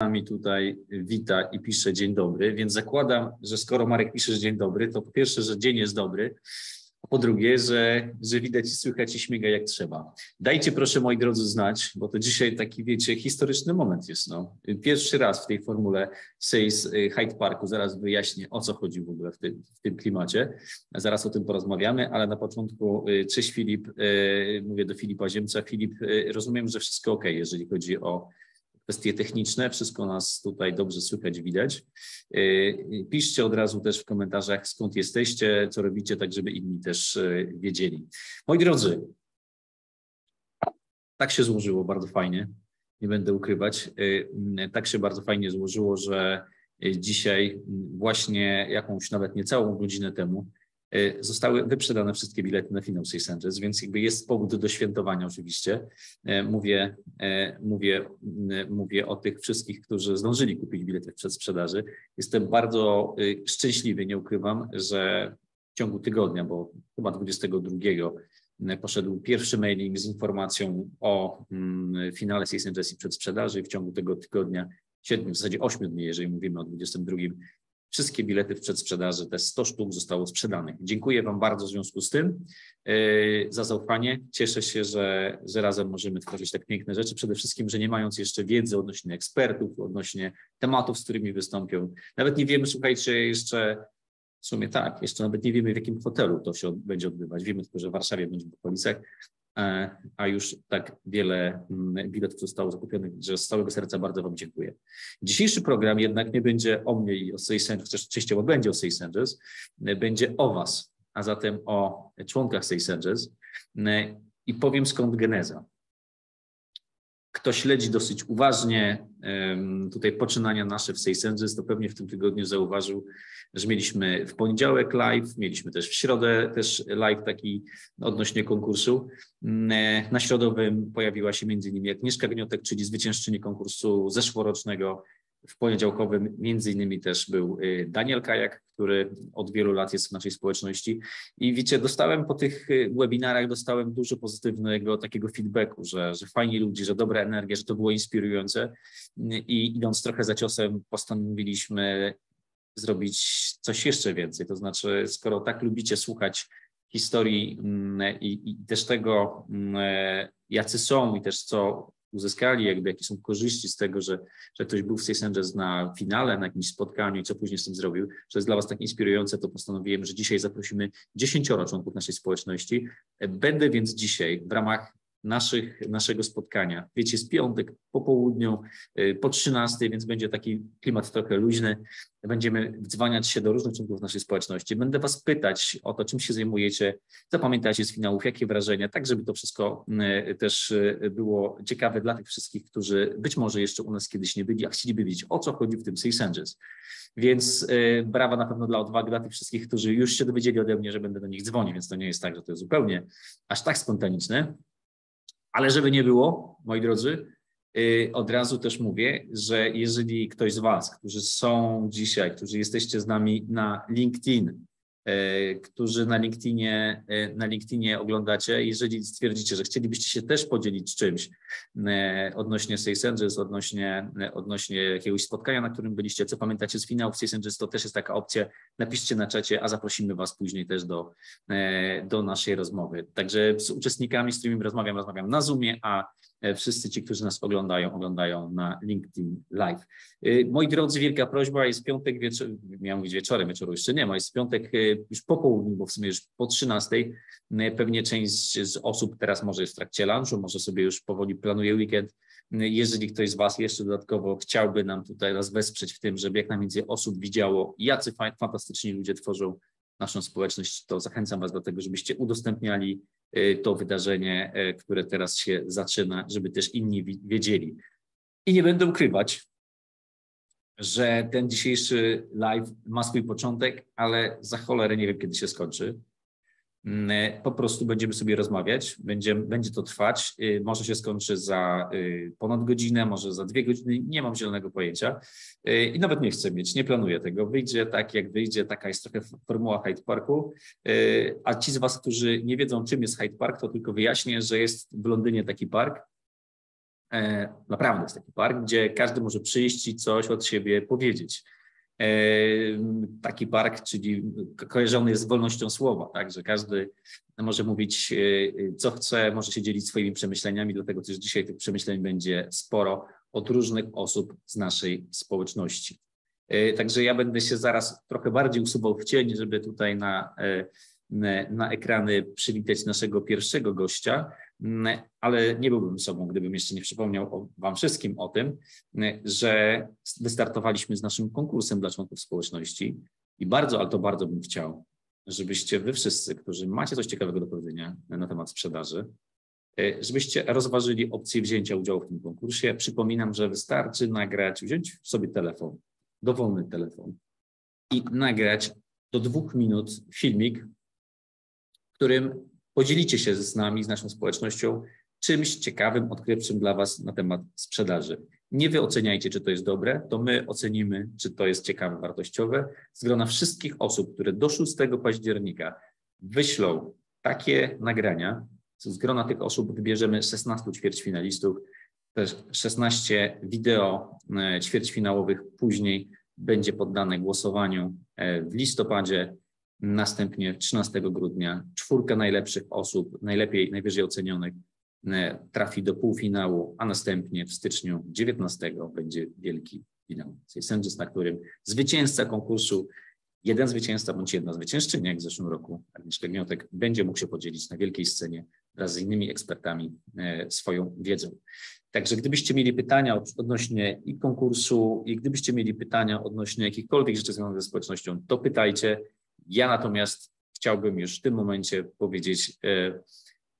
nami tutaj wita i pisze dzień dobry, więc zakładam, że skoro Marek pisze że dzień dobry, to po pierwsze, że dzień jest dobry, a po drugie, że, że widać i słychać i śmiga jak trzeba. Dajcie proszę moi drodzy znać, bo to dzisiaj taki wiecie historyczny moment jest. No. Pierwszy raz w tej formule Sales y, Hyde Parku, zaraz wyjaśnię o co chodzi w ogóle w tym, w tym klimacie, zaraz o tym porozmawiamy, ale na początku y, cześć Filip, y, mówię do Filipa Ziemca. Filip, rozumiem, że wszystko ok, jeżeli chodzi o kwestie techniczne, wszystko nas tutaj dobrze słychać, widać. E, piszcie od razu też w komentarzach, skąd jesteście, co robicie, tak żeby inni też e, wiedzieli. Moi drodzy, tak się złożyło bardzo fajnie, nie będę ukrywać. Tak się bardzo fajnie złożyło, że dzisiaj, właśnie jakąś nawet niecałą godzinę temu, zostały wyprzedane wszystkie bilety na finał Six Angels, więc jakby jest powód do świętowania oczywiście. E, mówię, e, mówię, mówię o tych wszystkich, którzy zdążyli kupić bilety przed sprzedaży. Jestem bardzo szczęśliwy, nie ukrywam, że w ciągu tygodnia, bo chyba 22 poszedł pierwszy mailing z informacją o finale Six Angels i przedsprzedaży. W ciągu tego tygodnia, siedmiu, w zasadzie ośmiu dni, jeżeli mówimy o 22, Wszystkie bilety w przedsprzedaży, te 100 sztuk zostało sprzedanych. Dziękuję Wam bardzo w związku z tym e, za zaufanie. Cieszę się, że, że razem możemy tworzyć tak piękne rzeczy. Przede wszystkim, że nie mając jeszcze wiedzy odnośnie ekspertów, odnośnie tematów, z którymi wystąpią, nawet nie wiemy, słuchajcie, jeszcze w sumie tak, jeszcze nawet nie wiemy, w jakim hotelu to się będzie odbywać. Wiemy tylko, że w Warszawie będzie w okolicach, a już tak wiele mm, biletów zostało zakupionych, że z całego serca bardzo Wam dziękuję. Dzisiejszy program jednak nie będzie o mnie i o Sales Angels, chociaż częściowo będzie o Sales Angels, e, będzie o Was, a zatem o członkach Sales Angels e, i powiem skąd geneza kto śledzi dosyć uważnie tutaj poczynania nasze w Sales Angels, to pewnie w tym tygodniu zauważył, że mieliśmy w poniedziałek live, mieliśmy też w środę też live taki odnośnie konkursu. Na środowym pojawiła się między innymi Agnieszka Gniotek, czyli zwyciężczyni konkursu zeszłorocznego w poniedziałkowym między innymi też był y, Daniel Kajak, który od wielu lat jest w naszej społeczności. I wiecie, dostałem po tych y, webinarach, dostałem dużo pozytywnego takiego feedbacku, że, że fajni ludzie, że dobra energia, że to było inspirujące. I idąc trochę za ciosem, postanowiliśmy zrobić coś jeszcze więcej. To znaczy, skoro tak lubicie słuchać historii mm, i, i też tego, mm, jacy są i też co uzyskali, jakby jakie są korzyści z tego, że, że ktoś był w Sales Angels na finale, na jakimś spotkaniu i co później z tym zrobił, że jest dla Was tak inspirujące, to postanowiłem, że dzisiaj zaprosimy dziesięcioro członków naszej społeczności. Będę więc dzisiaj w ramach naszych, naszego spotkania. Wiecie, jest piątek po południu, y, po 13, więc będzie taki klimat trochę luźny. Będziemy dzwaniać się do różnych członków naszej społeczności. Będę Was pytać o to, czym się zajmujecie, co pamiętacie z finałów, jakie wrażenia, tak żeby to wszystko y, też y, było ciekawe dla tych wszystkich, którzy być może jeszcze u nas kiedyś nie byli, a chcieliby wiedzieć, o co chodzi w tym Angels. Więc brawa na pewno dla odwagi, dla tych wszystkich, którzy już się dowiedzieli ode mnie, że będę do nich dzwonił, więc to nie jest tak, że to jest zupełnie aż tak spontaniczne. Ale żeby nie było, moi drodzy, y, od razu też mówię, że jeżeli ktoś z Was, którzy są dzisiaj, którzy jesteście z nami na LinkedIn, którzy na LinkedInie, e, na LinkedInie oglądacie, jeżeli stwierdzicie, że chcielibyście się też podzielić czymś e, odnośnie Sales Angels, odnośnie, odnośnie jakiegoś spotkania, na którym byliście, co pamiętacie z finału Sales Angels, to też jest taka opcja, napiszcie na czacie, a zaprosimy Was później też do, do naszej rozmowy. Także z uczestnikami, z którymi rozmawiam, rozmawiam na Zoomie, a wszyscy ci, którzy nas oglądają, oglądają na LinkedIn Live. Moi drodzy, wielka prośba, jest piątek wieczór, miałem mówić wieczorem, wieczoru jeszcze nie ma, jest piątek już po południu, bo w sumie już po 13. Pewnie część z osób teraz może jest w trakcie lunchu, może sobie już powoli planuje weekend. Jeżeli ktoś z Was jeszcze dodatkowo chciałby nam tutaj raz wesprzeć w tym, żeby jak najwięcej osób widziało, jacy fantastyczni ludzie tworzą naszą społeczność, to zachęcam Was do tego, żebyście udostępniali to wydarzenie, y, które teraz się zaczyna, żeby też inni wiedzieli. I nie będę ukrywać, że ten dzisiejszy live ma swój początek, ale za cholerę nie wiem, kiedy się skończy. Mm, po prostu będziemy sobie rozmawiać, będzie, będzie to trwać. Y, może się skończy za y, ponad godzinę, może za dwie godziny, nie mam zielonego pojęcia i nawet nie chcę mieć, nie planuję tego. Wyjdzie tak, jak wyjdzie, taka jest trochę formuła Hyde Parku. A ci z Was, którzy nie wiedzą, czym jest Hyde Park, to tylko wyjaśnię, że jest w Londynie taki park, E, naprawdę jest taki park, gdzie każdy może przyjść i coś od siebie powiedzieć. E, taki park, czyli kojarzony jest z wolnością słowa, tak, że każdy może mówić, e, co chce, może się dzielić swoimi przemyśleniami, dlatego też dzisiaj tych przemyśleń będzie sporo od różnych osób z naszej społeczności. Także ja będę się zaraz trochę bardziej usuwał w cień, żeby tutaj na, na ekrany przywitać naszego pierwszego gościa. Mm, ale nie byłbym sobą, gdybym jeszcze nie przypomniał Wam wszystkim o tym, mm, że wystartowaliśmy z naszym konkursem dla członków społeczności i bardzo, ale to bardzo bym chciał, żebyście Wy wszyscy, którzy macie coś ciekawego do powiedzenia na temat sprzedaży, e, żebyście rozważyli opcję wzięcia udziału w tym konkursie. Przypominam, że wystarczy nagrać, wziąć sobie telefon, dowolny telefon i nagrać do dwóch minut filmik, w którym Podzielicie się z nami, z naszą społecznością czymś ciekawym, odkrywczym dla Was na temat sprzedaży. Nie wy oceniajcie, czy to jest dobre, to my ocenimy, czy to jest ciekawe, wartościowe. Z grona wszystkich osób, które do 6 października wyślą takie nagrania, z grona tych osób wybierzemy 16 ćwierćfinalistów, też 16 wideo e, ćwierćfinałowych później będzie poddane głosowaniu e, w listopadzie. Następnie 13 grudnia czwórka najlepszych osób, najlepiej, najwyżej ocenionych e, trafi do półfinału, a następnie w styczniu 19 będzie wielki finał Sejsędzus, na którym zwycięzca konkursu, jeden zwycięzca bądź jedna zwyciężczyni, jak w zeszłym roku Agnieszka Gniotek, będzie mógł się podzielić na wielkiej scenie wraz z innymi ekspertami e, swoją wiedzą. Także gdybyście mieli pytania odnośnie i konkursu, i gdybyście mieli pytania odnośnie jakichkolwiek rzeczy związanych ze społecznością, to pytajcie. Ja natomiast chciałbym już w tym momencie powiedzieć, e,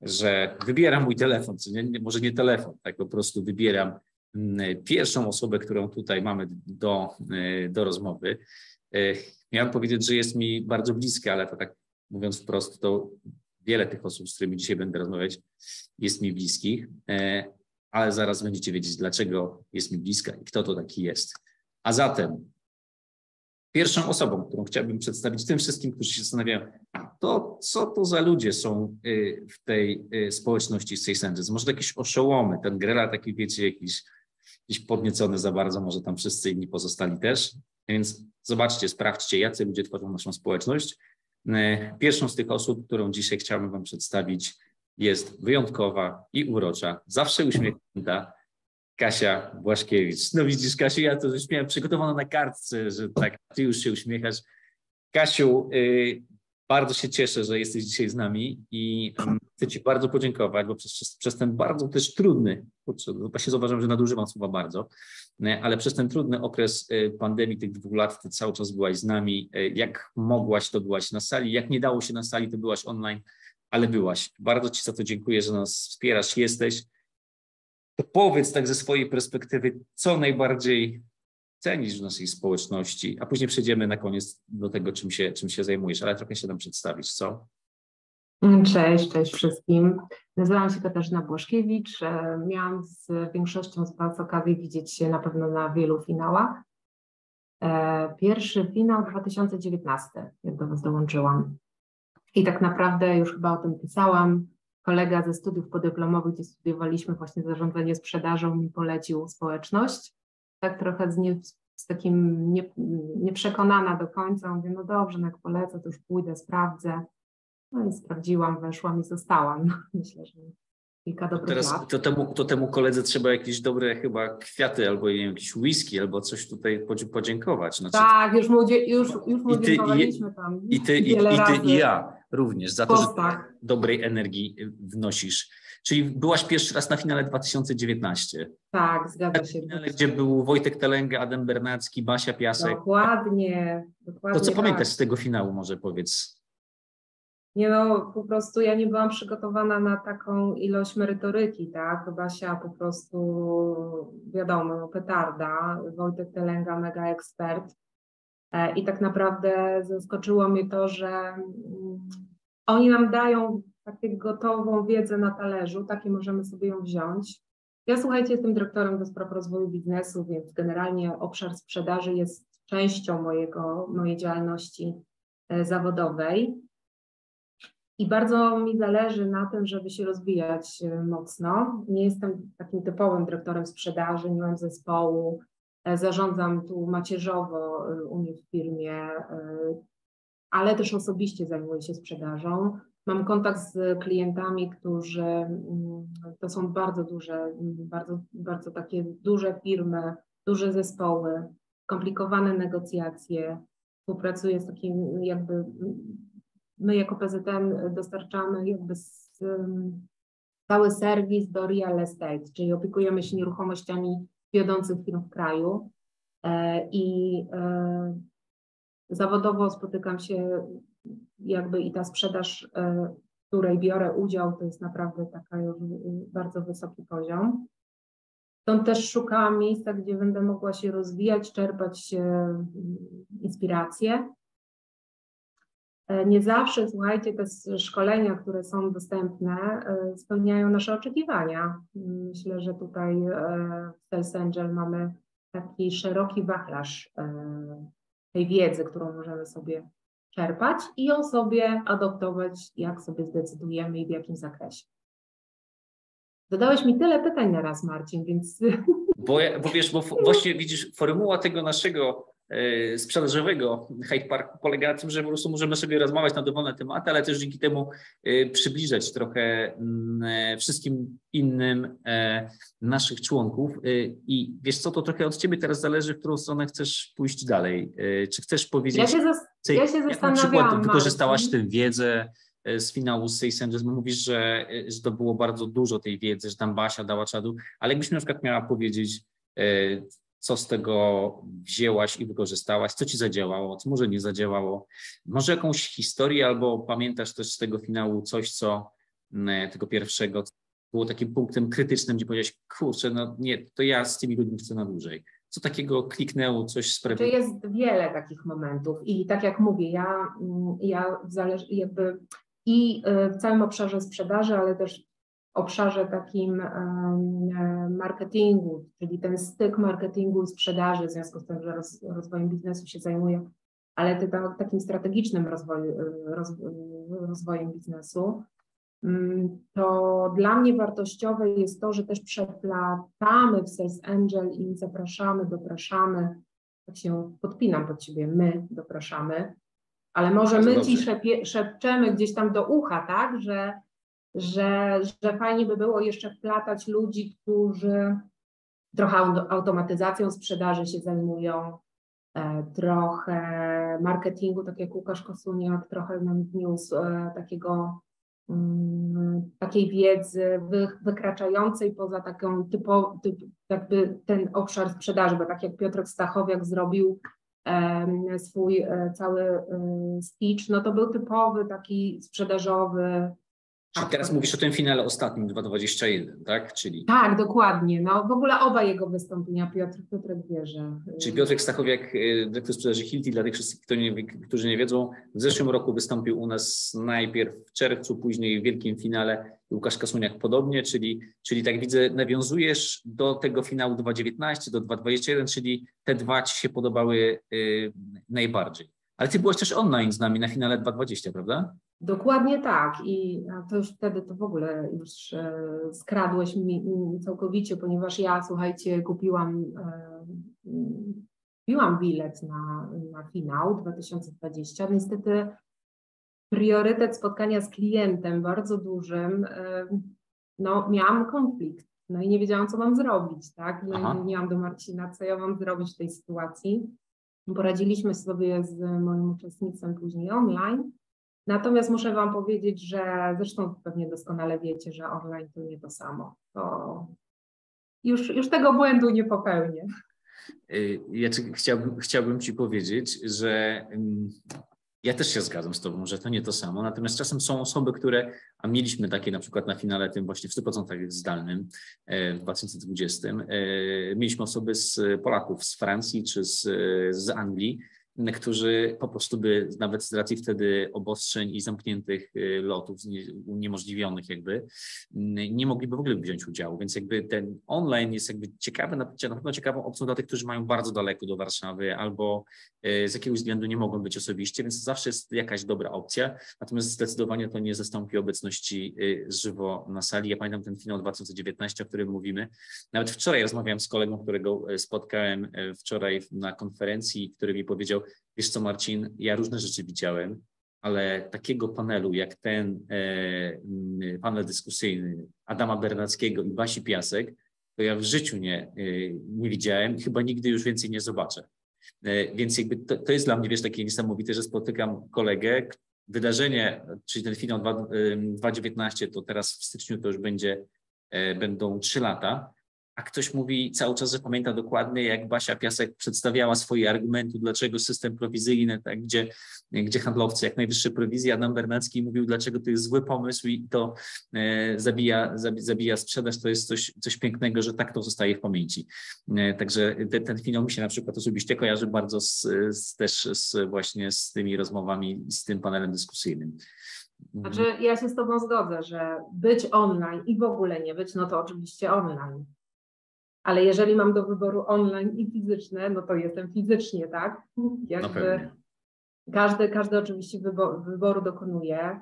że wybieram mój telefon, może nie telefon, tak po prostu wybieram mm, pierwszą osobę, którą tutaj mamy do, e, do rozmowy. E, miałem powiedzieć, że jest mi bardzo bliska, ale to tak mówiąc wprost, to wiele tych osób, z którymi dzisiaj będę rozmawiać, jest mi bliskich, ale zaraz będziecie wiedzieć, dlaczego jest mi bliska i kto to taki jest. A zatem Pierwszą osobą, którą chciałbym przedstawić tym wszystkim, którzy się zastanawiają, to co to za ludzie są y, w tej y, społeczności z Sejsenders? Może jakieś oszołomy, ten Grela taki, wiecie, jakiś, jakiś podniecony za bardzo, może tam wszyscy inni pozostali też. Więc zobaczcie, sprawdźcie, jacy ludzie tworzą naszą społeczność. Y, pierwszą z tych osób, którą dzisiaj chciałbym Wam przedstawić, jest wyjątkowa i urocza, zawsze uśmiechnięta, Kasia Błaszkiewicz. No widzisz, Kasiu, ja to już miałem przygotowane na kartce, że tak, ty już się uśmiechasz. Kasiu, y, bardzo się cieszę, że jesteś dzisiaj z nami i um, chcę Ci bardzo podziękować, bo przez, przez ten bardzo też trudny, kurczę, właśnie zauważam, że nadużywam słowa bardzo, ale przez ten trudny okres y, pandemii tych dwóch lat Ty cały czas byłaś z nami. Y, jak mogłaś, to byłaś na sali. Jak nie dało się na sali, to byłaś online, ale byłaś. Bardzo Ci za to dziękuję, że nas wspierasz, jesteś to powiedz tak ze swojej perspektywy, co najbardziej cenisz w naszej społeczności, a później przejdziemy na koniec do tego, czym się, czym się zajmujesz, ale trochę się nam przedstawisz, co? Cześć, cześć wszystkim. Nazywam się Katarzyna Błaszkiewicz. E, miałam z większością z Was okazję widzieć się na pewno na wielu finałach. E, pierwszy finał 2019, jak do Was dołączyłam. I tak naprawdę już chyba o tym pisałam kolega ze studiów podyplomowych, gdzie studiowaliśmy właśnie zarządzanie sprzedażą, mi polecił społeczność. Tak trochę z, nie, z takim nie, nieprzekonana do końca. Mówię, no dobrze, no jak polecę, to już pójdę, sprawdzę. No i sprawdziłam, weszłam i zostałam. Myślę, że kilka dobrych Teraz lat. To temu, to temu koledze trzeba jakieś dobre chyba kwiaty albo wiem, jakiś whisky albo coś tutaj podziękować. Znaczy, tak, już mu, już, już mu i ty, dziękowaliśmy tam. I ty, i, i, ty i ja również za to, że dobrej energii wnosisz. Czyli byłaś pierwszy raz na finale 2019. Tak, zgadza się. Finale, gdzie był Wojtek Telenga, Adam Bernacki, Basia Piasek. Dokładnie. dokładnie to co tak. pamiętasz z tego finału może powiedz? Nie no, po prostu ja nie byłam przygotowana na taką ilość merytoryki, tak? Basia po prostu, wiadomo, petarda, Wojtek Telenga mega ekspert. E, I tak naprawdę zaskoczyło mnie to, że mm, oni nam dają taką gotową wiedzę na talerzu, takie możemy sobie ją wziąć. Ja słuchajcie, jestem dyrektorem do spraw rozwoju biznesu, więc generalnie obszar sprzedaży jest częścią mojego, mojej działalności e, zawodowej. I bardzo mi zależy na tym, żeby się rozwijać mocno. Nie jestem takim typowym dyrektorem sprzedaży, nie mam zespołu, zarządzam tu macierzowo u mnie w firmie, ale też osobiście zajmuję się sprzedażą. Mam kontakt z klientami, którzy mm, to są bardzo duże, bardzo, bardzo takie duże firmy, duże zespoły, skomplikowane negocjacje. Współpracuję z takim jakby, my jako PZM dostarczamy jakby cały serwis do real estate, czyli opiekujemy się nieruchomościami wiodących firm w kraju e, i e, zawodowo spotykam się jakby i ta sprzedaż, e, w której biorę udział, to jest naprawdę taka już bardzo wysoki poziom. Stąd też szukałam miejsca, gdzie będę mogła się rozwijać, czerpać e, inspiracje. E, nie zawsze, słuchajcie, te szkolenia, które są dostępne, spełniają nasze oczekiwania. Myślę, że tutaj w Sales Angel mamy taki szeroki wachlarz tej wiedzy, którą możemy sobie czerpać i ją sobie adoptować, jak sobie zdecydujemy i w jakim zakresie. Dodałeś mi tyle pytań na raz, Marcin, więc. Bo, bo wiesz, bo właśnie widzisz, formuła tego naszego E, sprzedażowego Hyde Park polega na tym, że po prostu możemy sobie rozmawiać na dowolne tematy, ale też dzięki temu e, przybliżać trochę mm, e, wszystkim innym naszych członków. I wiesz co, to trochę od ciebie teraz zależy, w którą stronę chcesz pójść dalej. Czy chcesz powiedzieć, ja się, zas- ja się jak na przykład wykorzystałaś tę wiedzę z finału z mówisz, że, że to było bardzo dużo tej wiedzy, że tam Basia dała czadu, ale jakbyś na przykład miała powiedzieć, co z tego wzięłaś i wykorzystałaś, co ci zadziałało, co może nie zadziałało. Może jakąś historię, albo pamiętasz też z tego finału coś, co mm, tego pierwszego było takim punktem krytycznym, gdzie powiedziałeś, kurczę, no nie, to ja z tymi ludźmi chcę na dłużej. Co takiego kliknęło, coś sprawiło? To jest wiele takich momentów i tak jak mówię, ja, mm, ja zależy, jakby i y, w całym obszarze sprzedaży, ale też obszarze takim marketingu, czyli ten styk marketingu i sprzedaży, w związku z tym, że roz, rozwojem biznesu się zajmuję, ale ty, takim strategicznym rozwoju, roz, rozwojem biznesu, mm, to dla mnie wartościowe jest to, że też przeplatamy w Sales Angel i zapraszamy, dopraszamy, tak się podpinam pod ciebie, my dopraszamy, ale może my ci szepie, szepczemy gdzieś tam do ucha, tak, że że, że fajnie by było jeszcze wplatać ludzi, którzy trochę automatyzacją sprzedaży się zajmują, e, trochę marketingu, tak jak Łukasz Kosuniak, trochę nam wniósł e, takiego, mm, takiej wiedzy wykraczającej poza taką typo, typ, jakby ten obszar sprzedaży, bo tak jak Piotr Stachowiak zrobił swój e, cały speech, no to był typowy taki sprzedażowy, Czyli teraz mówisz o tym finale ostatnim 2021, tak? Czyli... Tak, dokładnie. No w ogóle oba jego wystąpienia Piotr, Piotrek wierzy. Czyli Piotrek Stachowiak, y, dyrektor sprzedaży Hilti, dla tych wszystkich, którzy nie, wiedzą, w zeszłym roku wystąpił u nas najpierw w czerwcu, później w wielkim finale Łukasz Kasuniak podobnie, czyli, czyli tak widzę, nawiązujesz do tego finału 2019, do 2021, czyli te dwa ci się podobały y, najbardziej. Ale ty byłaś też online z nami na finale 2020, prawda? Dokładnie tak i to już wtedy to w ogóle już e, skradłeś mi całkowicie, ponieważ ja, słuchajcie, kupiłam, e, kupiłam bilet na, na finał 2020. Niestety priorytet spotkania z klientem bardzo dużym, e, no miałam konflikt, no i nie wiedziałam, co mam zrobić, tak? No i mówiłam do Marcina, co ja mam zrobić w tej sytuacji. Poradziliśmy sobie z moim uczestnictwem później online, Natomiast muszę Wam powiedzieć, że zresztą pewnie doskonale wiecie, że online to nie to samo. To już, już tego błędu nie popełnię. Y, ja chciałbym, chciałbym Ci powiedzieć, że mm, ja też się zgadzam z Tobą, że to nie to samo. Natomiast czasem są osoby, które, a mieliśmy takie na przykład na finale tym właśnie w 100% zdalnym e, w 2020, e, mieliśmy osoby z Polaków z Francji czy z, z Anglii, którzy po prostu by nawet z racji wtedy obostrzeń i zamkniętych y, lotów, uniemożliwionych jakby, nie mogliby w ogóle wziąć udziału. Więc jakby ten online jest jakby ciekawy, na pewno ciekawą opcją dla tych, którzy mają bardzo daleko do Warszawy albo y, z jakiegoś względu nie mogą być osobiście, więc zawsze jest jakaś dobra opcja. Natomiast zdecydowanie to nie zastąpi obecności y, żywo na sali. Ja pamiętam ten finał 2019, o którym mówimy. Nawet wczoraj rozmawiałem z kolegą, którego spotkałem wczoraj na konferencji, który mi powiedział, Wiesz co, Marcin, ja różne rzeczy widziałem, ale takiego panelu jak ten e, panel dyskusyjny Adama Bernackiego i Basi Piasek, to ja w życiu nie, e, nie widziałem chyba nigdy już więcej nie zobaczę. E, więc jakby to, to jest dla mnie, wiesz, takie niesamowite, że spotykam kolegę, wydarzenie, czyli ten finał 2019, to teraz w styczniu to już będzie, e, będą trzy lata, a ktoś mówi cały czas, pamięta dokładnie, jak Basia Piasek przedstawiała swoje argumenty, dlaczego system prowizyjny, tak, gdzie, gdzie handlowcy jak najwyższe prowizje, Adam Bernacki mówił, dlaczego to jest zły pomysł i to e, zabija, zabija sprzedaż, to jest coś, coś pięknego, że tak to zostaje w pamięci. E, także te, ten finał mi się na przykład osobiście kojarzy bardzo z, z, też z, właśnie z tymi rozmowami, z tym panelem dyskusyjnym. Znaczy, ja się z Tobą zgodzę, że być online i w ogóle nie być, no to oczywiście online ale jeżeli mam do wyboru online i fizyczne, no to jestem fizycznie, tak? Jakby każdy, każdy oczywiście wybor, wyboru dokonuje.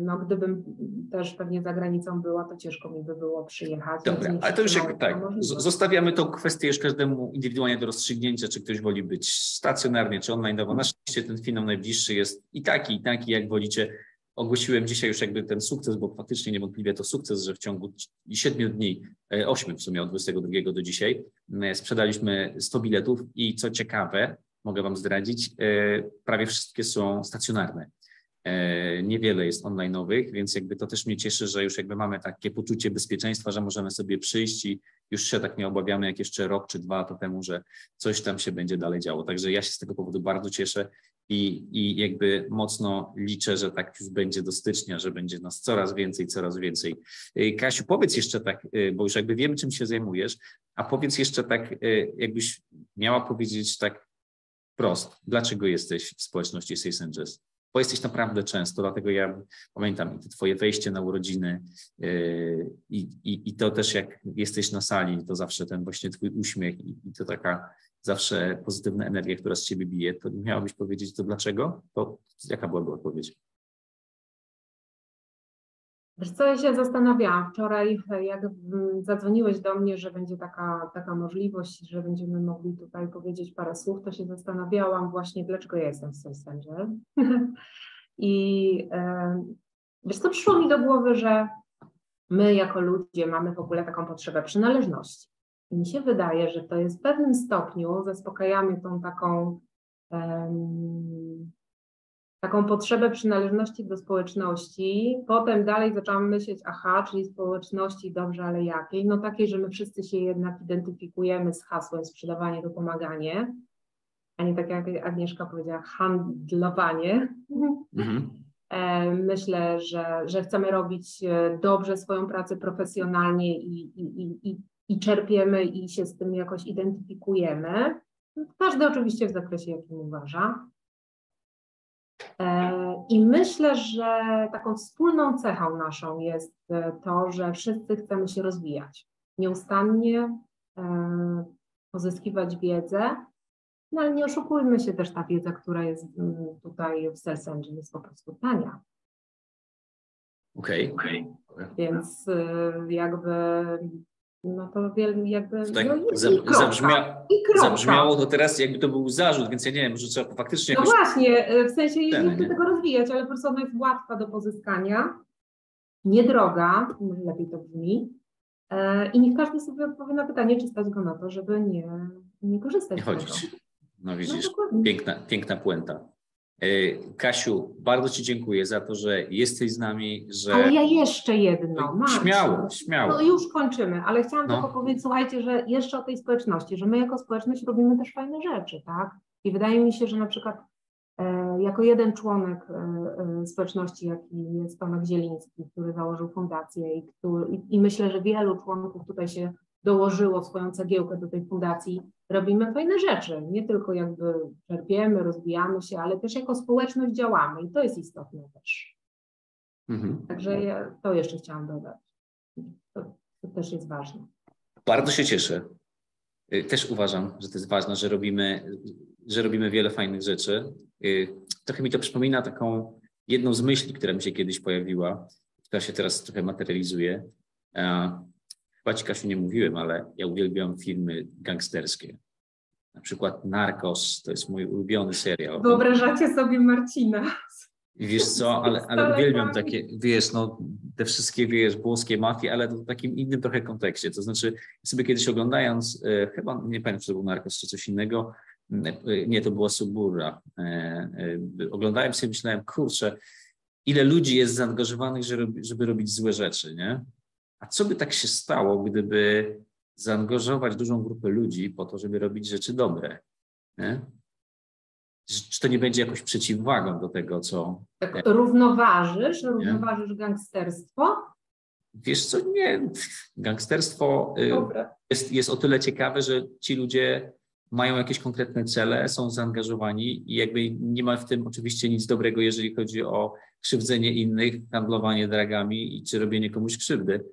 No, gdybym też pewnie za granicą była, to ciężko mi by było przyjechać. Dobra, ale to już jakby tak, zostawiamy tą kwestię już każdemu indywidualnie do rozstrzygnięcia, czy ktoś woli być stacjonarnie, czy online. No, na szczęście ten finał najbliższy jest i taki, i taki, jak wolicie ogłosiłem dzisiaj już jakby ten sukces, bo faktycznie niewątpliwie to sukces, że w ciągu siedmiu dni, e, ośmiu w sumie od 22 do dzisiaj, e, sprzedaliśmy 100 biletów i co ciekawe, mogę Wam zdradzić, e, prawie wszystkie są stacjonarne. Niewiele jest online'owych, więc jakby to też mnie cieszy, że już jakby mamy takie poczucie bezpieczeństwa, że możemy sobie przyjść i już się tak nie obawiamy jak jeszcze rok czy dwa to temu, że coś tam się będzie dalej działo. Także ja się z tego powodu bardzo cieszę i, i jakby mocno liczę, że tak już będzie do stycznia, że będzie nas coraz więcej, coraz więcej. Y, Kasiu, powiedz jeszcze tak, y, bo już jakby wiemy, czym się zajmujesz, a powiedz jeszcze tak, y, jakbyś miała powiedzieć tak prost, dlaczego jesteś w społeczności Sales Angels? Bo jesteś naprawdę często, dlatego ja pamiętam i twoje wejście na urodziny i, i, i to też jak jesteś na sali, to zawsze ten właśnie twój uśmiech i, i to taka zawsze pozytywna energia, która z ciebie bije, to miałabyś powiedzieć to dlaczego? To jaka byłaby odpowiedź? Wiesz co, ja się zastanawiałam wczoraj, jak zadzwoniłeś do mnie, że będzie taka, taka możliwość, że będziemy mogli tutaj powiedzieć parę słów, to się zastanawiałam właśnie, dlaczego ja jestem w Sales Angel. I e, wiesz co, przyszło mi do głowy, że my jako ludzie mamy w ogóle taką potrzebę przynależności mi się wydaje, że to jest w pewnym stopniu zaspokajamy tą taką, um, taką potrzebę przynależności do społeczności. Potem dalej zaczęłam myśleć, aha, czyli społeczności dobrze, ale jakiej? No takiej, że my wszyscy się jednak identyfikujemy z hasłem sprzedawanie to pomaganie, a nie tak jak Agnieszka powiedziała, handlowanie. Mhm. Myślę, że, że chcemy robić e, dobrze swoją pracę profesjonalnie i, i, i, i czerpiemy i się z tym jakoś identyfikujemy. Każdy oczywiście w zakresie, jakim uważa. E, I myślę, że taką wspólną cechą naszą jest e, to, że wszyscy chcemy się rozwijać, nieustannie e, pozyskiwać wiedzę, no ale nie oszukujmy się też, ta wiedza, która jest mm, tutaj w Sales Engine jest po prostu tania. Okej. Okay. Więc jakby no to wiele jakby. Tak, no za, zabrzmia, zabrzmiało to teraz, jakby to był zarzut, więc ja nie wiem, że trzeba faktycznie. No właśnie, e, w sensie nie chcę tego rozwijać, ale po prostu ona jest łatwa do pozyskania, niedroga, może lepiej to brzmi. E, I niech każdy sobie odpowie na pytanie, czy stać go na to, żeby nie, nie korzystać nie z tego. No widzisz, no, piękna, piękna puenta. E, Kasiu, bardzo Ci dziękuję za to, że jesteś z nami, że... Ale ja jeszcze jedno, Marcin. Śmiało, śmiało. No już kończymy, ale chciałam no. tylko powiedzieć, słuchajcie, że jeszcze o tej społeczności, że my jako społeczność robimy też fajne rzeczy, tak? I wydaje mi się, że na przykład e, jako jeden członek e, społeczności, jaki jest Tomek Zieliński, który założył fundację i, który, i, i myślę, że wielu członków tutaj się dołożyło swoją cegiełkę do tej fundacji, robimy fajne rzeczy. Nie tylko jakby czerpiemy, rozwijamy się, ale też jako społeczność działamy i to jest istotne też. Mhm. Także ja to jeszcze chciałam dodać. To, to też jest ważne. Bardzo się cieszę. Y, też uważam, że to jest ważne, że robimy, że robimy wiele fajnych rzeczy. Y, trochę mi to przypomina taką jedną z myśli, która mi się kiedyś pojawiła, która się teraz trochę materializuje. Chyba ci Kasiu nie mówiłem, ale ja uwielbiam filmy gangsterskie. Na przykład Narcos to jest mój ulubiony serial. Wyobrażacie sobie Marcina. Wiesz co, ale, ale uwielbiam takie, wiesz, no te wszystkie, wiesz, włoskie mafie, ale w takim innym trochę kontekście. To znaczy, sobie kiedyś oglądając, e, chyba, nie pamiętam, czy to był Narcos, czy coś innego, e, nie, to była Suburra. E, e, oglądałem sobie myślałem, kurczę, ile ludzi jest zaangażowanych, żeby, żeby robić złe rzeczy, nie? A co by tak się stało, gdyby zaangażować dużą grupę ludzi po to, żeby robić rzeczy dobre? Nie? Czy to nie będzie jakoś przeciwwagą do tego, co. Tak, równoważysz, równoważysz nie? gangsterstwo? Wiesz co, nie. Gangsterstwo y, jest, jest o tyle ciekawe, że ci ludzie mają jakieś konkretne cele, są zaangażowani i jakby nie ma w tym oczywiście nic dobrego, jeżeli chodzi o krzywdzenie innych, handlowanie dragami i czy robienie komuś krzywdy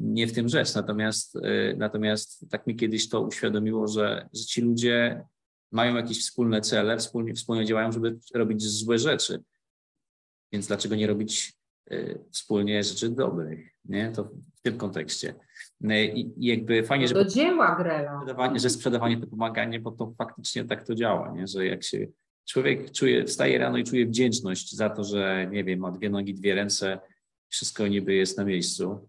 nie w tym rzecz. Natomiast, y, natomiast tak mi kiedyś to uświadomiło, że, że ci ludzie mają jakieś wspólne cele, wspólnie, wspólnie działają, żeby robić złe rzeczy. Więc dlaczego nie robić y, wspólnie rzeczy dobrych? Nie? To w tym kontekście. Y, I, jakby fajnie, że. Do dzieła. Sprzedawanie, że sprzedawanie to pomaganie, bo to faktycznie tak to działa, nie? że jak się człowiek czuje, wstaje rano i czuje wdzięczność za to, że nie wiem, ma dwie nogi, dwie ręce, wszystko niby jest na miejscu,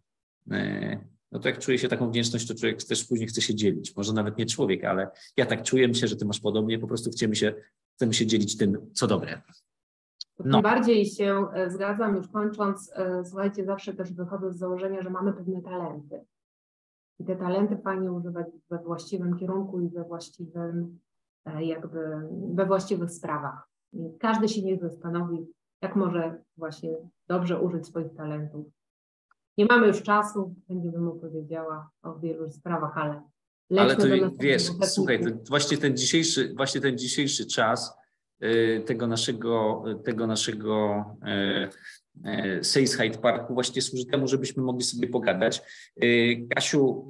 no to jak czuje się taką wdzięczność, to człowiek też później chce się dzielić. Może nawet nie człowiek, ale ja tak czuję, myślę, że ty masz podobnie, po prostu chcemy się, chcemy się dzielić tym, co dobre. No. Tym bardziej się e, zgadzam, już kończąc, e, słuchajcie, zawsze też wychodzę z założenia, że mamy pewne talenty. I te talenty fajnie używać we właściwym kierunku i we właściwym, jakby we właściwych sprawach. I każdy się niech zastanowi, jak może właśnie dobrze użyć swoich talentów nie mamy już czasu, będzie bym opowiedziała o wielu sprawach, ale ale to wiesz, słuchaj, to właśnie ten dzisiejszy, właśnie ten dzisiejszy czas y, tego naszego, tego naszego y, y, Sales Hyde Parku właśnie służy temu, żebyśmy mogli sobie pogadać. Kasiu,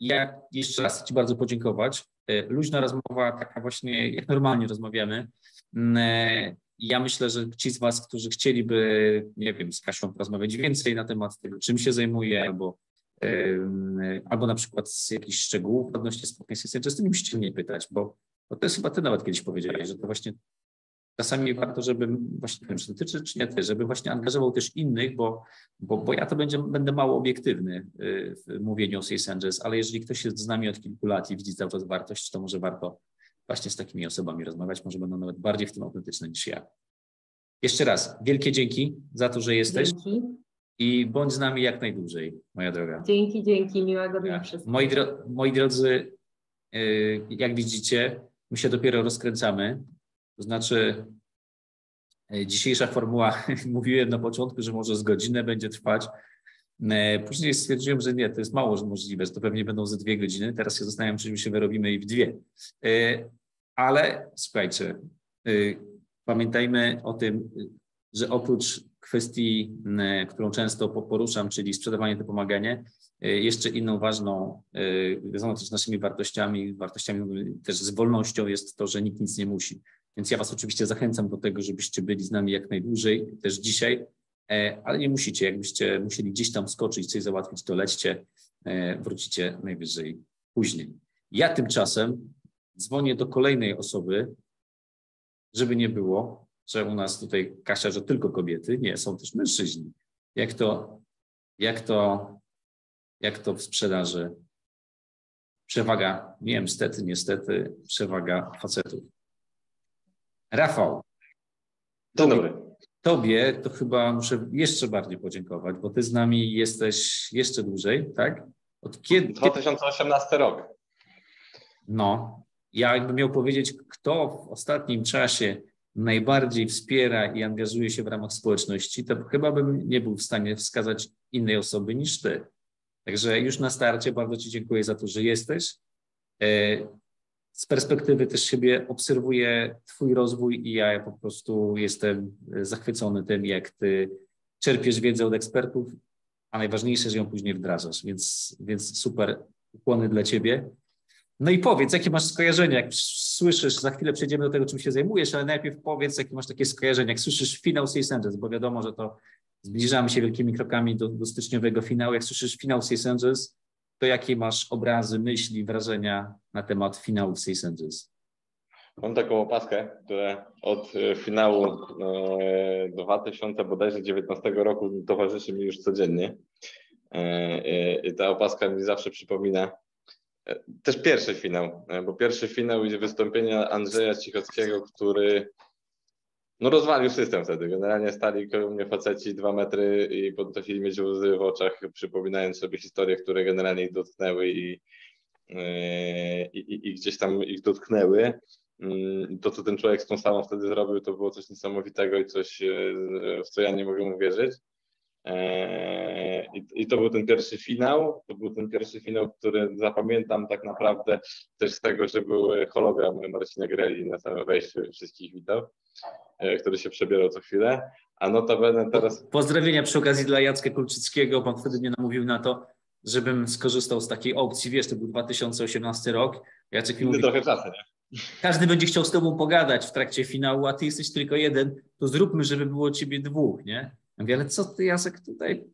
ja jeszcze raz Ci bardzo podziękować. Luźna rozmowa, taka właśnie jak normalnie rozmawiamy. Ja myślę, że ci z Was, którzy chcieliby, nie wiem, z Kasią porozmawiać więcej na temat tego, czym się zajmuje, albo, albo na przykład z jakichś szczegółów odnośnie spotkań z nie musicie mnie pytać, bo, bo to jest chyba Ty nawet kiedyś powiedziałeś, że to właśnie czasami warto, żeby właśnie, nie wiem, czy dotyczy, czy nie ty, żeby właśnie angażował też innych, bo, bo, bo ja to będzie, będę mało obiektywny y, w mówieniu o Angels, ale jeżeli ktoś jest z nami od kilku lat i widzi cały czas wartość, to może warto właśnie z takimi osobami rozmawiać. Może będą nawet bardziej w tym autentyczne niż ja. Jeszcze raz, wielkie dzięki za to, że jesteś. Dzięki. I bądź z nami jak najdłużej, moja droga. Dzięki, dzięki. Miłego dnia wszystkim. Moi, dro moi drodzy, yy, jak widzicie, my się dopiero rozkręcamy. To znaczy, yy, dzisiejsza formuła, mówiłem na początku, że może z godzinę będzie trwać. Yy, później stwierdziłem, że nie, to jest mało możliwe, to pewnie będą ze dwie godziny. Teraz się zastanawiam, czy się wyrobimy i w dwie. Yy, ale słuchajcie, y, pamiętajmy o tym, że oprócz kwestii, którą często poruszam, czyli sprzedawanie to pomaganie, jeszcze inną ważną, związaną też z naszymi wartościami, wartościami też z wolnością jest to, że nikt nic nie musi. Więc ja Was oczywiście zachęcam do tego, żebyście byli z nami jak najdłużej, też dzisiaj, e, ale nie musicie. Jakbyście musieli gdzieś tam skoczyć, coś załatwić, to lećcie, e, wrócicie najwyżej później. Ja tymczasem dzwonię do kolejnej osoby, żeby nie było, że u nas tutaj Kasia, że tylko kobiety. Nie, są też mężczyźni. Jak to, jak to, jak to w sprzedaży? Przewaga, nie niestety, niestety, przewaga facetów. Rafał. Dzień dobry. Tobie to chyba muszę jeszcze bardziej podziękować, bo ty z nami jesteś jeszcze dłużej, tak? Od kiedy? 2018 rok. No, ja jakbym miał powiedzieć, kto w ostatnim czasie najbardziej wspiera i angażuje się w ramach społeczności, to chyba bym nie był w stanie wskazać innej osoby niż ty. Także już na starcie bardzo Ci dziękuję za to, że jesteś. E, z perspektywy też siebie obserwuję Twój rozwój i ja po prostu jestem zachwycony tym, jak Ty czerpiesz wiedzę od ekspertów, a najważniejsze, że ją później wdrażasz, więc, więc super ukłony dla Ciebie. No i powiedz, jakie masz skojarzenia, jak słyszysz, za chwilę przejdziemy do tego, czym się zajmujesz, ale najpierw powiedz, jakie masz takie skojarzenia, jak słyszysz finał Six Angels, bo wiadomo, że to zbliżamy się wielkimi krokami do, do styczniowego finału. Jak słyszysz finał Six Angels, to jakie masz obrazy, myśli, wrażenia na temat finału Six Angels? Mam taką opaskę, która od e, finału 2019 e, roku towarzyszy mi już codziennie. E, I ta opaska mi zawsze przypomina też pierwszy finał, bo pierwszy finał idzie wystąpienia Andrzeja Cichockiego, który no rozwalił system wtedy. Generalnie stali koło mnie faceci dwa metry i potrafili mieć łzy w oczach, przypominając sobie historie, które generalnie ich dotknęły i, i, i, i gdzieś tam ich dotknęły. Mm, to, co ten człowiek z tą salą wtedy zrobił, to było coś niesamowitego i coś, w co ja nie mogę uwierzyć. Eee, I, to był ten pierwszy finał. To był ten pierwszy finał, który zapamiętam tak naprawdę też z tego, że był hologram Marcina Greli na samym wejściu wszystkich witał, e, który się przebierał co chwilę. A notabene teraz. Pozdrowienia przy okazji dla Jacka Kulczyckiego. Pan wtedy mnie namówił na to, żebym skorzystał z takiej opcji. Wiesz, to był 2018 rok. Jacek mi mówi, trochę czasy, nie? Każdy będzie chciał z tobą pogadać w trakcie finału, a ty jesteś tylko jeden, to zróbmy, żeby było ciebie dwóch, nie? Ja mówię, ale co ty, Jacek, tutaj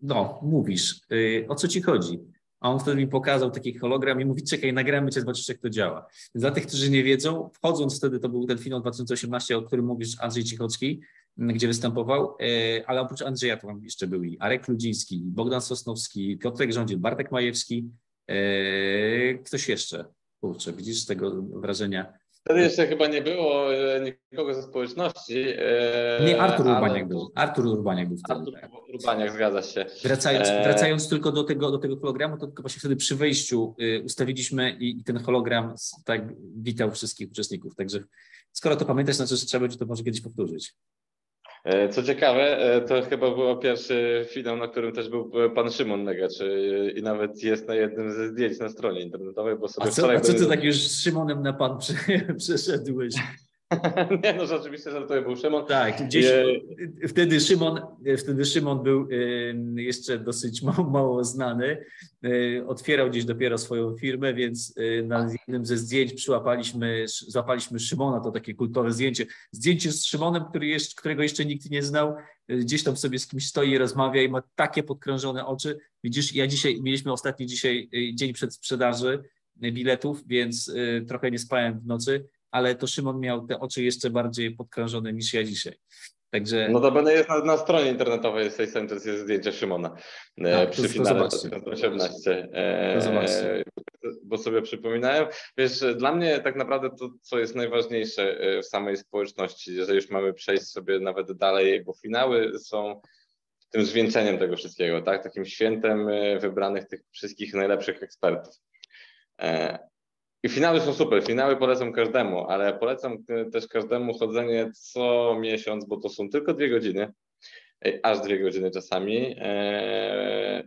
no, mówisz, yy, o co ci chodzi? A on wtedy mi pokazał taki hologram i mówi, czekaj, nagramy cię, zobaczysz, jak to działa. Dla tych, którzy nie wiedzą, wchodząc wtedy, to był ten finał 2018, o którym mówisz, Andrzej Cichocki, gdzie występował, yy, ale oprócz Andrzeja to tam jeszcze był i Arek Ludziński, Bogdan Sosnowski, Piotrek Rządziel, Bartek Majewski, yy, ktoś jeszcze. Kurczę, widzisz z tego wrażenia, Wtedy jeszcze chyba nie było e, nikogo ze społeczności. E, nie, Artur Urbaniak był. Artur Urbaniak był wtedy. Artur tak. Urbaniak, zgadza się. Wracając, e, wracając tylko do tego, do tego hologramu, to tylko właśnie wtedy przy wejściu y, ustawiliśmy i, i ten hologram tak witał wszystkich uczestników. Także skoro to pamiętasz, znaczy, że trzeba będzie to może kiedyś powtórzyć. E, co ciekawe, e, to chyba był pierwszy finał, na którym też był pan Szymon Negacz i nawet jest na jednym ze zdjęć na stronie internetowej, bo sobie A co, a co ty tak już z Szymonem na pan przeszedłeś? nie, no rzeczywiście żartuję, był Szymon. Tak, gdzieś wtedy, Szymon, wtedy Szymon był jeszcze dosyć mało, mało znany. E, otwierał gdzieś dopiero swoją firmę, więc e, na jednym ze zdjęć przyłapaliśmy, złapaliśmy Szymona, to takie kultowe zdjęcie. Zdjęcie z Szymonem, który jeszcze, którego jeszcze nikt nie znał, e, gdzieś tam sobie z kimś stoi i rozmawia i ma takie podkrążone oczy. Widzisz, ja dzisiaj, mieliśmy ostatni dzisiaj dzień przed sprzedaży biletów, więc trochę nie spałem w nocy ale to Szymon miał te oczy jeszcze bardziej podkrążone niż ja dzisiaj. Także... No to będę jest na, na stronie internetowej Sales Centers jest zdjęcie Szymona no, przy to, finale 2018. E, bo sobie przypominałem. Wiesz, dla mnie tak naprawdę to, co jest najważniejsze e, w samej społeczności, jeżeli już mamy przejść sobie nawet dalej, bo finały są tym zwieńczeniem tego wszystkiego, tak? Takim świętem wybranych tych wszystkich najlepszych ekspertów. I finały są super. Finały polecam każdemu, ale polecam też każdemu chodzenie co miesiąc, bo to są tylko dwie godziny, aż dwie godziny czasami. E,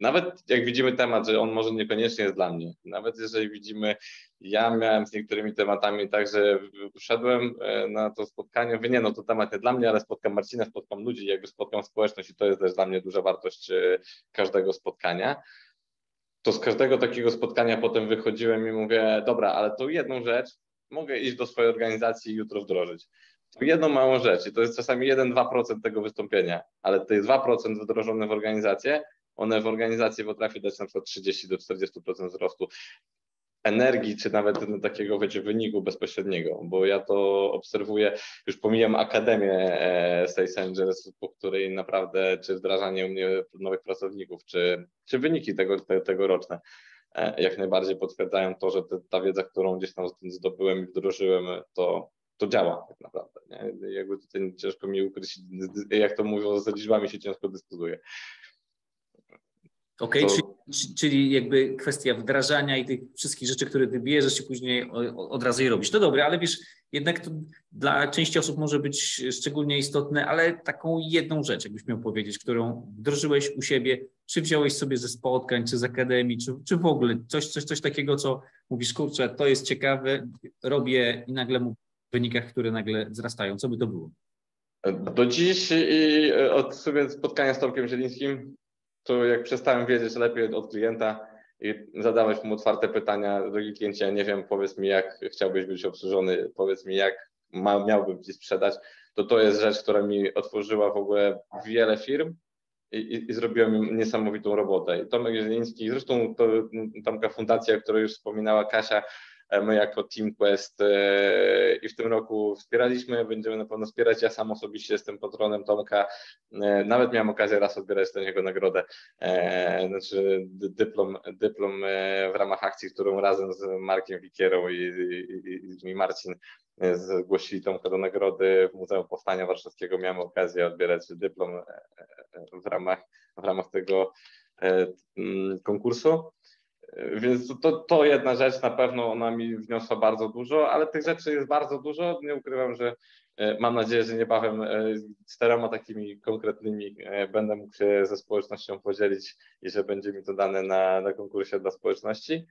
nawet jak widzimy temat, że on może niekoniecznie jest dla mnie, nawet jeżeli widzimy, ja miałem z niektórymi tematami tak, że wszedłem e, na to spotkanie, mówię, nie no to temat nie dla mnie, ale spotkam Marcina, spotkam ludzi, jakby spotkam społeczność i to jest też dla mnie duża wartość e, każdego spotkania to z każdego takiego spotkania potem wychodziłem i mówię, dobra, ale to jedną rzecz mogę iść do swojej organizacji i jutro wdrożyć. To jedną małą rzecz i to jest czasami 1-2% tego wystąpienia, ale te 2% wdrożone w organizację, one w organizacji potrafi dać na przykład 30 do 40% wzrostu energii, czy nawet takiego wiecie, wyniku bezpośredniego, bo ja to obserwuję, już pomijam Akademię e, Sales Angels, po której naprawdę, czy wdrażanie u mnie nowych pracowników, czy, czy wyniki tego, te, tegoroczne, e, jak najbardziej potwierdzają to, że te, ta wiedza, którą gdzieś tam zdobyłem i wdrożyłem, to, to działa tak naprawdę. Nie? Jakby tutaj ciężko mi ukryć, jak to mówią, z liczbami się ciężko dyskutuje. Okej, okay, czyli, czyli, jakby kwestia wdrażania i tych wszystkich rzeczy, które ty bierzesz i później od razu je robisz. To dobre, ale wiesz, jednak to dla części osób może być szczególnie istotne, ale taką jedną rzecz, jakbyś miał powiedzieć, którą wdrożyłeś u siebie, czy wziąłeś sobie ze spotkań, czy z akademii, czy, czy w ogóle coś, coś, coś takiego, co mówisz, kurczę, to jest ciekawe, robię i nagle mu w wynikach, które nagle wzrastają. Co by to było? Do dziś i od sobie spotkania z Tomkiem Zielińskim, to jak przestałem wiedzieć lepiej od klienta i zadawać mu otwarte pytania, drogi kliencie, nie wiem, powiedz mi, jak chciałbyś być obsłużony, powiedz mi, jak ma, miałbym ci sprzedać, to to jest rzecz, która mi otworzyła w ogóle wiele firm i, i, i zrobiłem niesamowitą robotę. I Tomek Zieliński, zresztą to tamka fundacja, o której już wspominała Kasia, my jako Team Quest e, i w tym roku wspieraliśmy, będziemy na pewno wspierać. Ja sam osobiście jestem patronem Tomka. E, nawet miałem okazję raz odbierać do niego nagrodę, znaczy dyplom, dyplom w ramach akcji, którą razem z Markiem Wikierą i, i, i Marcin zgłosili Tomka do nagrody w Muzeum Powstania Warszawskiego. Miałem okazję odbierać dyplom w ramach, w ramach tego konkursu. Więc to, to jedna rzecz na pewno ona mi wniosła bardzo dużo, ale tych rzeczy jest bardzo dużo. Nie ukrywam, że e, mam nadzieję, że niebawem e, z czterema takimi konkretnymi e, będę mógł się ze społecznością podzielić i że będzie mi to dane na, na konkursie dla społeczności.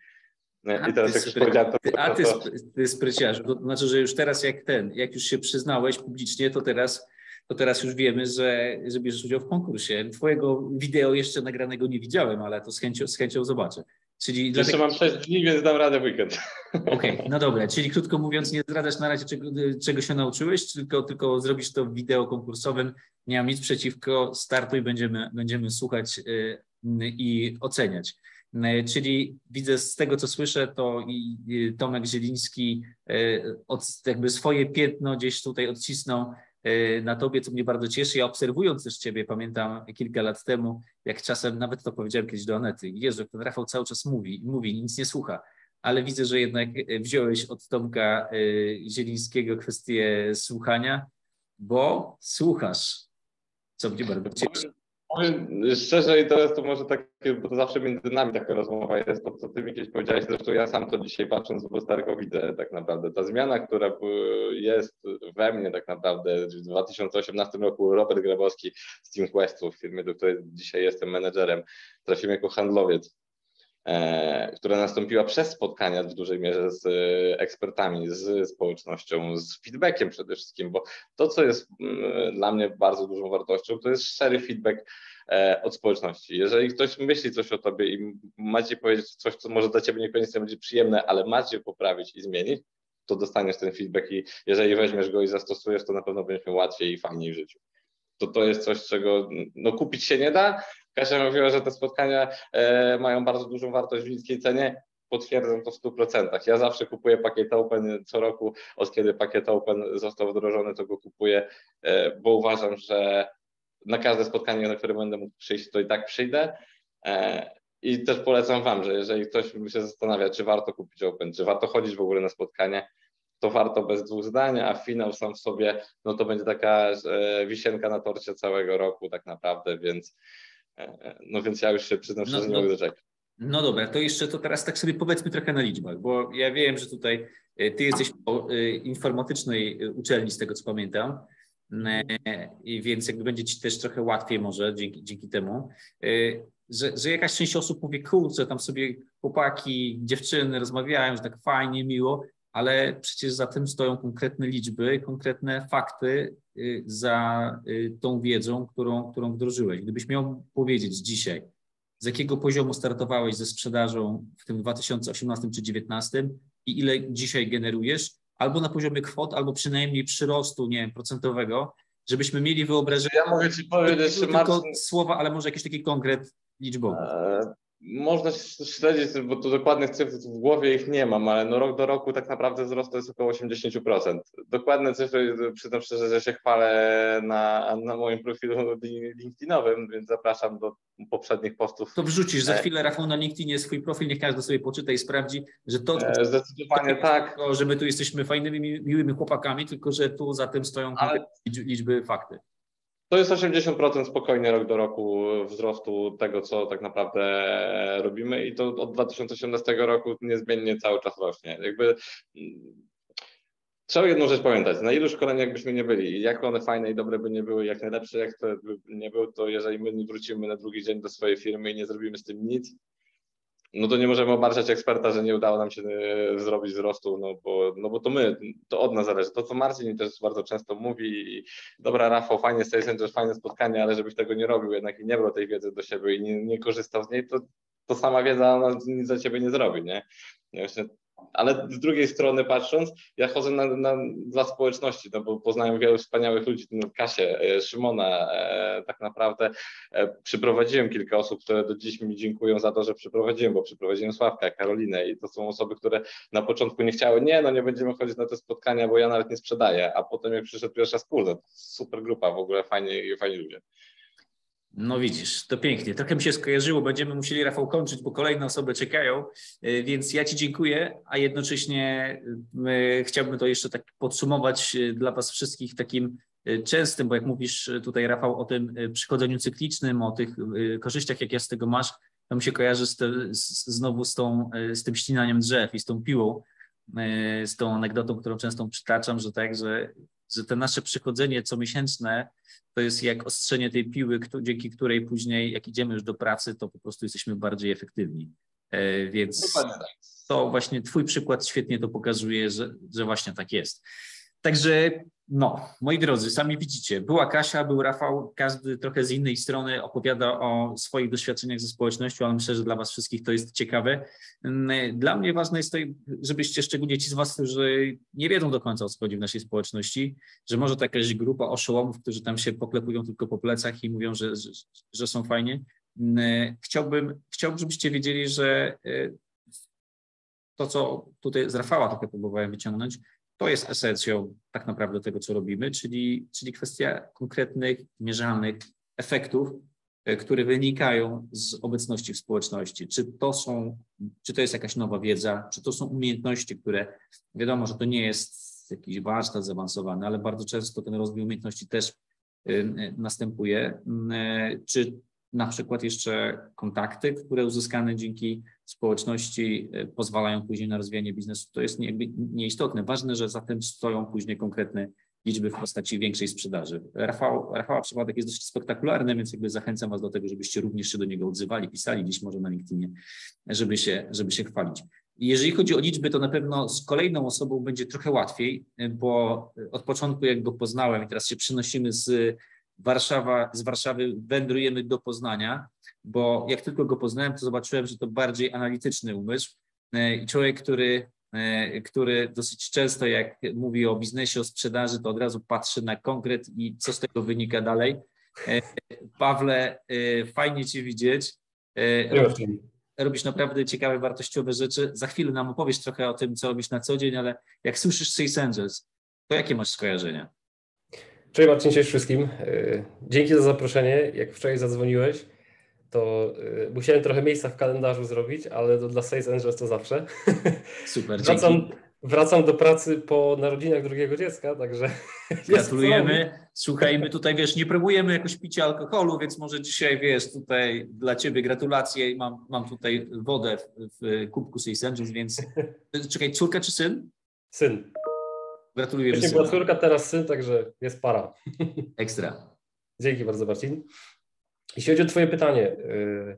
I teraz jak już powiedziałem, to... A ty, to... ty spryciarz, to znaczy, że już teraz jak ten, jak już się przyznałeś publicznie, to teraz to teraz już wiemy, że, że bierzesz udział w konkursie. Twojego wideo jeszcze nagranego nie widziałem, ale to z chęcią, z chęcią zobaczę. Czyli Jeszcze dlatego... mam 6 dni, więc dam radę w weekend. Okej, okay, no dobra, czyli krótko mówiąc, nie zdradzasz na razie czego, czego się nauczyłeś, tylko, tylko zrobisz to w wideo konkursowym. Nie mam nic przeciwko, startuj, będziemy, będziemy słuchać y, i oceniać. Y, czyli widzę z tego, co słyszę, to i Tomek Zieliński y, od, jakby swoje piętno gdzieś tutaj odcisnął na tobie, co mnie bardzo cieszy. Ja obserwując też ciebie, pamiętam kilka lat temu, jak czasem, nawet to powiedziałem kiedyś do Anety, Jezu, ten Rafał cały czas mówi, mówi, nic nie słucha, ale widzę, że jednak wziąłeś od Tomka e, Zielińskiego kwestię słuchania, bo słuchasz, co mnie bardzo cieszy. Szczerze i teraz to może takie, bo to zawsze między nami taka rozmowa jest, to co ty mi kiedyś powiedziałeś, zresztą ja sam to dzisiaj patrząc w lusterko widzę tak naprawdę. Ta zmiana, która jest we mnie tak naprawdę w 2018 roku Robert Grabowski z Team Questu, w firmie, do której dzisiaj jestem menedżerem, trafiłem jako handlowiec która nastąpiła przez spotkania w dużej mierze z e, ekspertami, z społecznością, z feedbackiem przede wszystkim, bo to, co jest mm, dla mnie bardzo dużą wartością, to jest szczery feedback e, od społeczności. Jeżeli ktoś myśli coś o tobie i macie powiedzieć coś, co może dla ciebie niekoniecznie będzie przyjemne, ale macie poprawić i zmienić, to dostaniesz ten feedback i jeżeli weźmiesz go i zastosujesz, to na pewno będziesz miał łatwiej i fajniej w życiu. To to jest coś, czego no, kupić się nie da, Kasia mówiła, że te spotkania e, mają bardzo dużą wartość w niskiej cenie. Potwierdzam to w 100%. Ja zawsze kupuję pakiet Open co roku. Od kiedy pakiet Open został wdrożony, to go kupuję, e, bo uważam, że na każde spotkanie, na które będę mógł przyjść, to i tak przyjdę. E, I też polecam Wam, że jeżeli ktoś się zastanawia, czy warto kupić Open, czy warto chodzić w ogóle na spotkanie, to warto bez dwóch zdań, a finał sam w sobie, no to będzie taka wisienka na torcie całego roku tak naprawdę, więc no więc ja już się przyznam no, nie mogę doczekać. No dobra, to jeszcze to teraz tak sobie powiedzmy trochę na liczbach, bo ja wiem, że tutaj e, ty jesteś po e, informatycznej e, uczelni, z tego co pamiętam, i więc jakby będzie ci też trochę łatwiej może dzięki, dzięki temu, że, że jakaś część osób mówi, kurczę, tam sobie chłopaki, dziewczyny rozmawiają, że tak fajnie, miło, ale przecież za tym stoją konkretne liczby, konkretne fakty y, za y, tą wiedzą, którą, którą wdrożyłeś. Gdybyś miał powiedzieć dzisiaj, z jakiego poziomu startowałeś ze sprzedażą w tym 2018 czy 2019 i ile dzisiaj generujesz, albo na poziomie kwot, albo przynajmniej przyrostu, nie wiem, procentowego, żebyśmy mieli wyobrażenie. Ja mogę Ci powiedzieć, że tylko Marcin... słowa, ale może jakiś taki konkret liczbowy. Można śledzić, bo tu dokładnych cyfr w głowie ich nie mam, ale no rok do roku tak naprawdę wzrost to jest około 80%. Dokładne cyfry, przyznam szczerze, że się chwalę na, na moim profilu LinkedInowym, więc zapraszam do poprzednich postów. To wrzucisz za e, chwilę, Rafał, na LinkedInie swój profil, niech każdy sobie poczyta i sprawdzi, że to... E, zdecydowanie to tak. Tylko, że my tu jesteśmy fajnymi, miłymi chłopakami, tylko że tu za tym stoją ale... liczby, fakty. To jest 80% spokojnie rok do roku wzrostu tego, co tak naprawdę robimy i to od 2018 roku niezmiennie cały czas rośnie. Jakby Trzeba jedną rzecz pamiętać, na ilu szkoleniach byśmy nie byli, jak one fajne i dobre by nie były, jak najlepsze, jak to by nie był, to jeżeli my nie wrócimy na drugi dzień do swojej firmy i nie zrobimy z tym nic, no to nie możemy obarczać eksperta, że nie udało nam się e, zrobić wzrostu, no bo, no bo to my, to od nas zależy. To, co Marcin też bardzo często mówi, dobra Rafał, fajnie Sales Angels, fajne spotkanie, ale żebyś tego nie robił jednak i nie brał tej wiedzy do siebie i nie, nie korzystał z niej, to, to sama wiedza ona nic za ciebie nie zrobi, nie? Ale z drugiej strony patrząc, ja chodzę na, na dla społeczności, no bo poznałem wielu wspaniałych ludzi, no Kasię, e, Szymona, e, tak naprawdę e, przyprowadziłem kilka osób, które do dziś mi dziękują za to, że przyprowadziłem, bo przyprowadziłem Sławka, Karolinę i to są osoby, które na początku nie chciały, nie, no nie będziemy chodzić na te spotkania, bo ja nawet nie sprzedaję, a potem jak przyszedł pierwsza skórza, super grupa, w ogóle fajnie, fajni ludzie. No widzisz, to pięknie. Trochę mi się skojarzyło, będziemy musieli Rafał kończyć, bo kolejne osoby czekają, e, więc ja Ci dziękuję, a jednocześnie e, chciałbym to jeszcze tak podsumować dla Was wszystkich takim częstym, bo jak mówisz tutaj Rafał o tym przychodzeniu cyklicznym, o tych korzyściach, jakie z tego masz, to mi się kojarzy z te, z, znowu z, tą, z tym ścinaniem drzew i z tą piłą, z tą anegdotą, którą często przytaczam, że tak, że, że te nasze przychodzenie comiesięczne to jest jak ostrzenie tej piły, dzięki której później, jak idziemy już do pracy, to po prostu jesteśmy bardziej efektywni. E, więc tak. to właśnie Twój przykład świetnie to pokazuje, że, że właśnie tak jest. Także no, moi drodzy, sami widzicie, była Kasia, był Rafał, każdy trochę z innej strony opowiada o swoich doświadczeniach ze społecznością, ale myślę, że dla Was wszystkich to jest ciekawe. Mm, dla mnie ważne jest to, żebyście, szczególnie ci z Was, którzy nie wiedzą do końca o co chodzi w naszej społeczności, że może to jakaś grupa oszołomów, którzy tam się poklepują tylko po plecach i mówią, że, że, że są fajnie. Mm, chciałbym, chciałbym, żebyście wiedzieli, że y, to, co tutaj z Rafała trochę próbowałem wyciągnąć, to jest esencją tak naprawdę tego, co robimy, czyli, czyli kwestia konkretnych, mierzalnych efektów, e, które wynikają z obecności w społeczności. Czy to są, czy to jest jakaś nowa wiedza, czy to są umiejętności, które wiadomo, że to nie jest jakiś warsztat zaawansowany, ale bardzo często ten rozwój umiejętności też e, e, następuje. Czy na przykład jeszcze kontakty, które uzyskane dzięki społeczności e, pozwalają później na rozwijanie biznesu. To jest jakby nieistotne. Ważne, że za tym stoją później konkretne liczby w postaci większej sprzedaży. Rafał, Rafała przypadek jest dość spektakularny, więc jakby zachęcam Was do tego, żebyście również się do niego odzywali, pisali gdzieś może na LinkedInie, żeby się, żeby się chwalić. Jeżeli chodzi o liczby, to na pewno z kolejną osobą będzie trochę łatwiej, bo od początku jak go poznałem i teraz się przynosimy z Warszawa, z Warszawy wędrujemy do Poznania, bo jak tylko go poznałem, to zobaczyłem, że to bardziej analityczny umysł e, i człowiek, który, e, który dosyć często jak mówi o biznesie, o sprzedaży, to od razu patrzy na konkret i co z tego wynika dalej. E, Pawle, fajnie Cię widzieć. Robisz, robisz naprawdę ciekawe, wartościowe rzeczy. Za chwilę nam opowiesz trochę o tym, co robisz na co dzień, ale jak słyszysz Sales Angels, to jakie masz skojarzenia? Cześć Marcin, cześć wszystkim. E, dzięki za zaproszenie. Jak wczoraj zadzwoniłeś, to e, musiałem trochę miejsca w kalendarzu zrobić, ale to dla Sales Angels to zawsze. Super, wracam, dzięki. Wracam do pracy po narodzinach drugiego dziecka, także... Gratulujemy. Słuchaj, my tutaj, wiesz, nie próbujemy jakoś picia alkoholu, więc może dzisiaj, wiesz, tutaj dla Ciebie gratulacje. Mam, mam tutaj wodę w, w kubku Sales Angels, więc... Czekaj, córka czy syn? Syn. Gratuluję. Wcześniej była córka, teraz syn, także jest para. Ekstra. Dzięki bardzo, Marcin. Jeśli chodzi o Twoje pytanie, y,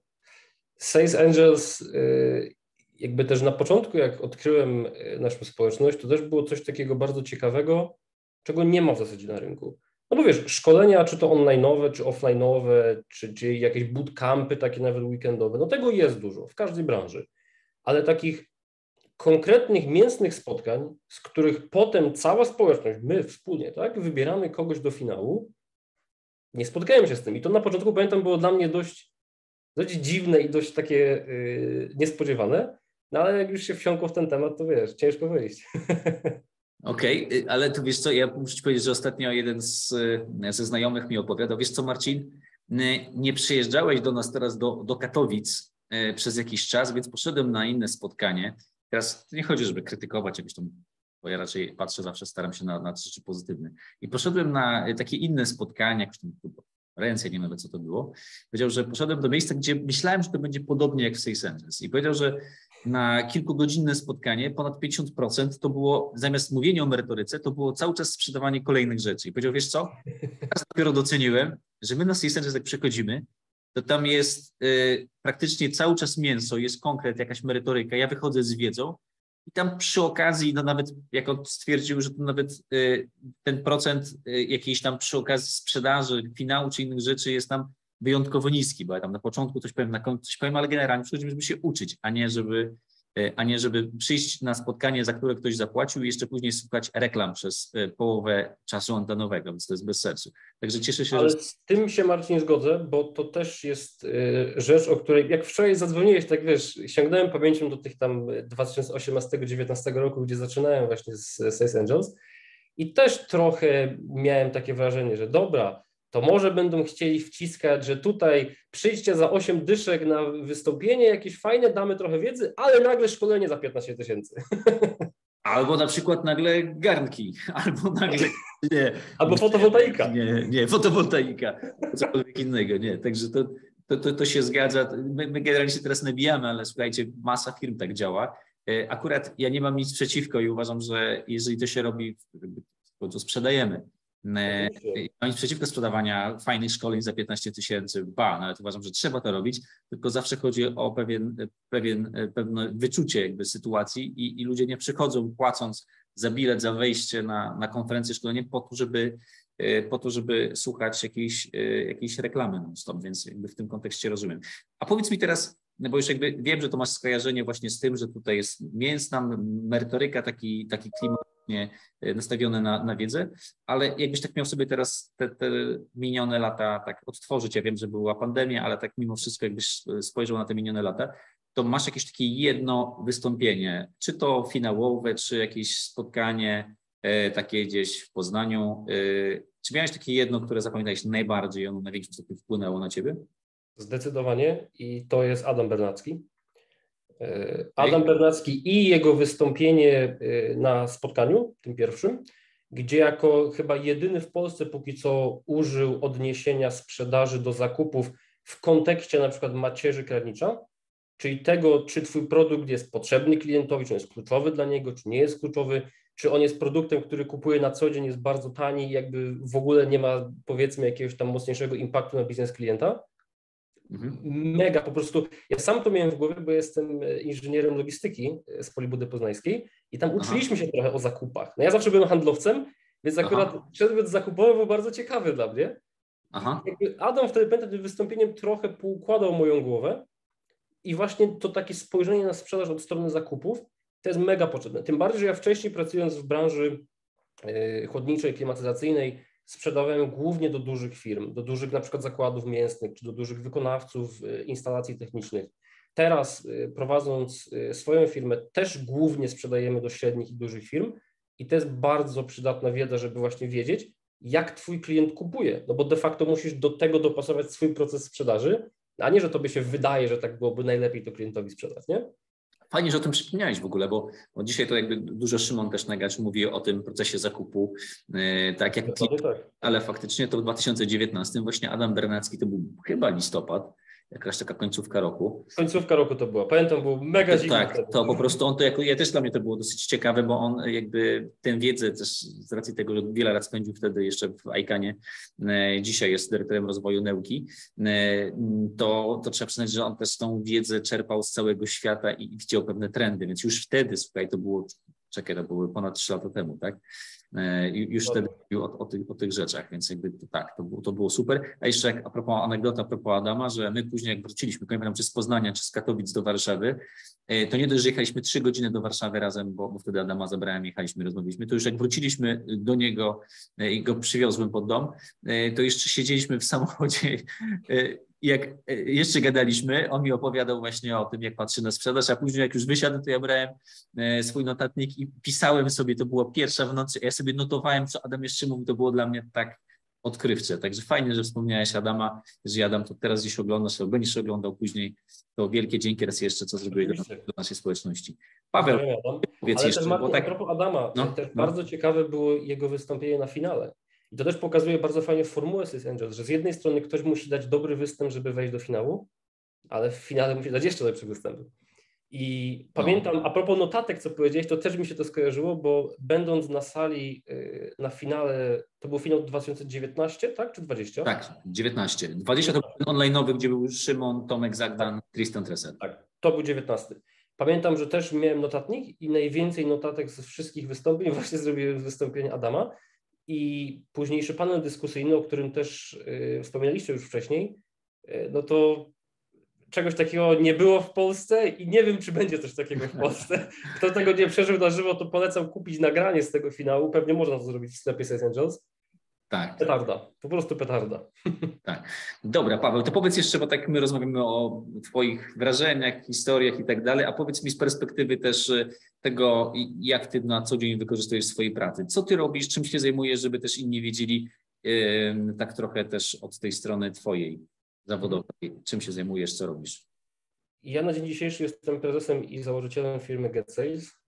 Sales Angels, y, jakby też na początku, jak odkryłem y, naszą społeczność, to też było coś takiego bardzo ciekawego, czego nie ma w zasadzie na rynku. No bo wiesz, szkolenia, czy to online'owe, czy offline'owe, czy, czy jakieś bootcampy takie nawet weekendowe, no tego jest dużo w każdej branży, ale takich konkretnych, mięsnych spotkań, z których potem cała społeczność, my wspólnie, tak, wybieramy kogoś do finału, nie spotkałem się z tym. I to na początku, pamiętam, było dla mnie dość, dość dziwne i dość takie yy, niespodziewane, no ale jak już się wsiąkło w ten temat, to wiesz, ciężko wyjść. Okej, okay, ale to wiesz co, ja muszę ci powiedzieć, że ostatnio jeden z, ze znajomych mi opowiadał, wiesz co Marcin, nie przyjeżdżałeś do nas teraz do, do Katowic y, przez jakiś czas, więc poszedłem na inne spotkanie Teraz nie chodzi, żeby krytykować jakąś tą bo ja raczej patrzę zawsze, staram się na, na rzeczy pozytywne. I poszedłem na takie inne spotkania, jakieś tam konferencja, nie wiem nawet co to było. Powiedział, że poszedłem do miejsca, gdzie myślałem, że to będzie podobnie jak w Sales Angels. I powiedział, że na kilkugodzinne spotkanie ponad 50% to było, zamiast mówienia o merytoryce, to było cały czas sprzedawanie kolejnych rzeczy. I powiedział, wiesz co, teraz dopiero doceniłem, że my na Sales Angels jak przechodzimy, to tam jest y, praktycznie cały czas mięso, jest konkret, jakaś merytoryka, ja wychodzę z wiedzą i tam przy okazji, no nawet jak on stwierdził, że to nawet y, ten procent y, jakiejś tam przy okazji sprzedaży, finału czy innych rzeczy jest tam wyjątkowo niski, bo ja tam na początku coś powiem, na końcu coś powiem, ale generalnie przychodzimy, żeby się uczyć, a nie żeby a nie żeby przyjść na spotkanie, za które ktoś zapłacił i jeszcze później słuchać reklam przez e, połowę czasu antenowego, więc to jest bez sensu. Także cieszę się, Ale że... z tym się Marcin zgodzę, bo to też jest e, rzecz, o której jak wczoraj zadzwoniłeś, tak wiesz, sięgnąłem pamięcią do tych tam 2018-2019 roku, gdzie zaczynałem właśnie z Sales Angels i też trochę miałem takie wrażenie, że dobra, to może będą chcieli wciskać, że tutaj przyjdźcie za 8 dyszek na wystąpienie, jakieś fajne, damy trochę wiedzy, ale nagle szkolenie za 15 tysięcy. Albo na przykład nagle garnki, albo nagle. Nie. Albo fotowoltaika. Nie, nie, fotowoltaika. Cokolwiek innego, nie. Także to, to, to, to się zgadza. My, my generalnie się teraz nabijamy, ale słuchajcie, masa firm tak działa. E, akurat ja nie mam nic przeciwko i uważam, że jeżeli to się robi, to sprzedajemy E, mam nic przeciwko sprzedawania fajnych szkoleń za 15 tysięcy, ba, nawet uważam, że trzeba to robić, tylko zawsze chodzi o pewien, pewien, pewne wyczucie jakby sytuacji i, i ludzie nie przychodzą płacąc za bilet, za wejście na, na konferencję szkolenie po to, żeby e, po to, żeby słuchać jakiejś, e, jakiejś reklamy non-stop, więc jakby w tym kontekście rozumiem. A powiedz mi teraz, no bo już jakby wiem, że to masz skojarzenie właśnie z tym, że tutaj jest mięsna merytoryka, taki, taki klimat E, nastawione na, na wiedzę, ale jakbyś tak miał sobie teraz te, te, minione lata tak odtworzyć, ja wiem, że była pandemia, ale tak mimo wszystko jakbyś spojrzał na te minione lata, to masz jakieś takie jedno wystąpienie, czy to finałowe, czy jakieś spotkanie e, takie gdzieś w Poznaniu. E, czy miałeś takie jedno, które zapamiętałeś najbardziej, ono największym stopniu wpłynęło na ciebie? Zdecydowanie i to jest Adam Bernacki. E, Adam Bernacki i jego wystąpienie e, na spotkaniu, tym pierwszym, gdzie jako chyba jedyny w Polsce póki co użył odniesienia sprzedaży do zakupów w kontekście na przykład macierzy krawnicza, czyli tego, czy Twój produkt jest potrzebny klientowi, czy on jest kluczowy dla niego, czy nie jest kluczowy, czy on jest produktem, który kupuje na co dzień, jest bardzo tani i jakby w ogóle nie ma powiedzmy jakiegoś tam mocniejszego impaktu na biznes klienta. Mega, po prostu. Ja sam to miałem w głowie, bo jestem e, inżynierem logistyki e, z Polibudy Poznańskiej i tam uczyliśmy Aha. się trochę o zakupach. No ja zawsze byłem handlowcem, więc akurat Aha. przedmiot zakupowy był bardzo ciekawy dla mnie. Aha. Adam wtedy pamiętam tym wystąpieniem trochę poukładał moją głowę i właśnie to takie spojrzenie na sprzedaż od strony zakupów to jest mega potrzebne. Tym bardziej, że ja wcześniej pracując w branży e, chłodniczej, klimatyzacyjnej, sprzedawałem głównie do dużych firm, do dużych na przykład zakładów mięsnych, czy do dużych wykonawców y, instalacji technicznych. Teraz y, prowadząc y, swoją firmę, też głównie sprzedajemy do średnich i dużych firm i to jest bardzo przydatna wiedza, żeby właśnie wiedzieć, jak Twój klient kupuje, no bo de facto musisz do tego dopasować swój proces sprzedaży, a nie, że tobie się wydaje, że tak byłoby najlepiej to klientowi sprzedać, nie? Fajnie, że o tym przypomniałeś w ogóle, bo, bo dzisiaj to jakby dużo Szymon też Negacz mówi o tym procesie zakupu, yy, tak jak klip, tak. ale faktycznie to w 2019 właśnie Adam Bernacki, to był chyba listopad, jakaś taka końcówka roku. Końcówka roku to była. Pamiętam, był mega zimno. Tak, to po prostu on to jako, ja też dla mnie to było dosyć ciekawe, bo on jakby tę wiedzę też z racji tego, że wiele lat spędził wtedy jeszcze w ICANie, e, dzisiaj jest dyrektorem rozwoju nauki, e, to, to trzeba przyznać, że on też tą wiedzę czerpał z całego świata i widział pewne trendy, więc już wtedy, słuchaj, to było, czekaj, to było ponad trzy lata temu, tak? E, już wtedy mówił o, o, tych, o tych rzeczach, więc jakby to, tak, to było, to było super. A jeszcze jak, a propos anegdota, a propos Adama, że my później jak wróciliśmy, pamiętam, czy z Poznania, czy z Katowic do Warszawy, e, to nie dość, że jechaliśmy trzy godziny do Warszawy razem, bo, bo wtedy Adama zabrałem, jechaliśmy, rozmawialiśmy, to już jak wróciliśmy do niego e, i go przywiozłem pod dom, to jeszcze siedzieliśmy w samochodzie jak e, jeszcze gadaliśmy, on mi opowiadał właśnie o tym, jak patrzy na sprzedaż, a później jak już wysiadł, to ja brałem e, swój notatnik i pisałem sobie, to było pierwsza w nocy, ja sobie notowałem, co Adam jeszcze mówił, to było dla mnie tak odkrywcze. Także fajnie, że wspomniałeś Adama, że Adam to teraz gdzieś oglądasz, albo będziesz oglądał później, to wielkie dzięki raz jeszcze, co zrobiłeś dla, dla naszej społeczności. Paweł, powiedz Ale jeszcze, bo tak... A propos Adama, no, no. bardzo ciekawe było jego wystąpienie na finale. I to też pokazuje bardzo fajnie formułę Six Angels, że z jednej strony ktoś musi dać dobry występ, żeby wejść do finału, ale w finale musi dać jeszcze lepszy występ. I no. pamiętam, a propos notatek, co powiedziałeś, to też mi się to skojarzyło, bo będąc na sali y, na finale, to był finał 2019, tak? Czy 20? Tak, 19. 20 to był online'owy, gdzie był Szymon, Tomek Zagdan, tak. Tristan Treser. Tak, to był 19. Pamiętam, że też miałem notatnik i najwięcej notatek ze wszystkich wystąpień właśnie zrobiłem z wystąpienia Adama i późniejszy panel dyskusyjny, o którym też y, wspominaliście już wcześniej, y, no to czegoś takiego nie było w Polsce i nie wiem, czy będzie coś takiego w Polsce. Kto tego nie przeżył na żywo, to polecam kupić nagranie z tego finału. Pewnie można to zrobić w sklepie Six Angels. Tak. Petarda, po prostu petarda. Tak. Dobra, Paweł, to powiedz jeszcze, bo tak my rozmawiamy o Twoich wrażeniach, historiach i tak dalej, a powiedz mi z perspektywy też e, tego, jak Ty na co dzień wykorzystujesz swojej pracy. Co Ty robisz, czym się zajmujesz, żeby też inni wiedzieli yy, tak trochę też od tej strony Twojej zawodowej, czym się zajmujesz, co robisz? Ja na dzień dzisiejszy jestem prezesem i założycielem firmy GetSales y,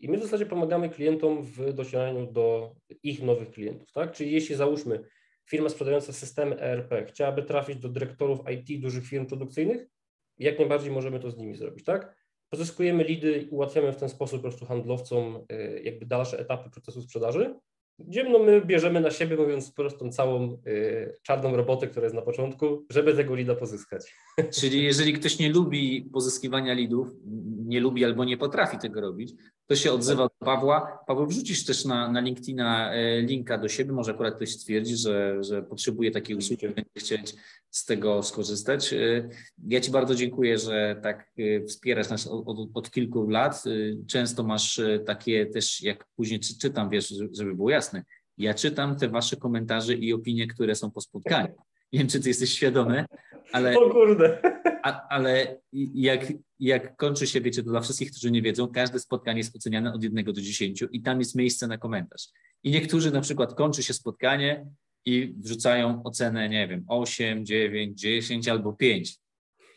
i my w zasadzie pomagamy klientom w docieraniu do ich nowych klientów, tak? Czyli jeśli załóżmy firma sprzedająca systemy ERP chciałaby trafić do dyrektorów IT dużych firm produkcyjnych, jak najbardziej możemy to z nimi zrobić, tak? Pozyskujemy lidy i ułatwiamy w ten sposób po prostu handlowcom y, jakby dalsze etapy procesu sprzedaży gdzie no my bierzemy na siebie, mówiąc po prostu tą y, czarną robotę, która jest na początku, żeby tego lida pozyskać. Czyli jeżeli ktoś nie lubi pozyskiwania lidów, nie lubi albo nie potrafi tego robić, to się odzywa do Pawła. Paweł, wrzucisz też na, na LinkedIna e, linka do siebie, może akurat ktoś stwierdzi, że, że potrzebuje takiej usługi, będzie chcieć z tego skorzystać. E, ja Ci bardzo dziękuję, że tak e, wspierasz nas od, od, od kilku lat. Często masz takie też, jak później czytam, wiesz, żeby było jasne, ja czytam te Wasze komentarze i opinie, które są po spotkaniu. Nie wiem, czy Ty jesteś świadomy, ale... O kurde! A, ale jak, jak kończy się, wiecie, to dla wszystkich, którzy nie wiedzą, każde spotkanie jest oceniane od 1 do 10 i tam jest miejsce na komentarz. I niektórzy na przykład kończy się spotkanie i wrzucają ocenę, nie wiem, 8, 9, 10 albo 5.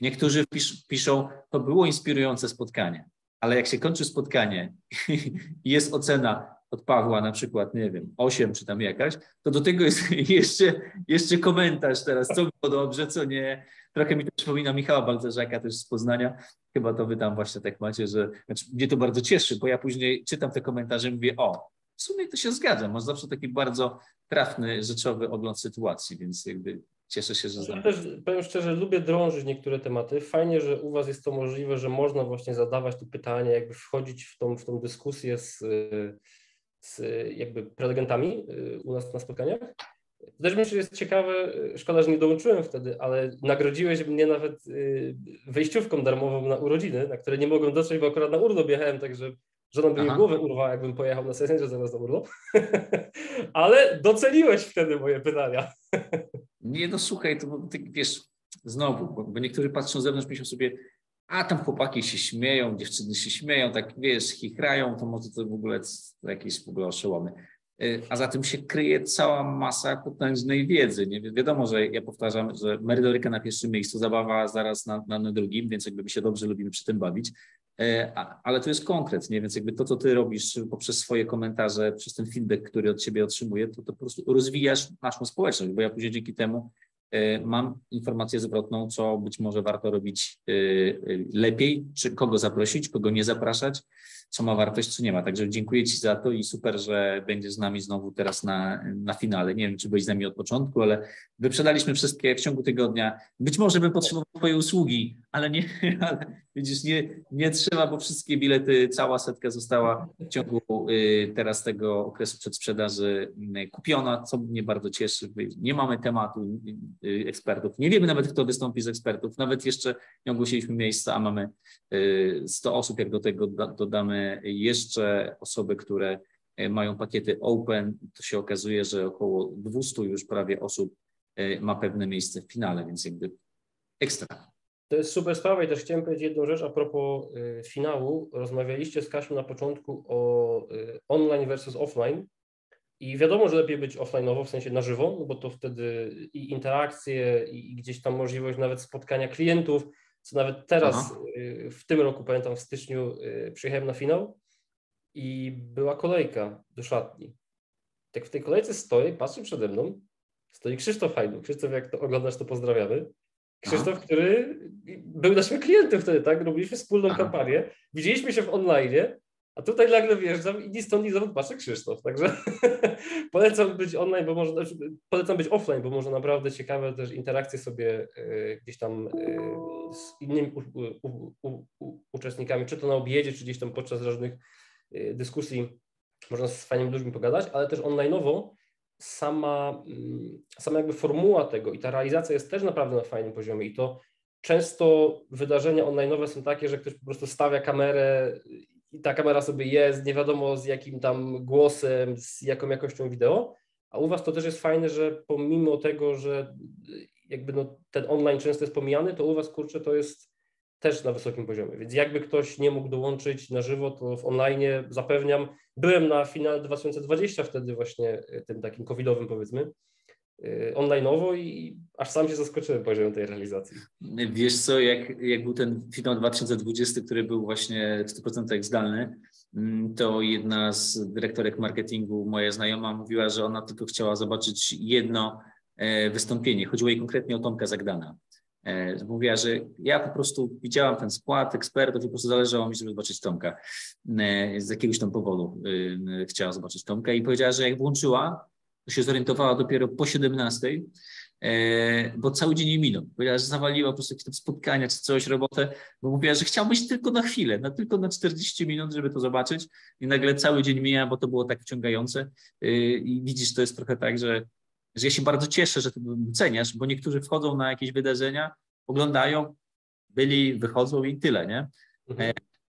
Niektórzy pisz, piszą, to było inspirujące spotkanie, ale jak się kończy spotkanie i jest ocena od Pawła na przykład, nie wiem, 8 czy tam jakaś, to do tego jest jeszcze, jeszcze komentarz teraz, co było dobrze, co nie. Trochę mi to przypomina Michała Balcerzaka też z Poznania. Chyba to wy tam właśnie tak macie, że znaczy, mnie to bardzo cieszy, bo ja później czytam te komentarze i mówię, o, w sumie to się zgadza. Masz zawsze taki bardzo trafny, rzeczowy ogląd sytuacji, więc jakby cieszę się, że znam. Ja też powiem szczerze, lubię drążyć niektóre tematy. Fajnie, że u Was jest to możliwe, że można właśnie zadawać tu pytania, jakby wchodzić w tą, w tą dyskusję z, z jakby prelegentami y, u nas na spotkaniach. Też myślę, że jest ciekawe, szkoda, że nie dołączyłem wtedy, ale nagrodziłeś mnie nawet y, wejściówką darmową na urodziny, na które nie mogłem dotrzeć, bo akurat na urlop jechałem, także żona by mi głowę urwała, jakbym pojechał na sesję zamiast na urlop. ale doceniłeś wtedy moje pytania. nie, no słuchaj, to wiesz, znowu, bo, bo niektórzy patrzą z zewnątrz, myślą sobie, a tam chłopaki się śmieją, dziewczyny się śmieją, tak wiesz, chichrają, to może to w ogóle jakieś w ogóle oszołomy. Y, a za tym się kryje cała masa potężnej wiedzy. Nie? Wiadomo, że ja powtarzam, że merytoryka na pierwszym miejscu, zabawa zaraz na, na, na drugim, więc jakby my się dobrze lubimy przy tym bawić. Y, ale to jest konkret, nie? więc jakby to, co ty robisz poprzez swoje komentarze, przez ten feedback, który od ciebie otrzymuję, to, to po prostu rozwijasz naszą społeczność, bo ja później dzięki temu mam informację zwrotną, co być może warto robić lepiej, czy kogo zaprosić, kogo nie zapraszać, co ma wartość, co nie ma. Także dziękuję Ci za to i super, że będziesz z nami znowu teraz na, na finale. Nie wiem, czy byłeś z nami od początku, ale wyprzedaliśmy wszystkie w ciągu tygodnia. Być może bym potrzebował Twojej usługi, ale nie, ale widzisz, nie, nie trzeba, bo wszystkie bilety, cała setka została w ciągu y, teraz tego okresu przedsprzedaży y, kupiona, co mnie bardzo cieszy. Nie mamy tematu y, ekspertów, nie wiemy nawet, kto wystąpi z ekspertów, nawet jeszcze nie ogłosiliśmy miejsca, a mamy 100 osób, jak do tego dodamy jeszcze osoby, które mają pakiety open, to się okazuje, że około 200 już prawie osób ma pewne miejsce w finale, więc jakby ekstra. To jest super sprawa i też chciałem powiedzieć jedną rzecz a propos finału. Rozmawialiście z Kasią na początku o online versus offline. I wiadomo, że lepiej być offline'owo, w sensie na żywo, no bo to wtedy i interakcje, i gdzieś tam możliwość nawet spotkania klientów, co nawet teraz Aha. Y, w tym roku, pamiętam w styczniu y, przyjechałem na finał i była kolejka do szatni. Tak w tej kolejce stoi, patrzy przede mną, stoi Krzysztof Hajdu. Krzysztof, jak to oglądasz, to pozdrawiamy. Krzysztof, Aha. który był naszym klientem wtedy, tak? Robiliśmy wspólną Aha. kampanię. Widzieliśmy się w online, a tutaj nagle wjeżdżam i ni stąd, ni zowąd patrzę Krzysztof. Także polecam być online, bo może, znaczy, polecam być offline, bo może naprawdę ciekawe też interakcje sobie y, gdzieś tam y, z innymi u, u, u, uczestnikami, czy to na obiedzie, czy gdzieś tam podczas różnych y, dyskusji można z fajnymi ludźmi pogadać, ale też online'owo sama, mm, sama jakby formuła tego i ta realizacja jest też naprawdę na fajnym poziomie i to często wydarzenia online'owe są takie, że ktoś po prostu stawia kamerę ta kamera sobie jest, nie wiadomo z jakim tam głosem, z jaką jakością wideo, a u Was to też jest fajne, że pomimo tego, że jakby no, ten online często jest pomijany, to u Was, kurczę, to jest też na wysokim poziomie, więc jakby ktoś nie mógł dołączyć na żywo, to w online zapewniam, byłem na finale 2020 wtedy właśnie y, tym takim covidowym powiedzmy, y, online'owo i aż sam się zaskoczyłem poziomem tej realizacji. Wiesz co, jak, jak był ten finał 2020, który był właśnie w 100% zdalny, mm, to jedna z dyrektorek marketingu, moja znajoma, mówiła, że ona tylko chciała zobaczyć jedno e, wystąpienie. Chodziło jej konkretnie o Tomka Zagdana. E, mówiła, że ja po prostu widziałam ten skład ekspertów i po prostu zależało mi, żeby zobaczyć Tomka. E, z jakiegoś tam powodu e, chciała zobaczyć Tomka i powiedziała, że jak włączyła, to się zorientowała dopiero po 17, bo cały dzień minął. Powiedziała, że zawaliła po prostu jakieś spotkania czy coś, robotę, bo mówiła, że chciał być tylko na chwilę, na, tylko na 40 minut, żeby to zobaczyć i nagle cały dzień mija, bo to było tak wciągające i widzisz, to jest trochę tak, że że ja się bardzo cieszę, że to doceniasz, bo niektórzy wchodzą na jakieś wydarzenia, oglądają, byli, wychodzą i tyle, nie? Mhm.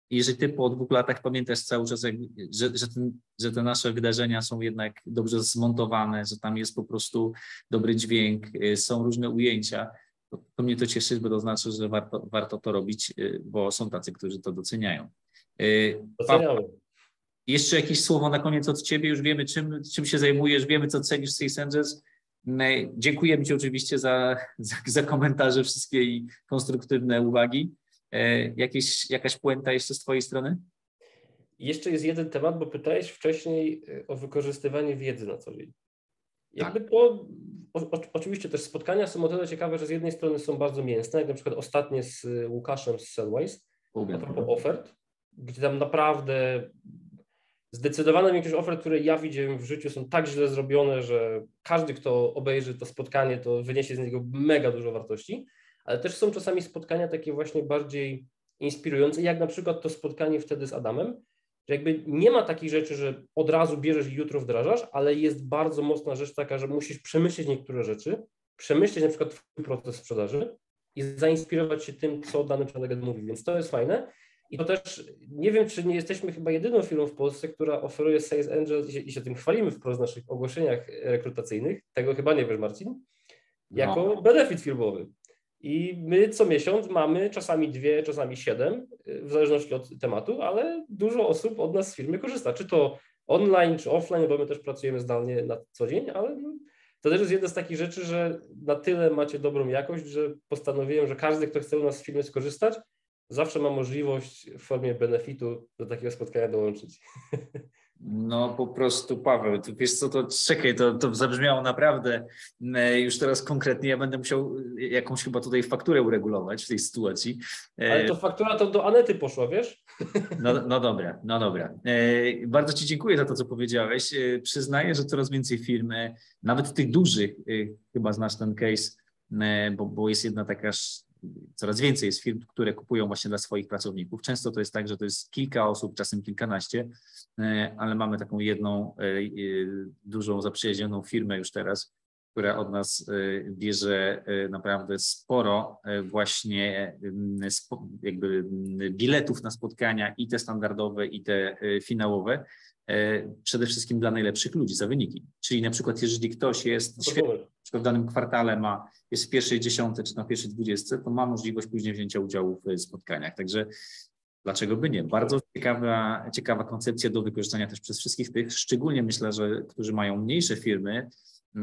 I jeżeli ty po dwóch latach pamiętasz cały czas, jak, że, że, ten, że te nasze wydarzenia są jednak dobrze zmontowane, że tam jest po prostu dobry dźwięk, y, są różne ujęcia, to, to mnie to cieszy, bo to znaczy, że warto, warto to robić, y, bo są tacy, którzy to doceniają. Y, Doceniamy. Jeszcze jakieś słowo na koniec od Ciebie, już wiemy czym, czym się zajmujesz, wiemy co cenisz w Sales Angels. Dziękujemy Ci oczywiście za, za, za komentarze wszystkie i konstruktywne uwagi. E, jakieś, jakaś puenta jeszcze z Twojej strony? Jeszcze jest jeden temat, bo pytałeś wcześniej e, o wykorzystywanie wiedzy na co dzień. Jakby tak. to, o, oczywiście też spotkania są o tyle ciekawe, że z jednej strony są bardzo mięsne, jak na przykład ostatnie z Łukaszem z Sellwise, a propos ofert, gdzie tam naprawdę zdecydowana większość ofert, które ja widziałem w życiu są tak źle zrobione, że każdy, kto obejrzy to spotkanie, to wyniesie z niego mega dużo wartości, ale też są czasami spotkania takie właśnie bardziej inspirujące, jak na przykład to spotkanie wtedy z Adamem, że jakby nie ma takich rzeczy, że od razu bierzesz i jutro wdrażasz, ale jest bardzo mocna rzecz taka, że musisz przemyśleć niektóre rzeczy, przemyśleć na przykład twój proces sprzedaży i zainspirować się tym, co dany prelegent mówi, więc to jest fajne. I to też nie wiem, czy nie jesteśmy chyba jedyną firmą w Polsce, która oferuje Sales Angel i się, i się tym chwalimy wprost w naszych ogłoszeniach rekrutacyjnych. Tego chyba nie wiesz, Marcin. Jako no. benefit firmowy. I my co miesiąc mamy czasami dwie, czasami siedem, w zależności od tematu, ale dużo osób od nas z firmy korzysta. Czy to online, czy offline, bo my też pracujemy zdalnie na co dzień, ale to też jest jedna z takich rzeczy, że na tyle macie dobrą jakość, że postanowiłem, że każdy, kto chce u nas z firmy skorzystać, zawsze ma możliwość w formie benefitu do takiego spotkania dołączyć. No po prostu Paweł, tu wiesz co, to czekaj, to, to zabrzmiało naprawdę e, już teraz konkretnie, ja będę musiał jakąś chyba tutaj fakturę uregulować w tej sytuacji. E, Ale to faktura to do Anety poszła, wiesz? No, no dobra, no dobra. E, bardzo Ci dziękuję za to, co powiedziałeś. Przyznaję, że coraz więcej firm, nawet tych dużych, chyba znasz ten case, bo, bo jest jedna taka coraz więcej jest firm, które kupują właśnie dla swoich pracowników. Często to jest tak, że to jest kilka osób, czasem kilkanaście, e, ale mamy taką jedną e, e, dużą zaprzyjaźnioną firmę już teraz, która od nas bierze naprawdę sporo właśnie jakby biletów na spotkania i te standardowe, i te finałowe, przede wszystkim dla najlepszych ludzi za wyniki. Czyli na przykład jeżeli ktoś jest świetny, w danym kwartale ma, jest w pierwszej dziesiątce czy na pierwszej dwudziestce, to ma możliwość później wzięcia udziału w spotkaniach. Także Dlaczego by nie? Bardzo ciekawa, ciekawa koncepcja do wykorzystania też przez wszystkich tych, szczególnie myślę, że którzy mają mniejsze firmy,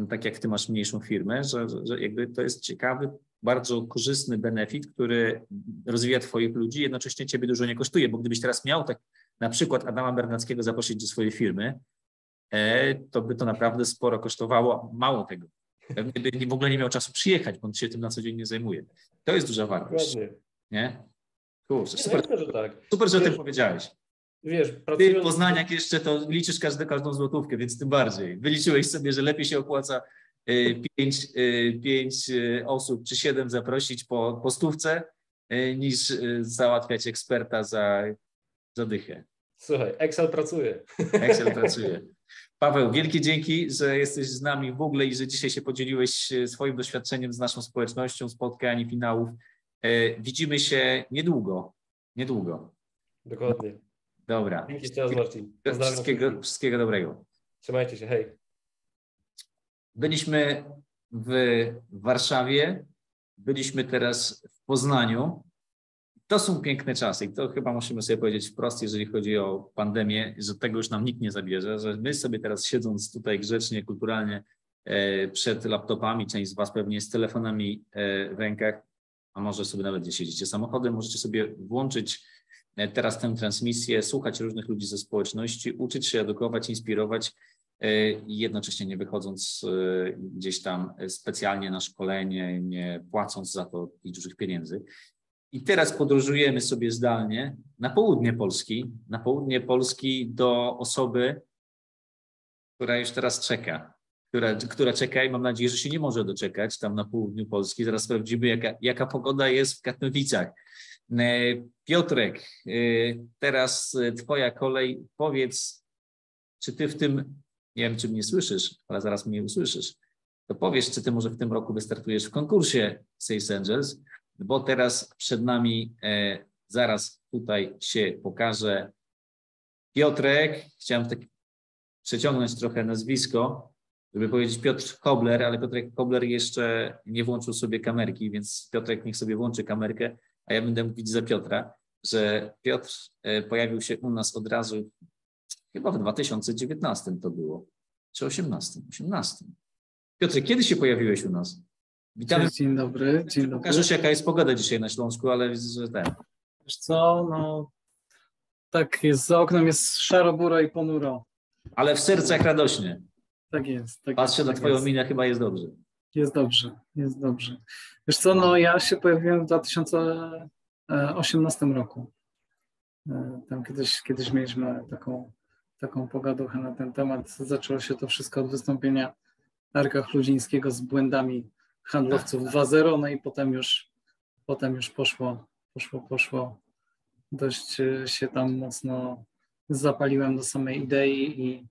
tak jak ty masz mniejszą firmę, że, że jakby to jest ciekawy, bardzo korzystny benefit, który rozwija twoich ludzi, jednocześnie ciebie dużo nie kosztuje, bo gdybyś teraz miał tak na przykład Adama Bernackiego zaprosić do swojej firmy, e, to by to naprawdę sporo kosztowało. Mało tego. Pewnie by w ogóle nie miał czasu przyjechać, bo on się tym na co dzień nie zajmuje. To jest duża wartość. Dokładnie. Nie? Kurczę, super, no, że tak. super, że o tym powiedziałeś. Wiesz, pracując... Ty w Poznaniach jeszcze to liczysz każdy, każdą złotówkę, więc tym bardziej. Wyliczyłeś sobie, że lepiej się opłaca y, pięć, y, pięć y, osób czy siedem zaprosić po, po stówce, niż załatwiać eksperta za, za dychę. Słuchaj, Excel pracuje. Excel pracuje. Paweł, wielkie dzięki, że jesteś z nami w ogóle i że dzisiaj się podzieliłeś swoim doświadczeniem z naszą społecznością, spotkań, finałów. E, widzimy się niedługo. Niedługo. Dokładnie. Dobra. Dzięki jeszcze raz, Marcin. Wszystkiego, wszystkiego dobrego. Trzymajcie się, hej. Byliśmy w Warszawie, byliśmy teraz w Poznaniu. To są piękne czasy i to chyba musimy sobie powiedzieć wprost, jeżeli chodzi o pandemię, że tego już nam nikt nie zabierze, że my sobie teraz siedząc tutaj grzecznie, kulturalnie e, przed laptopami, część z Was pewnie z telefonami e, w rękach, a może sobie nawet gdzie siedzicie samochodem, możecie sobie włączyć teraz tę transmisję, słuchać różnych ludzi ze społeczności, uczyć się, edukować, inspirować i jednocześnie nie wychodząc gdzieś tam specjalnie na szkolenie, nie płacąc za to dużych pieniędzy. I teraz podróżujemy sobie zdalnie na południe Polski, na południe Polski do osoby, która już teraz czeka, która, która czeka i mam nadzieję, że się nie może doczekać tam na południu Polski. Zaraz sprawdzimy, jaka, jaka pogoda jest w Katowicach. E, Piotrek, e, teraz Twoja kolej. Powiedz, czy Ty w tym, nie wiem, czy mnie słyszysz, ale zaraz mnie usłyszysz, to powiesz, czy Ty może w tym roku wystartujesz w konkursie Sales Angels bo teraz przed nami e, zaraz tutaj się pokaże Piotrek. Chciałem tak przeciągnąć trochę nazwisko, żeby powiedzieć Piotr Kobler, ale Piotrek Kobler jeszcze nie włączył sobie kamerki, więc Piotrek niech sobie włączy kamerkę, a ja będę mówić za Piotra, że Piotr e, pojawił się u nas od razu, chyba w 2019 to było, czy 18, 18. Piotr, kiedy się pojawiłeś u nas? Witamy. Dzień dobry. Dzień dobry. Pokażesz, jaka jest pogoda dzisiaj na Śląsku, ale widzę, że ten. Wiesz co, no tak jest, za oknem jest szaro, buro i ponuro. Ale w sercach radośnie. Tak jest. Tak Patrzę jest, na tak twoją jest. minę, chyba jest dobrze. Jest dobrze, jest dobrze. Wiesz co, no ja się pojawiłem w 2018 roku. E, tam kiedyś, kiedyś mieliśmy taką, taką pogaduchę na ten temat. Zaczęło się to wszystko od wystąpienia Arka Chludzińskiego z błędami handlowców 2.0, no i potem już, potem już poszło, poszło, poszło. Dość e, się tam mocno zapaliłem do samej idei i,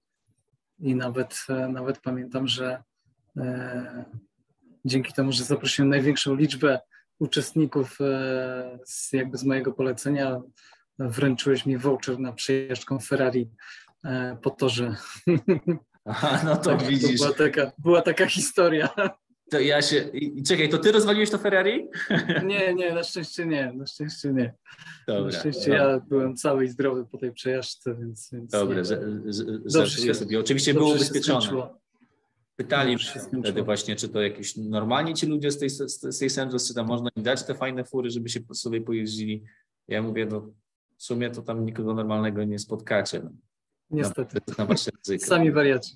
i nawet, e, nawet pamiętam, że dzięki temu, że zaprosiłem największą liczbę uczestników e, z, jakby z mojego polecenia, wręczyłeś mi voucher na przejażdżką Ferrari e, po torze. Aha, no to tak, widzisz. To była, taka, była taka historia. To ja się. I czekaj, to ty rozwaliłeś to Ferrari? Nie, nie, na szczęście nie. Na szczęście nie. Dobra, na szczęście dobra. ja byłem cały i zdrowy po tej przejażdżce, więc. więc Dobrze, żartuję sobie. Oczywiście było ubezpieczone. Pytali wtedy właśnie, czy to jakieś normalni ci ludzie z tej, z tej Sandros, czy tam można im dać te fajne fury, żeby się sobie pojeździli. Ja mówię, no w sumie to tam nikogo normalnego nie spotkacie. No. Niestety. Na, na Sami wariaci.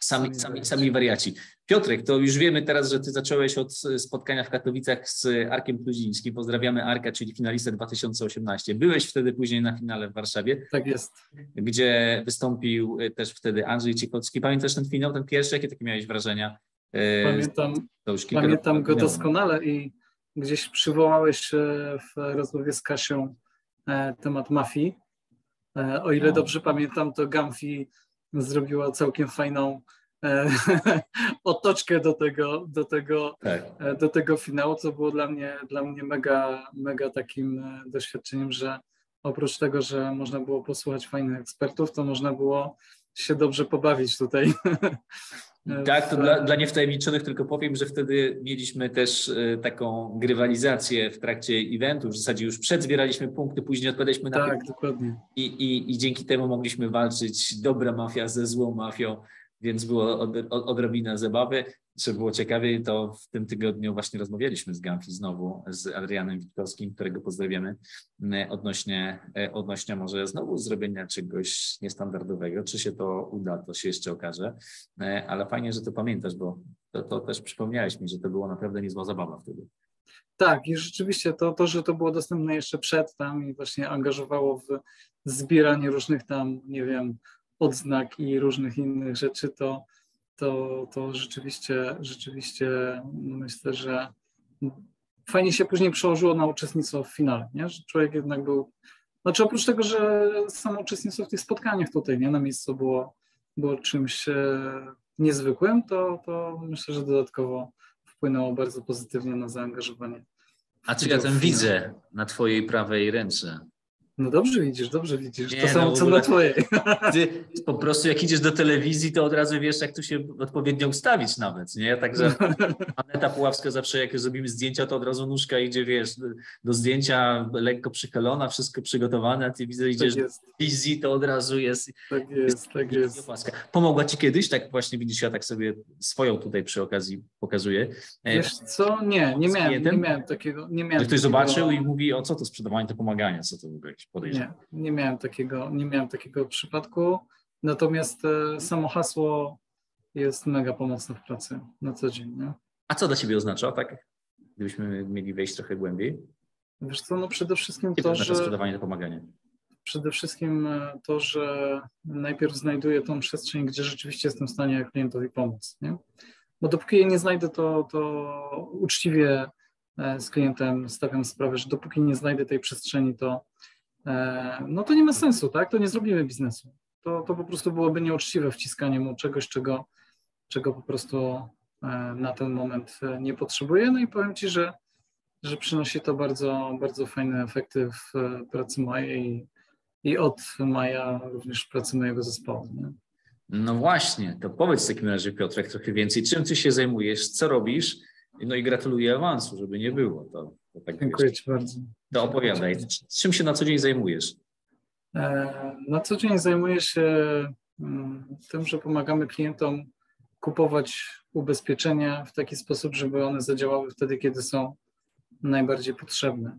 Sami, sami, sami wariaci. Piotrek, to już wiemy teraz, że ty zacząłeś od spotkania w Katowicach z Arkiem Kluzińskim. Pozdrawiamy Arka, czyli finalistę 2018. Byłeś wtedy później na finale w Warszawie. Tak jest. Gdzie wystąpił też wtedy Andrzej Cichocki. Pamiętasz ten finał, ten pierwszy? Jakie takie miałeś wrażenia? E, pamiętam, pamiętam go doskonale i gdzieś przywołałeś e, w rozmowie z Kasią e, temat mafii. O ile no. dobrze pamiętam, to Gamfi zrobiła całkiem fajną e, otoczkę do tego, do, tego, tak. E, do tego finału, co było dla mnie, dla mnie mega, mega takim e, doświadczeniem, że oprócz tego, że można było posłuchać fajnych ekspertów, to można było się dobrze pobawić tutaj. Tak, to dla, dla niewtajemniczonych tylko powiem, że wtedy mieliśmy też e, taką grywalizację w trakcie eventu. W zasadzie już przedzbieraliśmy punkty, później odpowiadaliśmy na Tak, dokładnie. I, i, I dzięki temu mogliśmy walczyć dobra mafia ze złą mafią, więc było od, od, odrobina zabawy. Żeby było ciekawie, to w tym tygodniu właśnie rozmawialiśmy z Gamfi znowu, z Adrianem Witkowskim, którego pozdrawiamy, e, odnośnie, e, odnośnie może znowu zrobienia czegoś niestandardowego. Czy się to uda, to się jeszcze okaże, e, ale fajnie, że to pamiętasz, bo to, to też przypomniałeś mi, że to było naprawdę niezła zabawa wtedy. Tak, i rzeczywiście to, to, że to było dostępne jeszcze przed tam i właśnie angażowało w zbieranie różnych tam, nie wiem, odznak i różnych innych rzeczy, to, to, to rzeczywiście, rzeczywiście myślę, że fajnie się później przełożyło na uczestnictwo w finale, nie? że człowiek jednak był, znaczy oprócz tego, że samo uczestnictwo w tych spotkaniach tutaj nie? na miejscu było, było czymś e, niezwykłym, to, to myślę, że dodatkowo wpłynęło bardzo pozytywnie na zaangażowanie. A czy ja ten widzę na twojej prawej ręce? No dobrze widzisz, dobrze widzisz. Nie, to samo no, co na twojej. Ty po prostu jak idziesz do telewizji, to od razu wiesz, jak tu się odpowiednio ustawić nawet, nie? Także Aneta Puławska zawsze jak zrobimy zdjęcia, to od razu nóżka idzie, wiesz, do zdjęcia lekko przychylona, wszystko przygotowane, a ty widzę, idziesz tak do telewizji, to od razu jest... Tak jest, tak jest. Pomogła ci kiedyś? Tak właśnie widzisz, ja tak sobie swoją tutaj przy okazji pokazuję. E, wiesz co? Nie, nie miałem, nie miałem takiego... Nie miałem ktoś takiego... zobaczył i mówi, o co to sprzedawanie, to pomaganie, co to w ogóle nie, nie miałem takiego, nie miałem takiego przypadku. Natomiast e, samo hasło jest mega pomocne w pracy na co dzień. Nie? A co dla Ciebie oznacza, tak? Gdybyśmy mieli wejść trochę głębiej. Wiesz co, no przede wszystkim to, że... sprzedawanie, to pomaganie. Przede wszystkim e, to, że najpierw znajduję tą przestrzeń, gdzie rzeczywiście jestem w stanie klientowi pomóc, nie? Bo dopóki jej nie znajdę, to, to uczciwie e, z klientem stawiam sprawę, że dopóki nie znajdę tej przestrzeni, to no to nie ma sensu, tak? To nie zrobimy biznesu. To, to po prostu byłoby nieuczciwe wciskanie mu czegoś, czego, czego po prostu e, na ten moment e, nie potrzebuje. No i powiem Ci, że, że przynosi to bardzo, bardzo fajne efekty w pracy mojej i od maja również w pracy mojego zespołu. Nie? No właśnie, to powiedz w takim razie Piotrek trochę więcej, czym Ty się zajmujesz, co robisz? No i gratuluję awansu, żeby nie było. To tak Dziękuję wiesz. Ci bardzo. To opowiadaj. Czym się na co dzień zajmujesz? E, na co dzień zajmuję się mm, tym, że pomagamy klientom kupować ubezpieczenia w taki sposób, żeby one zadziałały wtedy, kiedy są najbardziej potrzebne.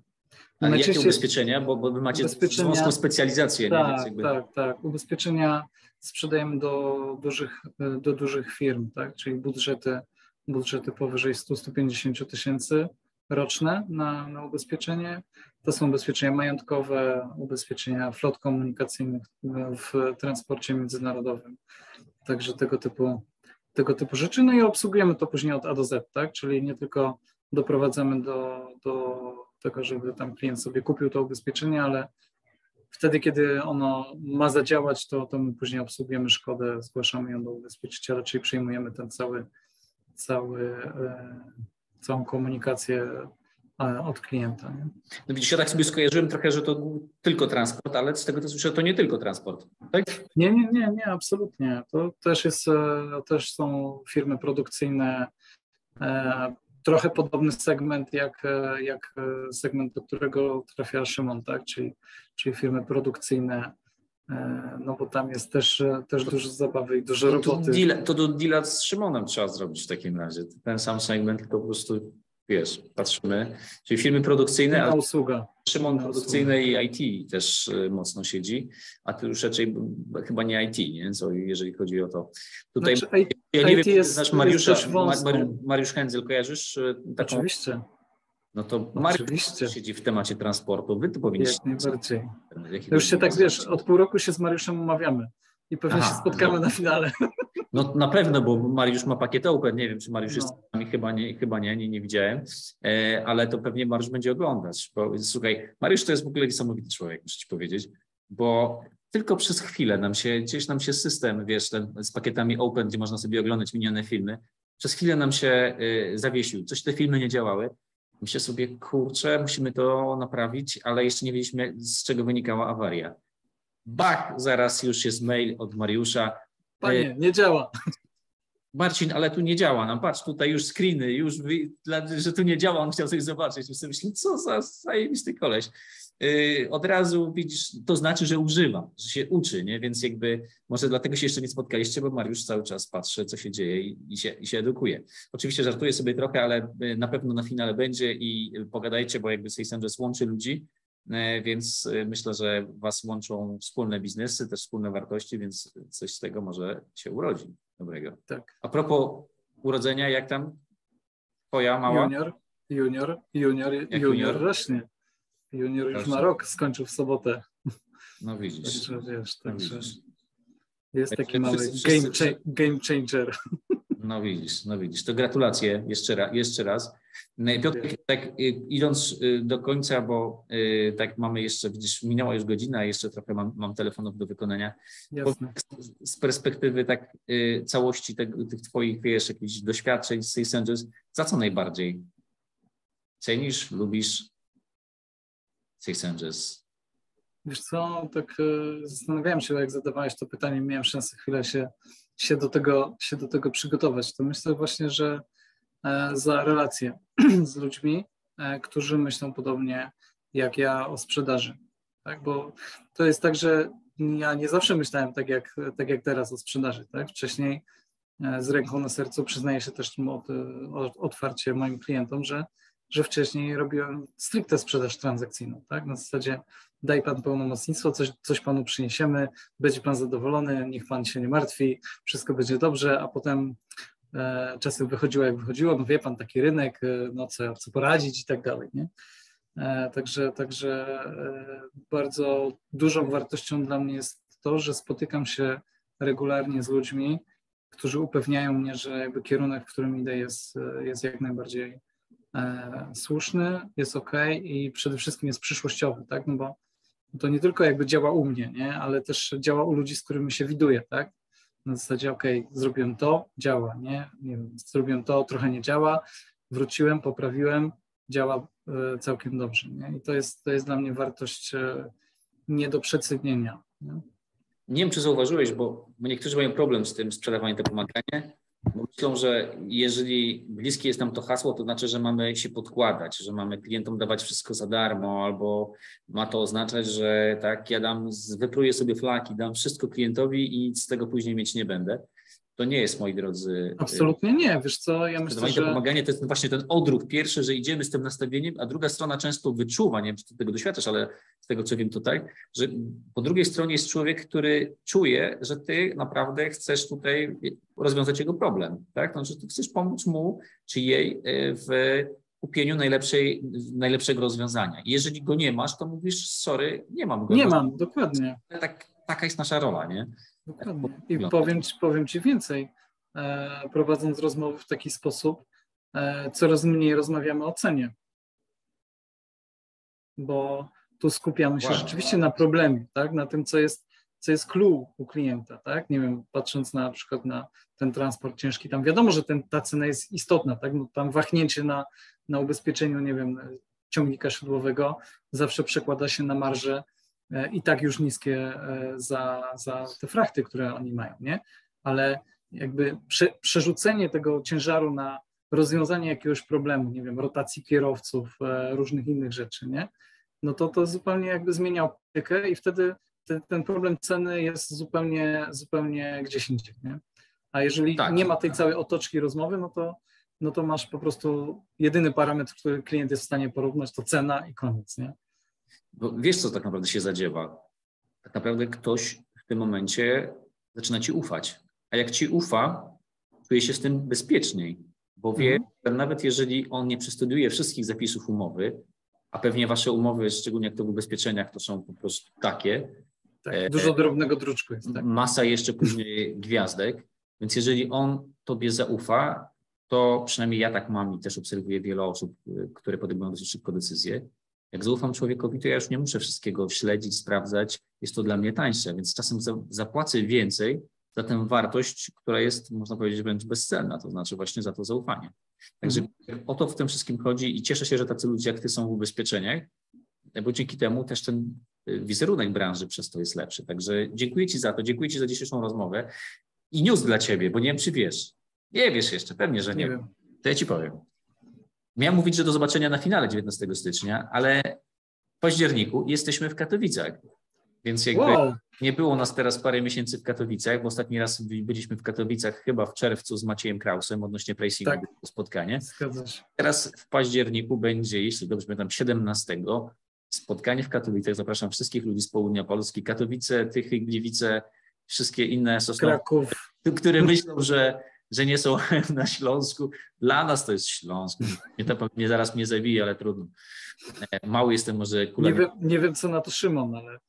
A jakie ubezpieczenia? Bo, bo wy macie wąską specjalizację. Tak, nie? tak, tak. Ubezpieczenia sprzedajemy do dużych, do dużych firm, tak? czyli budżety, budżety powyżej 100-150 tysięcy roczne na, na ubezpieczenie. To są ubezpieczenia majątkowe, ubezpieczenia flot komunikacyjnych w transporcie międzynarodowym. Także tego typu, tego typu rzeczy. No i obsługujemy to później od A do Z, tak? Czyli nie tylko doprowadzamy do, do tego, żeby tam klient sobie kupił to ubezpieczenie, ale wtedy, kiedy ono ma zadziałać, to, to my później obsługujemy szkodę, zgłaszamy ją do ubezpieczyciela, czyli przyjmujemy ten cały, cały e, całą komunikację e, od klienta. Nie? No widzisz, ja tak sobie skojarzyłem trochę, że to tylko transport, ale z tego co słyszę, to nie tylko transport, tak? Nie, nie, nie, nie, absolutnie. To też jest, e, też są firmy produkcyjne, e, trochę podobny segment jak, jak segment, do którego trafia Szymon, tak? czyli, czyli firmy produkcyjne, no bo tam jest też, też dużo zabawy i dużo roboty. To, to do deala z Szymonem trzeba zrobić w takim razie. Ten sam segment, tylko po prostu wiesz, patrzymy. Czyli firmy produkcyjne. A usługa. Szymon produkcyjne i IT też y, mocno siedzi, a ty już raczej chyba nie IT, nie? Co, jeżeli chodzi o to. Tutaj znaczy, ja nie IT wiem, jest, znasz Mariusza, Mariusz Hędzel, kojarzysz? Taką, Oczywiście. No to Mariusz siedzi w temacie transportu. Wy to powinniście. Jak najbardziej. już się tak wiesz, od pół roku się z Mariuszem umawiamy i pewnie Aha, się spotkamy no. na finale. No na pewno, bo Mariusz ma pakiet open. Nie wiem, czy Mariusz no. jest z nami, chyba nie, chyba nie, nie, nie widziałem, e, ale to pewnie Mariusz będzie oglądać. Bo słuchaj, Mariusz to jest w ogóle niesamowity człowiek, muszę ci powiedzieć, bo tylko przez chwilę nam się, gdzieś nam się system, wiesz, ten, z pakietami open, gdzie można sobie oglądać minione filmy, przez chwilę nam się y, zawiesił. Coś te filmy nie działały. Myślę sobie, kurczę, musimy to naprawić, ale jeszcze nie wiedzieliśmy, z czego wynikała awaria. Bach, zaraz już jest mail od Mariusza, Panie, nie działa. Marcin, ale tu nie działa. No patrz, tutaj już screeny, już, że tu nie działa, on chciał coś zobaczyć. Myślę, co za zajebisty koleś. Yy, od razu widzisz, to znaczy, że używa, że się uczy, nie? Więc jakby może dlatego się jeszcze nie spotkaliście, bo Mariusz cały czas patrzy, co się dzieje i, się, i się edukuje. Oczywiście żartuję sobie trochę, ale y, na pewno na finale będzie i pogadajcie, bo jakby Sales Angels łączy ludzi, y, więc y, myślę, że was łączą wspólne biznesy, też wspólne wartości, więc coś z tego może się urodzi dobrego. Tak. A propos urodzenia, jak tam twoja mała? Junior, junior, junior, junior, junior rośnie. Junior już ma rok, skończył w sobotę. No widzisz. Także wiesz, no także widzisz. jest taki mały game, cha game changer. No widzisz, no widzisz. To gratulacje jeszcze raz. Jeszcze raz. No Piotr, tak y, idąc y, do końca, bo tak mamy jeszcze, widzisz, minęła już godzina, jeszcze trochę mam, mam telefonów do wykonania. Jasne. Z perspektywy tak całości tego, tych twoich, wiesz, jakichś doświadczeń z Angels, za co najbardziej cenisz, lubisz Six Angels? Wiesz co, tak e, zastanawiałem się, jak zadawałeś to pytanie, miałem szansę chwilę się, się, do, tego, się do tego przygotować. To myślę właśnie, że e, za relacje z ludźmi, e, którzy myślą podobnie jak ja o sprzedaży. Tak? Bo to jest tak, że ja nie zawsze myślałem tak jak, tak jak teraz o sprzedaży. Tak? Wcześniej z ręką na sercu przyznaję się też od, od, otwarcie moim klientom, że że wcześniej robiłem stricte sprzedaż transakcyjną, tak? Na zasadzie daj pan pełnomocnictwo, coś, coś panu przyniesiemy, będzie pan zadowolony, niech pan się nie martwi, wszystko będzie dobrze, a potem e, czasem wychodziło jak wychodziło, no wie pan, taki rynek, e, no co, co poradzić i tak dalej, nie? E, także także e, bardzo dużą wartością dla mnie jest to, że spotykam się regularnie z ludźmi, którzy upewniają mnie, że jakby kierunek, w którym idę jest, jest jak najbardziej E, słuszny, jest ok i przede wszystkim jest przyszłościowy, tak? No bo to nie tylko jakby działa u mnie, nie? ale też działa u ludzi, z którymi się widuję, tak? Na zasadzie, ok, zrobiłem to, działa, nie? nie wiem, zrobiłem to, trochę nie działa, wróciłem, poprawiłem, działa e, całkiem dobrze, nie? I to jest, to jest dla mnie wartość e, nie do przecenienia. Nie? nie wiem, czy zauważyłeś, bo niektórzy mają problem z tym sprzedawaniem to pomaganie, bo myślą, że jeżeli bliskie jest nam to hasło, to znaczy, że mamy się podkładać, że mamy klientom dawać wszystko za darmo, albo ma to oznaczać, że tak, ja dam, wypruję sobie flaki, dam wszystko klientowi i nic z tego później mieć nie będę. To nie jest, moi drodzy. Absolutnie nie. Wiesz co, ja myślę, że... pomaganie to jest właśnie ten odruch pierwszy, że idziemy z tym nastawieniem, a druga strona często wyczuwa, nie wiem, czy ty tego doświadczasz, ale z tego, co wiem tutaj, że po drugiej stronie jest człowiek, który czuje, że ty naprawdę chcesz tutaj rozwiązać jego problem, tak? Znaczy, ty chcesz pomóc mu czy jej e, w kupieniu najlepszej, najlepszego rozwiązania. Jeżeli go nie masz, to mówisz, sorry, nie mam go. Nie mam, dokładnie. Tak, taka jest nasza rola, nie? Dokładnie. I powiem, powiem Ci więcej. E, prowadząc rozmowy w taki sposób, e, coraz mniej rozmawiamy o cenie. Bo tu skupiamy się wow. rzeczywiście na problemie, tak? na tym, co jest, co jest clue u klienta. Tak? Nie wiem, patrząc na, na przykład na ten transport ciężki, tam wiadomo, że ten, ta cena jest istotna. Tak? No, tam wahnięcie na, na ubezpieczeniu, nie wiem, ciągnika siodłowego zawsze przekłada się na marżę i tak już niskie e, za, za te frachty, które oni mają, nie? Ale jakby prze, przerzucenie tego ciężaru na rozwiązanie jakiegoś problemu, nie wiem, rotacji kierowców, e, różnych innych rzeczy, nie? No to to zupełnie jakby zmienia optykę i wtedy te, ten problem ceny jest zupełnie, zupełnie gdzieś indziej, nie? A jeżeli tak. nie ma tej całej otoczki rozmowy, no to, no to masz po prostu jedyny parametr, który klient jest w stanie porównać, to cena i koniec, nie? Bo wiesz, co tak naprawdę się zadziewa. Tak naprawdę ktoś w tym momencie zaczyna ci ufać. A jak ci ufa, czuje się z tym bezpieczniej, bo wie, mhm. że nawet jeżeli on nie przestudiuje wszystkich zapisów umowy, a pewnie wasze umowy, szczególnie jak to w ubezpieczeniach, to są po prostu takie. Tak, e, dużo drobnego druczku jest. Tak? Masa jeszcze później gwiazdek. Więc jeżeli on tobie zaufa, to przynajmniej ja tak mam i też obserwuję wiele osób, y, które podejmują dosyć szybko decyzje, jak zaufam człowiekowi, to ja już nie muszę wszystkiego śledzić, sprawdzać. Jest to dla mnie tańsze, więc czasem zapłacę więcej za tę wartość, która jest, można powiedzieć, wręcz bezcenna, to znaczy właśnie za to zaufanie. Także mm. o to w tym wszystkim chodzi i cieszę się, że tacy ludzie jak ty są w ubezpieczeniach, bo dzięki temu też ten y, wizerunek branży przez to jest lepszy. Także dziękuję Ci za to, dziękuję Ci za dzisiejszą rozmowę. I news dla ciebie, bo nie wiem, czy wiesz. Nie wiesz jeszcze, pewnie, że nie. Nie wiem. To ja ci powiem. Miałem mówić, że do zobaczenia na finale 19 stycznia, ale w październiku jesteśmy w Katowicach. Więc jakby Wow. nie było nas teraz parę miesięcy w Katowicach, bo ostatni raz byliśmy w Katowicach chyba w czerwcu z Maciejem Krausem odnośnie placingu Tak. spotkanie. Zgadza się. Teraz w październiku będzie, jeśli dobrze pamiętam, 17 spotkanie w Katowicach. Zapraszam wszystkich ludzi z południa Polski. Katowice, Tychy, Gliwice, wszystkie inne Kraków. które myślą, że, że nie są na Śląsku. Dla nas to jest Śląsk. Mnie to pewnie zaraz mnie zabije, ale trudno. E, Mały jestem może Nie kulami. wiem, nie wiem, co na to Szymon, ale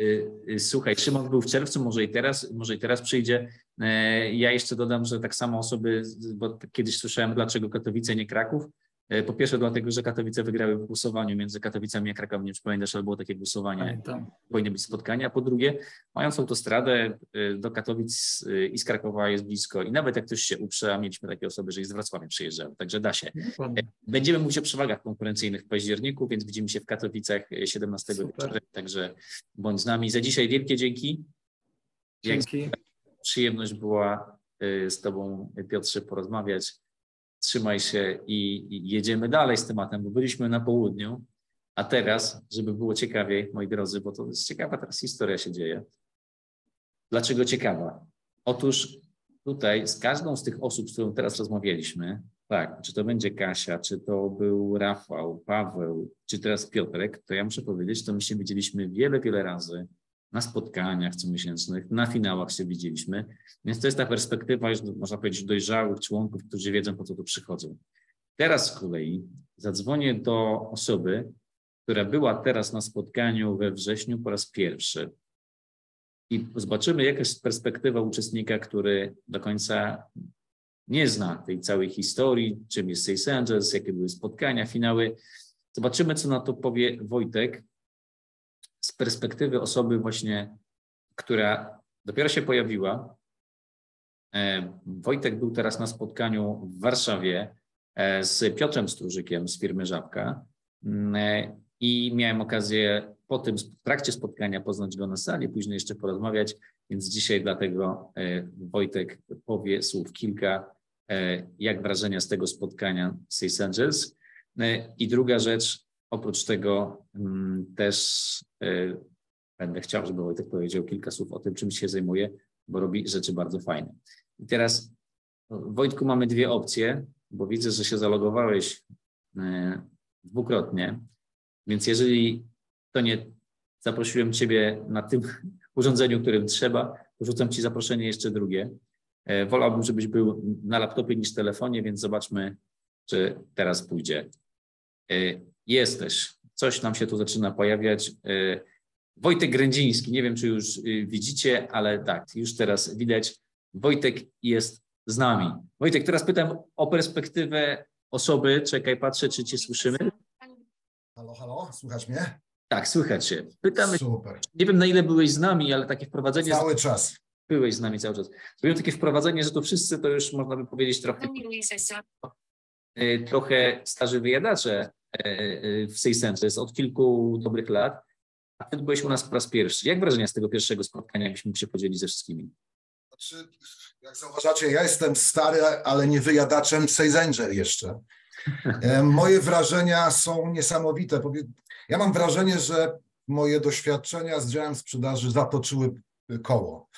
Y, y, Słuchaj, Szymon był w czerwcu, może i teraz, może i teraz przyjdzie. E, Ja jeszcze dodam, że tak samo osoby, bo kiedyś słyszałem, dlaczego Katowice, nie Kraków. E, Po pierwsze dlatego, że Katowice wygrały w głosowaniu między Katowicami a Krakowem. Nie wiem, czy pamiętasz, ale było takie głosowanie, pamiętam. powinny być spotkania. A po drugie, mając autostradę y, do Katowic y, i z Krakowa jest blisko i nawet jak ktoś się uprze, a mieliśmy takie osoby, że i z Wrocławia przyjeżdżały, także da się. Dokładnie. Będziemy mówić o przewagach konkurencyjnych w październiku, więc widzimy się w Katowicach e, 17 Super. wieczorem, także bądź z nami. Za dzisiaj wielkie dzięki. Jak Dzięki. przyjemność była z Tobą, Piotrze, porozmawiać. Trzymaj się i, i jedziemy dalej z tematem, bo byliśmy na południu, a teraz, żeby było ciekawiej, moi drodzy, bo to jest ciekawa teraz historia się dzieje. Dlaczego ciekawa? Otóż tutaj z każdą z tych osób, z którą teraz rozmawialiśmy, tak, czy to będzie Kasia, czy to był Rafał, Paweł, czy teraz Piotrek, to ja muszę powiedzieć, to my się widzieliśmy wiele, wiele razy na spotkaniach comiesięcznych, na finałach się widzieliśmy, więc to jest ta perspektywa już, można powiedzieć, dojrzałych członków, którzy wiedzą, po co tu przychodzą. Teraz z kolei zadzwonię do osoby, która była teraz na spotkaniu we wrześniu po raz pierwszy. I zobaczymy, jaka jest perspektywa uczestnika, który do końca nie zna tej całej historii, czym jest Sales Angels, jakie były spotkania, finały. Zobaczymy, co na to powie Wojtek z perspektywy osoby właśnie, która dopiero się pojawiła. E, Wojtek był teraz na spotkaniu w Warszawie e, z Piotrem Strużykiem z firmy Żabka Mm, e, i miałem okazję po tym, w trakcie spotkania poznać go na sali, później jeszcze porozmawiać, więc dzisiaj dlatego Wojtek powie słów kilka, jak wrażenia z tego spotkania Sales Angels. E, I druga rzecz, oprócz tego mm, też e, będę chciał, żeby Wojtek powiedział kilka słów o tym, czym się zajmuje, bo robi rzeczy bardzo fajne. I teraz, Wojtku, mamy dwie opcje, bo widzę, że się zalogowałeś e, dwukrotnie, więc jeżeli to nie zaprosiłem Ciebie na tym urządzeniu, którym trzeba, to rzucam Ci zaproszenie jeszcze drugie. E, Wolałbym, żebyś był na laptopie niż telefonie, więc zobaczmy, czy teraz pójdzie. Jesteś. Coś nam się tu zaczyna pojawiać. E, Wojtek Grędziński, nie wiem, czy już y, widzicie, ale tak, już teraz widać. Wojtek jest z nami. Wojtek, teraz pytam o perspektywę osoby. Czekaj, patrzę, czy Cię słyszymy. Halo, halo, słychać mnie? Tak, słychać się. Pytamy, Super. nie wiem na ile byłeś z nami, ale takie wprowadzenie, Cały czas. byłeś z nami cały czas. Zrobiłem takie wprowadzenie, że to wszyscy to już można by powiedzieć trochę, e, trochę starzy wyjadacze w Sales Centers od kilku dobrych lat, a ty byłeś u nas po raz pierwszy. Jak wrażenia z tego pierwszego spotkania, jakbyśmy mógł się podzielić ze wszystkimi? Znaczy, jak zauważacie, ja jestem stary, ale nie wyjadaczem Angel jeszcze. E, Moje wrażenia są niesamowite. Ja mam wrażenie, że moje doświadczenia z działem sprzedaży zatoczyły koło.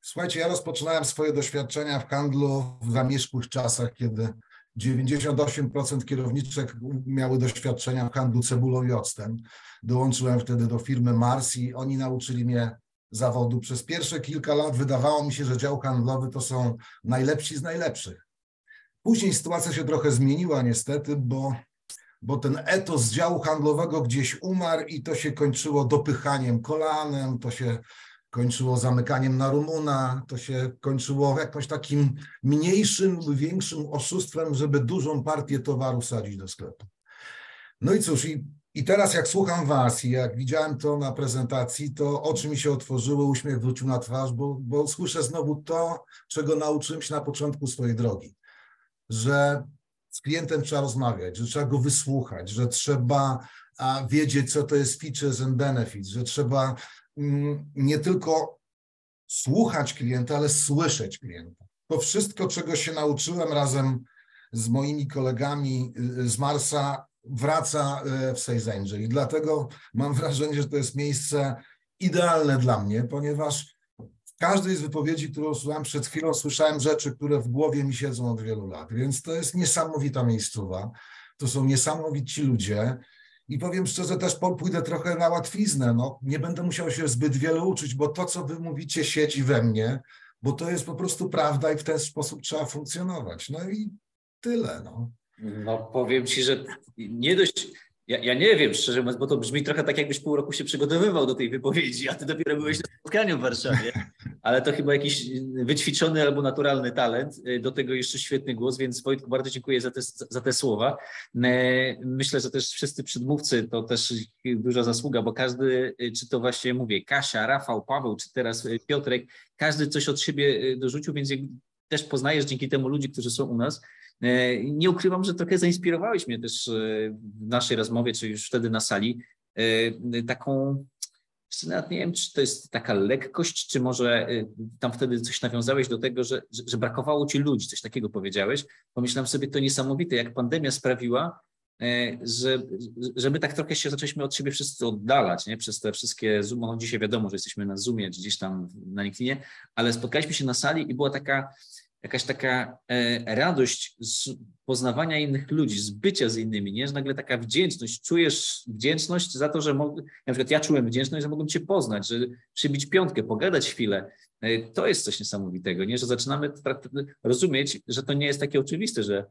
Słuchajcie, ja rozpoczynałem swoje doświadczenia w handlu w zamierzchłych czasach, kiedy 98% kierowniczek miały doświadczenia w handlu cebulą i octem. Dołączyłem wtedy do firmy Mars i oni nauczyli mnie zawodu. Przez pierwsze kilka lat wydawało mi się, że dział handlowy to są najlepsi z najlepszych. Później sytuacja się trochę zmieniła niestety, bo, bo ten etos działu handlowego gdzieś umarł i to się kończyło dopychaniem kolanem, to się kończyło zamykaniem na Rumuna, to się kończyło jakimś takim mniejszym lub większym oszustwem, żeby dużą partię towaru sadzić do sklepu. No i cóż, i, i teraz jak słucham Was i jak widziałem to na prezentacji, to oczy mi się otworzyły, uśmiech wrócił na twarz, bo, bo słyszę znowu to, czego nauczyłem się na początku swojej drogi, że z klientem trzeba rozmawiać, że trzeba go wysłuchać, że trzeba a, wiedzieć, co to jest features and benefits, że trzeba nie tylko słuchać klienta, ale słyszeć klienta. To wszystko, czego się nauczyłem razem z moimi kolegami y, z Marsa, wraca y, w Sales Angel. I dlatego mam wrażenie, że to jest miejsce idealne dla mnie, ponieważ w każdej z wypowiedzi, którą słuchałem przed chwilą, słyszałem rzeczy, które w głowie mi siedzą od wielu lat. Więc to jest niesamowita miejscowa. To są niesamowici ludzie. I powiem szczerze, też pójdę trochę na łatwiznę. No, nie będę musiał się zbyt wiele uczyć, bo to, co wy mówicie, siedzi we mnie, bo to jest po prostu prawda i w ten sposób trzeba funkcjonować. No i tyle. No, no powiem ci, że nie dość ja, ja nie wiem, szczerze mówiąc, bo to brzmi trochę tak, jakbyś pół roku się przygotowywał do tej wypowiedzi, a ty dopiero byłeś na spotkaniu w Warszawie. Ale to chyba jakiś wyćwiczony albo naturalny talent. Y, do tego jeszcze świetny głos, więc Wojtku, bardzo dziękuję za te, za te słowa. E, myślę, że też wszyscy przedmówcy to też duża zasługa, bo każdy, y, czy to właśnie mówię, Kasia, Rafał, Paweł, czy teraz y, Piotrek, każdy coś od siebie dorzucił, więc też poznajesz dzięki temu ludzi, którzy są u nas. E, nie ukrywam, że trochę zainspirowałeś mnie też e, w naszej rozmowie, czy już wtedy na sali, e, taką, nawet nie wiem, czy to jest taka lekkość, czy może tam wtedy coś nawiązałeś do tego, że, że brakowało ci ludzi, coś takiego powiedziałeś. Pomyślałem sobie, to niesamowite, jak pandemia sprawiła, że, że my tak trochę się zaczęliśmy od siebie wszyscy oddalać, nie? Przez te wszystkie Zoom, no dzisiaj wiadomo, że jesteśmy na Zoomie, czy gdzieś tam na LinkedInie, ale spotkaliśmy się na sali i była taka jakaś taka e, radość z poznawania innych ludzi, z bycia z innymi, nie? Że nagle taka wdzięczność, czujesz wdzięczność za to, że mogę, na przykład ja czułem wdzięczność, że mogłem Cię poznać, że przybić piątkę, pogadać chwilę. E, to jest coś niesamowitego, nie? Że zaczynamy rozumieć, że to nie jest takie oczywiste, że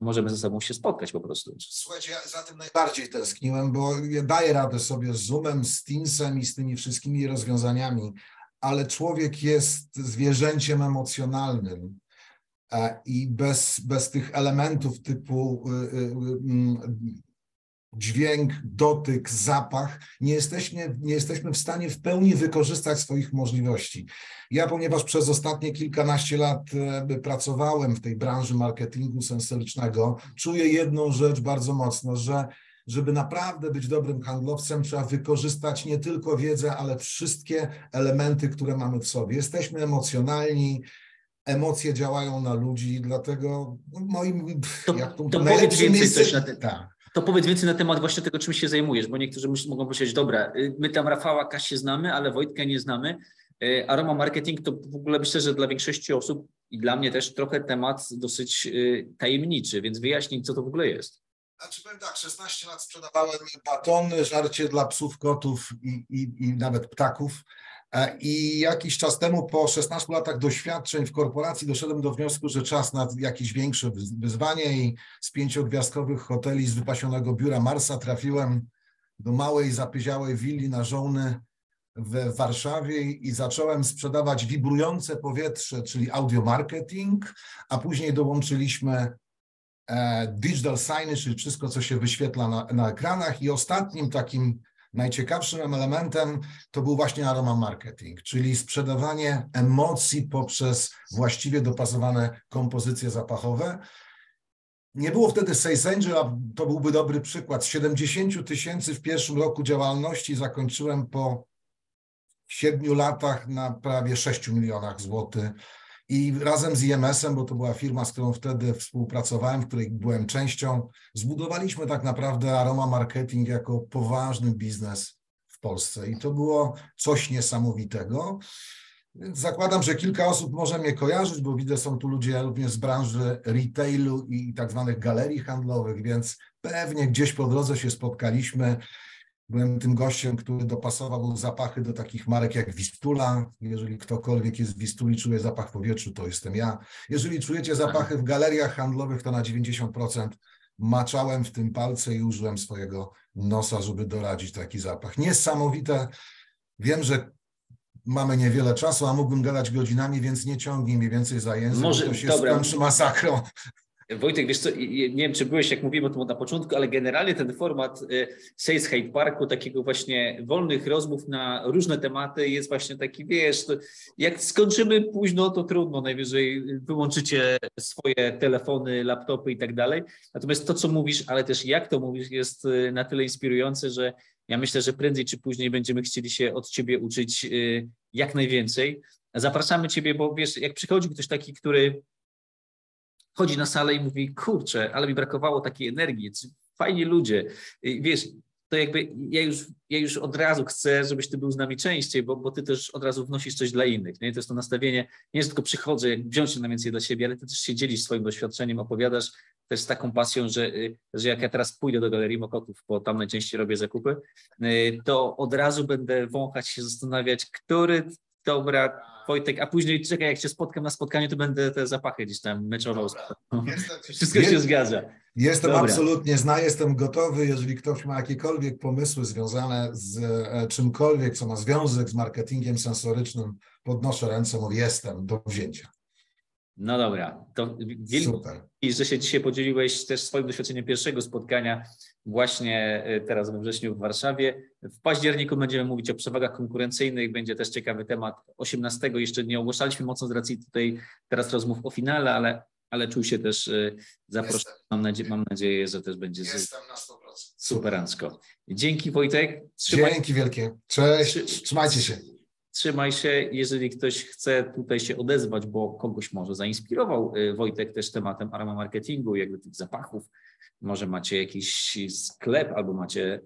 możemy ze sobą się spotkać po prostu. Słuchajcie, ja za tym najbardziej tęskniłem, bo ja daję radę sobie z Zoomem, z Teamsem i z tymi wszystkimi rozwiązaniami, ale człowiek jest zwierzęciem emocjonalnym i bez, bez tych elementów typu y, y, y, mm, dźwięk, dotyk, zapach, nie jesteśmy, nie jesteśmy w stanie w pełni wykorzystać swoich możliwości. Ja, ponieważ przez ostatnie kilkanaście lat e, pracowałem w tej branży marketingu sensorycznego, czuję jedną rzecz bardzo mocno, że żeby naprawdę być dobrym handlowcem, trzeba wykorzystać nie tylko wiedzę, ale wszystkie elementy, które mamy w sobie. Jesteśmy emocjonalni, emocje działają na ludzi, dlatego moim to, jak to, to powiedz więcej miejsce, na ten, tak. To powiedz więcej na temat właśnie tego, czym się zajmujesz, bo niektórzy mogą powiedzieć, dobra, y, my tam Rafała Kasię znamy, ale Wojtka nie znamy. Y, aroma marketing to w ogóle myślę, że dla większości osób i dla mnie też trochę temat dosyć y, tajemniczy, więc wyjaśnij, co to w ogóle jest. Znaczy powiem tak, 16 lat sprzedawałem batony, żarcie dla psów, kotów i, i, i nawet ptaków. E, I jakiś czas temu, po 16 latach doświadczeń w korporacji, doszedłem do wniosku, że czas na jakieś większe wyzwanie i z pięciogwiazdkowych hoteli z wypasionego biura Marsa trafiłem do małej, zapyziałej willi na żony w Warszawie i zacząłem sprzedawać wibrujące powietrze, czyli audio marketing, a później dołączyliśmy e, digital signy, czyli wszystko, co się wyświetla na, na ekranach i ostatnim takim najciekawszym elementem to był właśnie aroma marketing, czyli sprzedawanie emocji poprzez właściwie dopasowane kompozycje zapachowe. Nie było wtedy Sales Angel, a to byłby dobry przykład. Z 70 tysięcy w pierwszym roku działalności zakończyłem po siedmiu latach na prawie 6 milionach złotych i razem z IMS-em, bo to była firma, z którą wtedy współpracowałem, w której byłem częścią, zbudowaliśmy tak naprawdę Aroma Marketing jako poważny biznes w Polsce. I to było coś niesamowitego. Zakładam, że kilka osób może mnie kojarzyć, bo widzę, są tu ludzie również z branży retailu i tak zwanych galerii handlowych, więc pewnie gdzieś po drodze się spotkaliśmy. Byłem tym gościem, który dopasował zapachy do takich marek jak Wistula. Jeżeli ktokolwiek jest w Wistuli, czuje zapach w powietrzu, to jestem ja. Jeżeli czujecie zapachy w galeriach handlowych, to na 90% maczałem w tym palce i użyłem swojego nosa, żeby doradzić taki zapach. Niesamowite. Wiem, że mamy niewiele czasu, a mógłbym gadać godzinami, więc nie ciągnij mi więcej za język, Może, to się dobra. skończy masakrą. Wojtek, wiesz co, nie wiem, czy byłeś, jak mówiłem o tym na początku, ale generalnie ten format y, Sales Hate Parku, takiego właśnie wolnych rozmów na różne tematy jest właśnie taki, wiesz, jak skończymy późno, to trudno, najwyżej wyłączycie swoje telefony, laptopy i tak dalej. Natomiast to, co mówisz, ale też jak to mówisz, jest y, na tyle inspirujące, że ja myślę, że prędzej czy później będziemy chcieli się od ciebie uczyć y, jak najwięcej. zapraszamy Ciebie, bo wiesz, jak przychodzi ktoś taki, który chodzi na salę i mówi, kurczę, ale mi brakowało takiej energii, fajni ludzie. Wiesz, to jakby ja już, ja już od razu chcę, żebyś ty był z nami częściej, bo, bo ty też od razu wnosisz coś dla innych. Nie? To jest to nastawienie, nie jest tylko przychodzę, wziąć się na więcej dla siebie, ale ty też się dzielisz swoim doświadczeniem, opowiadasz też z taką pasją, że, że jak ja teraz pójdę do Galerii Mokotów, bo tam najczęściej robię zakupy, to od razu będę wąchać się, zastanawiać, który dobra, Wojtek, a później czekaj, jak się spotkam na spotkaniu, to będę te zapachy gdzieś tam meczował. Wszystko się zgadza. Jestem Dobra. absolutnie zna, jestem gotowy, jeżeli ktoś ma jakiekolwiek pomysły związane z e, czymkolwiek, co ma związek z marketingiem sensorycznym, podnoszę ręce, mówię jestem do wzięcia. No dobra, to i że się dzisiaj podzieliłeś też swoim doświadczeniem pierwszego spotkania właśnie e, teraz we wrześniu w Warszawie. W październiku będziemy mówić o przewagach konkurencyjnych, będzie też ciekawy temat. 18 jeszcze nie ogłaszaliśmy mocno z racji tutaj teraz rozmów o finale, ale, ale czuł się też e, zaproszony. Mam, nadzie mam nadzieję, że też będzie Jestem na 100%. superancko. Dzięki Wojtek. Trzymaj... Dzięki wielkie. Cześć, trzymajcie się trzymaj się, jeżeli ktoś chce tutaj się odezwać, bo kogoś może zainspirował y, Wojtek też tematem aroma marketingu, jakby tych zapachów, może macie jakiś sklep albo macie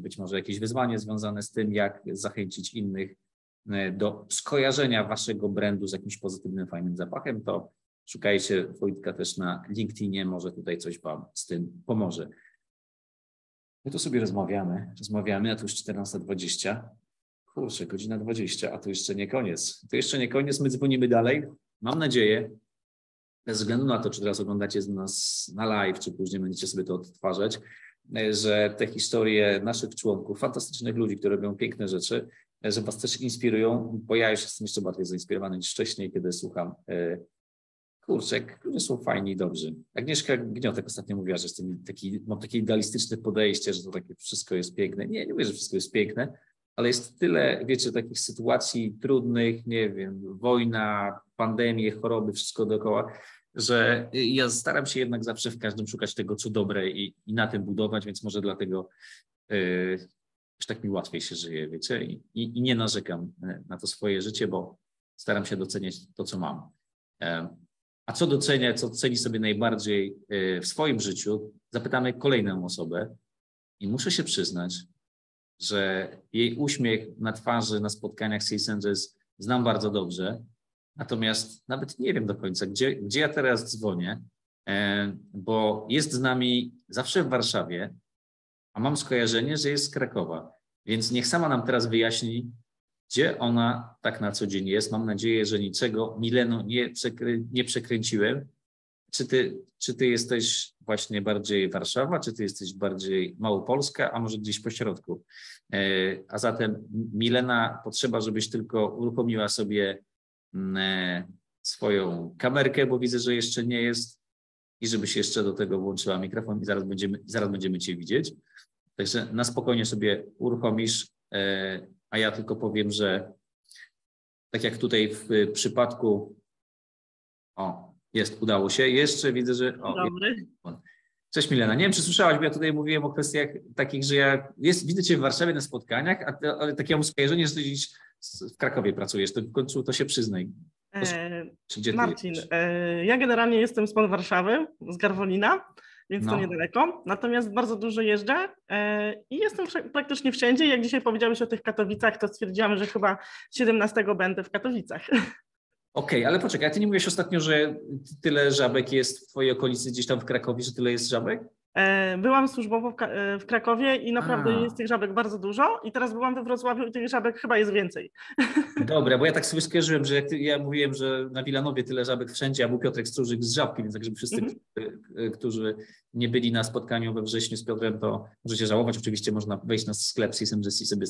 być może jakieś wyzwanie związane z tym, jak zachęcić innych y, do skojarzenia waszego brandu z jakimś pozytywnym, fajnym zapachem, to szukajcie Wojtka też na LinkedInie, może tutaj coś wam z tym pomoże. My tu sobie rozmawiamy, rozmawiamy, a tu już 14.20. Kurczę, godzina 20, a to jeszcze nie koniec. To jeszcze nie koniec, my dzwonimy dalej. Mam nadzieję, bez względu na to, czy teraz oglądacie nas na live, czy później będziecie sobie to odtwarzać, że te historie naszych członków, fantastycznych ludzi, którzy robią piękne rzeczy, że Was też inspirują, bo ja już jestem jeszcze bardziej zainspirowany niż wcześniej, kiedy słucham e, kurczek, którzy są fajni i dobrzy. Agnieszka Gniotek ostatnio mówiła, że jestem taki, mam takie idealistyczne podejście, że to takie wszystko jest piękne. Nie, nie mówię, że wszystko jest piękne, ale jest tyle, wiecie, takich sytuacji trudnych, nie wiem, wojna, pandemie, choroby, wszystko dookoła, że ja staram się jednak zawsze w każdym szukać tego, co dobre i, i na tym budować, więc może dlatego yy, już tak mi łatwiej się żyje, wiecie, I, i, nie narzekam e, na to swoje życie, bo staram się doceniać to, co mam. E, a co docenia, co ceni sobie najbardziej w swoim życiu, zapytamy kolejną osobę i muszę się przyznać, że jej uśmiech na twarzy na spotkaniach Sales Angels znam bardzo dobrze, natomiast nawet nie wiem do końca, gdzie, gdzie ja teraz dzwonię, e, bo jest z nami zawsze w Warszawie, a mam skojarzenie, że jest z Krakowa. Więc niech sama nam teraz wyjaśni, gdzie ona tak na co dzień jest. Mam nadzieję, że niczego, Mileno, nie, nie przekręciłem. Czy ty, czy ty jesteś właśnie bardziej Warszawa, czy ty jesteś bardziej Małopolska, a może gdzieś po środku? E, a zatem Milena, potrzeba, żebyś tylko uruchomiła sobie mm, e, swoją kamerkę, bo widzę, że jeszcze nie jest i żebyś jeszcze do tego włączyła mikrofon i zaraz będziemy, zaraz będziemy Cię widzieć. Także na spokojnie sobie uruchomisz, e, a ja tylko powiem, że tak jak tutaj w przypadku o, jest, udało się. Jeszcze widzę, że. O, Dobry. Cześć Milena. Nie wiem, czy słyszałaś, bo ja tutaj mówiłem o kwestiach takich, że ja jest, widzę Cię w Warszawie na spotkaniach, a te, ale takie mam skojarzenie, że Ty gdzieś w Krakowie pracujesz. To w końcu to się przyznaj. E, Marcin, e, ja generalnie jestem spod Warszawy, z Garwolina, więc no. to niedaleko. Natomiast bardzo dużo jeżdżę e, i jestem praktycznie wszędzie. Jak dzisiaj powiedziałeś o tych Katowicach, to stwierdziłam, że chyba 17 będę w Katowicach. Okej, okay, ale poczekaj, a ty nie mówiłeś ostatnio, że tyle żabek jest w twojej okolicy, gdzieś tam w Krakowie, że tyle jest żabek? E, byłam służbowo w, e, w Krakowie i naprawdę A. jest tych żabek bardzo dużo i teraz byłam we Wrocławiu i tych żabek chyba jest więcej. Dobra, bo ja tak sobie skojarzyłem, że jak ja mówiłem, że na Wilanowie tyle żabek wszędzie, a był Piotrek Strzyżyk z żabki, więc tak żeby wszyscy, mm -hmm. którzy nie byli na spotkaniu we wrześniu z Piotrem, to możecie żałować. Oczywiście można wejść na sklep CSMGS i sobie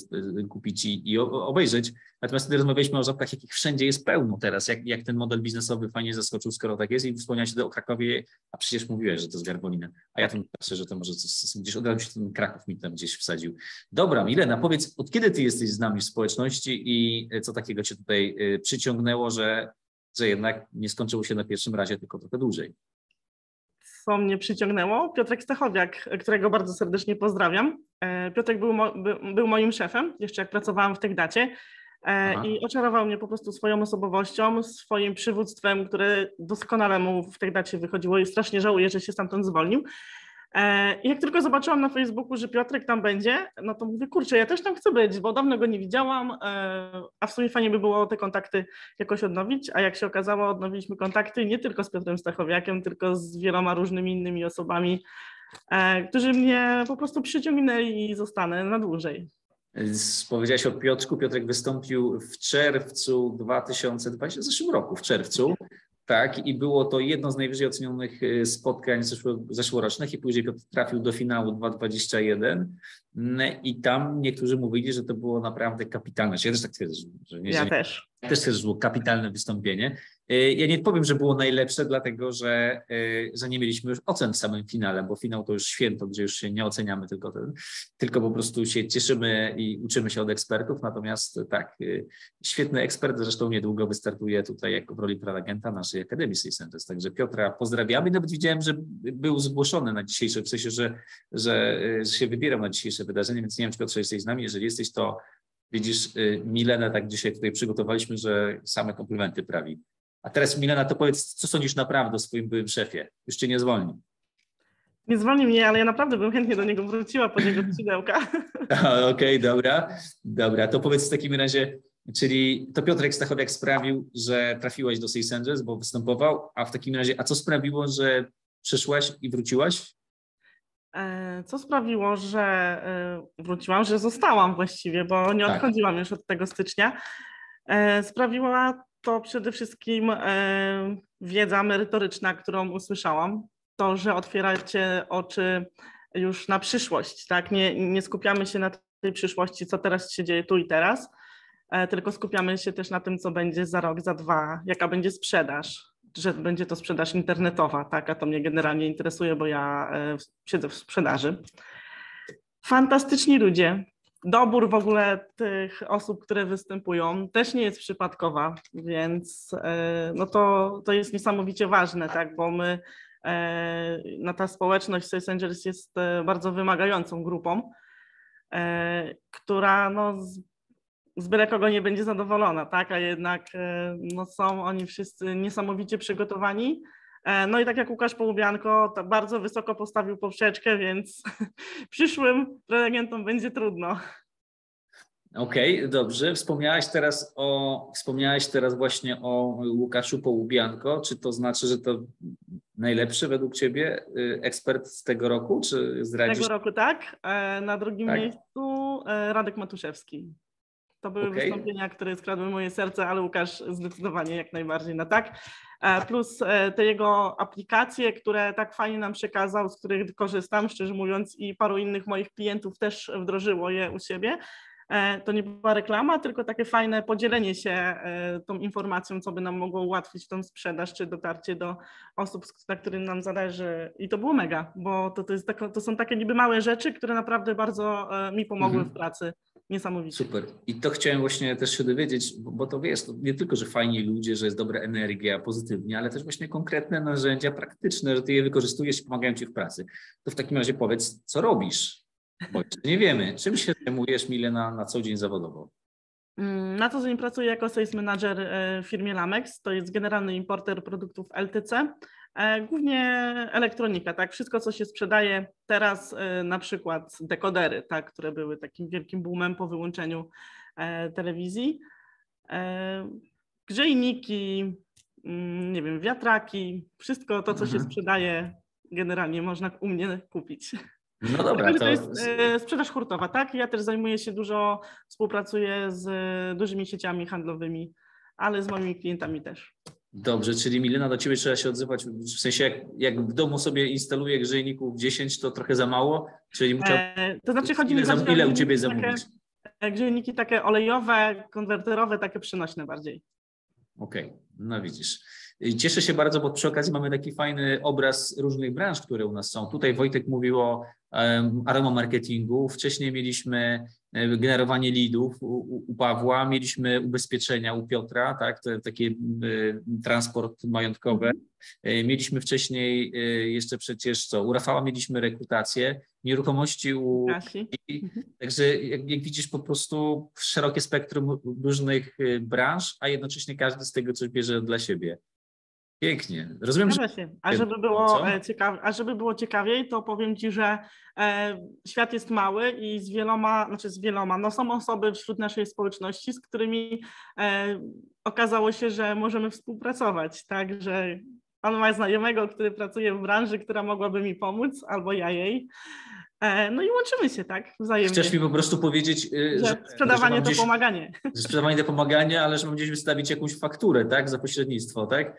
kupić i, i obejrzeć. Natomiast wtedy rozmawialiśmy o żabkach, jakich wszędzie jest pełno teraz, jak, jak ten model biznesowy fajnie zaskoczył, skoro tak jest i wspomniałeś o Krakowie, a przecież mówiłeś, że to z Garwolina, a ja tam patrzę, że to może coś, gdzieś od razu się ten Kraków mi tam gdzieś wsadził. Dobra, Milena, powiedz, od kiedy ty jesteś z nami w społeczności i co takiego cię tutaj y, przyciągnęło, że, że jednak nie skończyło się na pierwszym razie, tylko trochę dłużej? Co mnie przyciągnęło? Piotrek Stachowiak, którego bardzo serdecznie pozdrawiam. E, Piotrek był, mo, był moim szefem, jeszcze jak pracowałam w Techdacie Aha. i oczarował mnie po prostu swoją osobowością, swoim przywództwem, które doskonale mu w tej dacie wychodziło i strasznie żałuję, że się stamtąd zwolnił. I jak tylko zobaczyłam na Facebooku, że Piotrek tam będzie, no to mówię, kurczę, ja też tam chcę być, bo dawno go nie widziałam, a w sumie fajnie by było te kontakty jakoś odnowić, a jak się okazało, odnowiliśmy kontakty nie tylko z Piotrem Stachowiakiem, tylko z wieloma różnymi innymi osobami, E, którzy mnie po prostu przyciągnęli i zostanę na dłużej. Powiedziałeś o Piotrku. Piotrek wystąpił w czerwcu 2020, w zeszłym roku, w czerwcu. Tak, i było to jedno z najwyżej ocenionych e, spotkań zeszłorocznych i później Piotr trafił do finału 2021 i tam niektórzy mówili, że to było naprawdę kapitalne. Ja też tak twierdzę, że nie. Ja że też. Też twierdzę, że było kapitalne wystąpienie. Y, ja nie powiem, że było najlepsze, dlatego że, y, że nie mieliśmy już ocen w samym finale, bo finał to już święto, gdzie już się nie oceniamy, tylko, ten, tylko po prostu się cieszymy i uczymy się od ekspertów. Natomiast tak, y, świetny ekspert, zresztą niedługo wystartuje tutaj jako w roli prelegenta naszej Akademii Sejsentes. Także Piotra pozdrawiamy. Nawet widziałem, że był zgłoszony na dzisiejsze, w sensie, że, że, że się wybierał na dzisiejsze wydarzenie, więc nie wiem, czy Piotrze jesteś z nami. Jeżeli jesteś, to widzisz, Milenę tak dzisiaj tutaj przygotowaliśmy, że same komplementy prawi. A teraz Milena, to powiedz, co sądzisz naprawdę o swoim byłym szefie? Już cię nie zwolni. Nie zwolni mnie, ale ja naprawdę bym chętnie do niego wróciła po niego skrzydełka. Okej, okay, dobra. Dobra, to powiedz w takim razie, czyli to Piotrek Stachowiak sprawił, że trafiłaś do Angels, bo występował, a w takim razie, a co sprawiło, że przyszłaś i wróciłaś? E, co sprawiło, że e, wróciłam, że zostałam właściwie, bo nie tak. odchodziłam już od tego stycznia. E, sprawiła to przede wszystkim wiedza merytoryczna, którą usłyszałam. To, że otwieracie oczy już na przyszłość, tak? Nie, nie skupiamy się na tej przyszłości, co teraz się dzieje tu i teraz, tylko skupiamy się też na tym, co będzie za rok, za dwa, jaka będzie sprzedaż, że będzie to sprzedaż internetowa, tak? A to mnie generalnie interesuje, bo ja e, siedzę w sprzedaży. Fantastyczni ludzie, dobór w ogóle tych osób, które występują, też nie jest przypadkowa, więc e, no to, to jest niesamowicie ważne, tak, bo my, e, no ta społeczność Sales Angels jest bardzo wymagającą grupą, która no z, byle kogo nie będzie zadowolona, tak, a jednak no są oni wszyscy niesamowicie przygotowani, no i tak jak Łukasz Połubianko, bardzo wysoko postawił poprzeczkę, więc przyszłym prelegentom będzie trudno. Okej, okay, dobrze. Wspomniałaś teraz o, wspomniałaś teraz właśnie o Łukaszu Połubianko. Czy to znaczy, że to najlepszy według Ciebie y, ekspert z tego roku? Czy zdradzisz? Z tego roku tak. E, na drugim tak? miejscu e, Radek Matuszewski. To były okay. wystąpienia, które skradły moje serce, ale Łukasz zdecydowanie jak najbardziej na tak. E, plus e, te jego aplikacje, które tak fajnie nam przekazał, z których korzystam, szczerze mówiąc, i paru innych moich klientów też wdrożyło je u siebie. E, to nie była reklama, tylko takie fajne podzielenie się tą informacją, co by nam mogło ułatwić tą sprzedaż czy dotarcie do osób, na którym nam zależy. I to było mega, bo to, to, jest to są takie niby małe rzeczy, które naprawdę bardzo mi pomogły mhm. w pracy niesamowicie. Super. I to chciałem właśnie też się dowiedzieć, bo, to wiesz, to nie tylko, że fajni ludzie, że jest dobra energia, pozytywnie, ale też właśnie konkretne narzędzia praktyczne, że ty je wykorzystujesz i pomagają ci w pracy. To w takim razie powiedz, co robisz? Bo jeszcze nie wiemy, czym się zajmujesz, Milena, na co dzień zawodowo? Mm, na co dzień pracuję jako sales manager e, w firmie Lamex, to jest generalny importer produktów LTC. E, głównie elektronika, tak? Wszystko, co się sprzedaje teraz, e, na przykład dekodery, tak? które były takim wielkim boomem po wyłączeniu e, telewizji. Grzejniki, mm, nie wiem, wiatraki, wszystko to, co się mhm. sprzedaje, generalnie można u mnie kupić. No dobra, to... to jest sprzedaż hurtowa, tak? Ja też zajmuję się dużo, współpracuję z dużymi sieciami handlowymi, ale z moimi klientami też. Dobrze, czyli Milena, do Ciebie trzeba się odzywać, w sensie jak, jak w domu sobie instaluję grzejników 10, to trochę za mało, czyli musiał... E, to znaczy chodzi mi ile, ile u Ciebie zamówić? Takie, grzejniki takie olejowe, konwerterowe, takie przenośne bardziej. Okej, okay. no widzisz. Cieszę się bardzo, bo przy okazji mamy taki fajny obraz różnych branż, które u nas są. Tutaj Wojtek mówił o um, aromamarketingu. Wcześniej mieliśmy generowanie leadów u, u Pawła, mieliśmy ubezpieczenia u Piotra, tak, te, takie y, transport majątkowy. Mhm. Mieliśmy wcześniej jeszcze przecież co, u Rafała mieliśmy rekrutację, nieruchomości u. Mhm. Także jak, jak, widzisz po prostu szerokie spektrum różnych branż, a jednocześnie każdy z tego coś bierze dla siebie. Pięknie. Rozumiem, że... A żeby, było e, ciekawie, a żeby było ciekawiej, to powiem Ci, że e, świat jest mały i z wieloma, znaczy z wieloma, no są osoby wśród naszej społeczności, z którymi e, okazało się, że możemy współpracować, tak, że on ma znajomego, który pracuje w branży, która mogłaby mi pomóc, albo ja jej. E, no i łączymy się, tak, wzajemnie. Chcesz mi po prostu powiedzieć, y, że, że sprzedawanie że to gdzieś, pomaganie. Że sprzedawanie to pomaganie, ale że mam gdzieś wystawić jakąś fakturę, tak, za pośrednictwo, tak?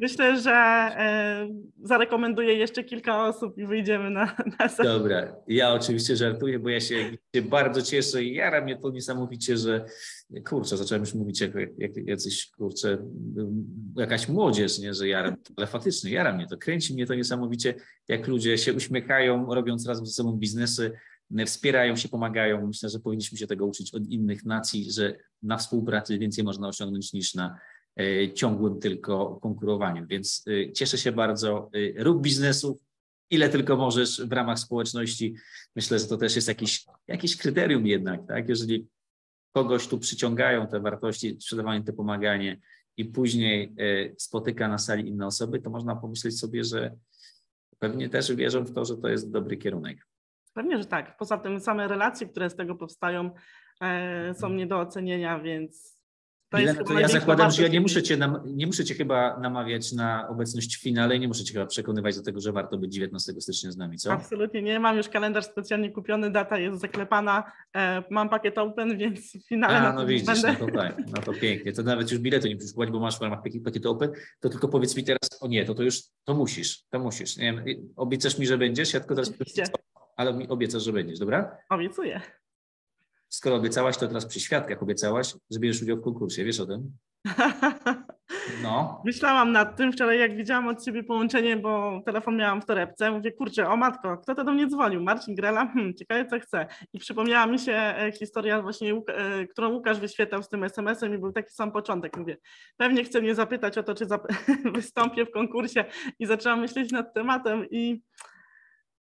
Myślę, że e, zarekomenduję jeszcze kilka osób i wyjdziemy na, na Dobra, ja oczywiście żartuję, bo ja się, się bardzo cieszę i jara mnie to niesamowicie, że kurczę, zacząłem już mówić jak, jak jacyś, kurczę, jakaś młodzież, nie, że jara, ale faktycznie jara mnie to, kręci mnie to niesamowicie, jak ludzie się uśmiechają, robiąc razem ze sobą biznesy, wspierają się, pomagają. Myślę, że powinniśmy się tego uczyć od innych nacji, że na współpracy więcej można osiągnąć niż na E, ciągłym tylko konkurowaniu. Więc e, cieszę się bardzo. E, rób biznesów, ile tylko możesz w ramach społeczności. Myślę, że to też jest jakiś, jakieś kryterium jednak, tak? Jeżeli kogoś tu przyciągają te wartości, sprzedawanie, to pomaganie i później spotyka na sali inne osoby, to można pomyśleć sobie, że pewnie też wierzą w to, że to jest dobry kierunek. Pewnie, że tak. Poza tym same relacje, które z tego powstają, są nie do ocenienia, więc to, Milena, to ja zakładam, że ja nie muszę, cię nam, nie muszę Cię chyba namawiać na obecność w finale, nie muszę Cię chyba przekonywać do tego, że warto być 19 stycznia z nami, co? Absolutnie nie, mam już kalendarz specjalnie kupiony, data jest zaklepana, e, mam pakiet open, więc w finale A, no widzisz, będę. no to tak, no to pięknie, to nawet już biletu nie musisz kupować, bo masz w ramach pakietu open, to tylko powiedz mi teraz, o nie, to to już, to musisz, to musisz, nie wiem, obiecasz mi, że będziesz, ja tylko teraz, Oczywiście. ale mi obiecasz, że będziesz, dobra? Obiecuję skoro obiecałaś, to teraz przy świadkach obiecałaś, że bierzesz udział w konkursie. Wiesz o tym? No. Myślałam nad tym wczoraj, jak widziałam od ciebie połączenie, bo telefon miałam w torebce. Mówię, kurczę, o matko, kto to do mnie dzwonił? Marcin Grela? Hmm, ciekawe, co chce. I przypomniała mi się e, historia właśnie, e, którą Łukasz wyświetlał z tym SMS-em i był taki sam początek. Mówię, pewnie chce mnie zapytać o to, czy wystąpię w konkursie i zaczęłam myśleć nad tematem i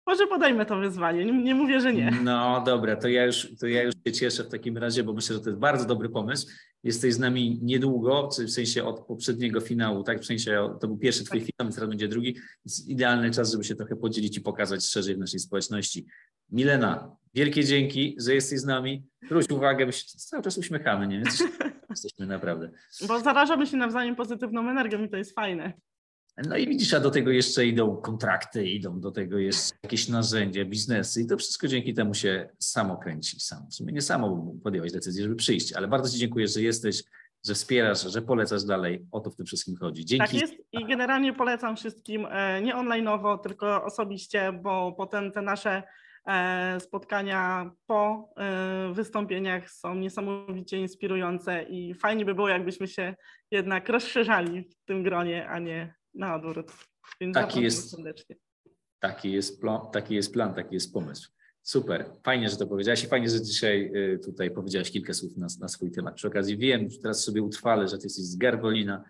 może podejmę to wyzwanie, nie, nie, mówię, że nie. No dobra, to ja, już, to ja już się cieszę w takim razie, bo myślę, że to jest bardzo dobry pomysł. Jesteś z nami niedługo, w sensie od poprzedniego finału, tak? W sensie to był pierwszy twój tak. finał, teraz będzie drugi. Jest idealny czas, żeby się trochę podzielić i pokazać szerzej w naszej społeczności. Milena, wielkie dzięki, że jesteś z nami. Zwróć uwagę, my się cały czas uśmiechamy, nie? Jesteśmy naprawdę. Bo zarażamy się nawzajem pozytywną energią i to jest fajne. No i widzisz, a do tego jeszcze idą kontrakty, idą do tego jeszcze jakieś narzędzia, biznesy i to wszystko dzięki temu się samo kręci. Sam. W sumie nie samo podjąłeś decyzję, żeby przyjść, ale bardzo Ci dziękuję, że jesteś, że wspierasz, że polecasz dalej. O to w tym wszystkim chodzi. Dzięki. Tak jest i generalnie polecam wszystkim e, nie online'owo, tylko osobiście, bo potem te nasze e, spotkania po e, wystąpieniach są niesamowicie inspirujące i fajnie by było, jakbyśmy się jednak rozszerzali w tym gronie, a nie na odwrót. Więc taki jest, serdecznie. Taki jest, plan, taki jest plan, taki jest pomysł. Super, fajnie, że to powiedziałaś i fajnie, że dzisiaj y, tutaj powiedziałaś kilka słów na, na swój temat. Przy okazji wiem, że teraz sobie utrwalę, że ty jesteś z Garwolina,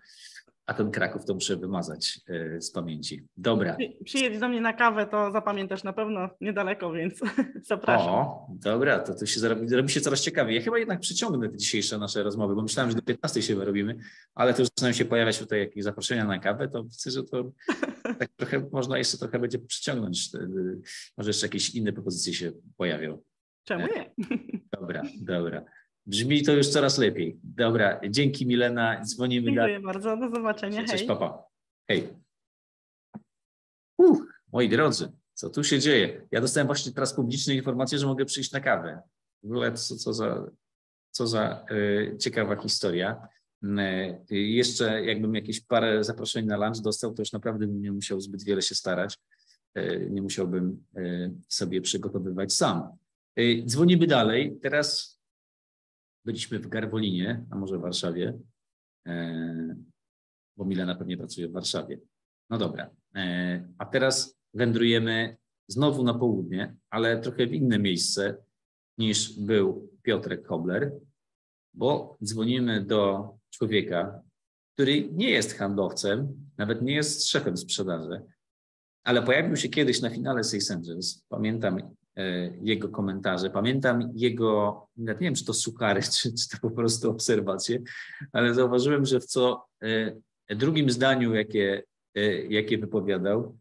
a ten Kraków to muszę wymazać e, z pamięci. Dobra. Przyjedź do mnie na kawę, to zapamiętasz na pewno niedaleko, więc zapraszam. O, dobra, to, to się zrobi, robi się coraz ciekawiej. Ja chyba jednak przyciągnę te dzisiejsze nasze rozmowy, bo myślałem, że do 15 się wyrobimy, ale to już zaczynają się pojawiać tutaj jakieś zaproszenia na kawę, to widzę, że to tak trochę można jeszcze trochę będzie przyciągnąć. Może jeszcze jakieś inne propozycje się pojawią. Czemu nie? Dobra, dobra. Brzmi to już coraz lepiej. Dobra, dzięki Milena, dzwonimy Dziękuję dalej. bardzo, do zobaczenia. Cześć, hej. papa. Hej. Uff, moi drodzy, co tu się dzieje? Ja dostałem właśnie teraz publiczne informacje, że mogę przyjść na kawę. W ogóle co, co za, co za y, ciekawa historia. Y, jeszcze jakbym jakieś parę zaproszeń na lunch dostał, to już naprawdę bym nie musiał zbyt wiele się starać. Y, nie musiałbym sobie przygotowywać sam. Dzwonimy dalej. Teraz Byliśmy w Garwolinie, a może w Warszawie, e, bo Milena pewnie pracuje w Warszawie. No dobra. E, a teraz wędrujemy znowu na południe, ale trochę w inne miejsce. niż był Piotrek Kobler, bo dzwonimy do człowieka, który nie jest handlowcem, nawet nie jest szefem sprzedaży, ale pojawił się kiedyś na finale Six Angels. Pamiętam jego komentarze, pamiętam jego, nie wiem, czy to sukary, czy, czy to po prostu obserwacje, ale zauważyłem, że w co e, drugim zdaniu, jakie, e, jakie wypowiadał,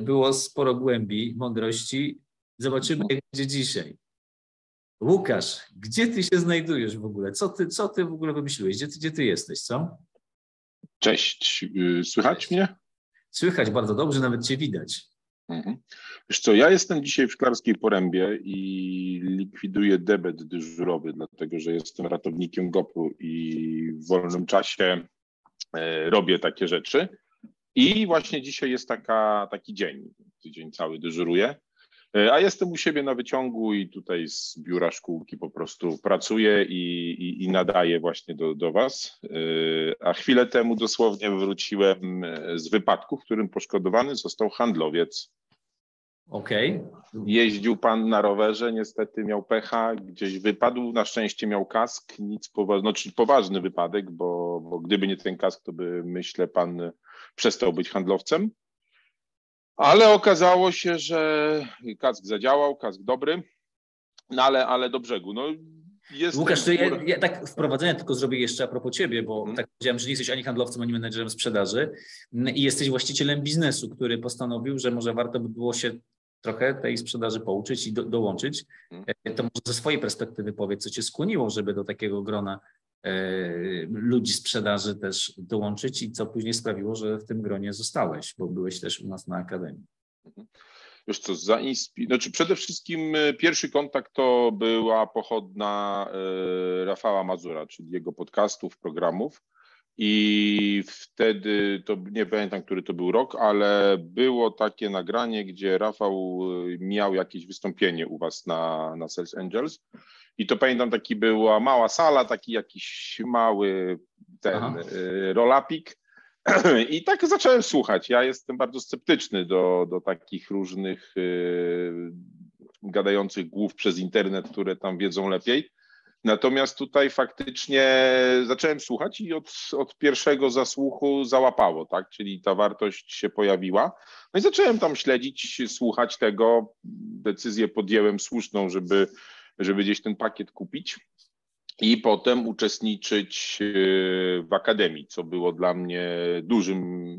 było sporo głębi, mądrości. Zobaczymy, jak będzie dzisiaj. Łukasz, gdzie ty się znajdujesz w ogóle? Co ty, co ty w ogóle wymyśliłeś? Gdzie ty, gdzie ty jesteś, co? Cześć, y, słychać mnie? Słychać bardzo dobrze, nawet cię widać. Mhm. Wiesz co, ja jestem dzisiaj w Szklarskiej Porębie i likwiduję debet dyżurowy, dlatego że jestem ratownikiem GOP-u i w wolnym czasie e, robię takie rzeczy. I właśnie dzisiaj jest taka, taki dzień, tydzień cały dyżuruję. E, a jestem u siebie na wyciągu i tutaj z biura szkółki po prostu pracuję i, i, i nadaję właśnie do, do Was. E, a chwilę temu dosłownie wróciłem e, z wypadku, w którym poszkodowany został handlowiec. Okej. Okay. Jeździł pan na rowerze, niestety miał pecha, gdzieś wypadł, na szczęście miał kask, nic poważnego, czyli poważny wypadek, bo, bo gdyby nie ten kask, to by myślę pan przestał być handlowcem. Ale okazało się, że kask zadziałał, kask dobry, no ale, ale do brzegu. No, jest Łukasz, to ja, ja, tak wprowadzenie tylko zrobię jeszcze a propos ciebie, bo hmm. tak powiedziałem, że nie jesteś ani handlowcem, ani menedżerem sprzedaży i jesteś właścicielem biznesu, który postanowił, że może warto by było się trochę tej sprzedaży pouczyć i do, dołączyć. Hmm. To może ze swojej perspektywy powiedz, co cię skłoniło, żeby do takiego grona ludzi sprzedaży też dołączyć i co później sprawiło, że w tym gronie zostałeś, bo byłeś też u nas na Akademii. Mhm. Wiesz co, zainspir... znaczy przede wszystkim e, pierwszy kontakt to była pochodna e, Rafała Mazura, czyli jego podcastów, programów. I wtedy, to nie pamiętam, który to był rok, ale było takie nagranie, gdzie Rafał miał jakieś wystąpienie u Was na, na Sales Angels. I to pamiętam, taki była mała sala, taki jakiś mały ten y, rolapik. I tak zacząłem słuchać. Ja jestem bardzo sceptyczny do, do takich różnych y, gadających głów przez internet, które tam wiedzą lepiej. Natomiast tutaj faktycznie zacząłem słuchać i od, od pierwszego zasłuchu załapało, tak? Czyli ta wartość się pojawiła. No i zacząłem tam śledzić, słuchać tego. Decyzję podjęłem słuszną, żeby żeby gdzieś ten pakiet kupić i potem uczestniczyć e, w akademii, co było dla mnie dużym.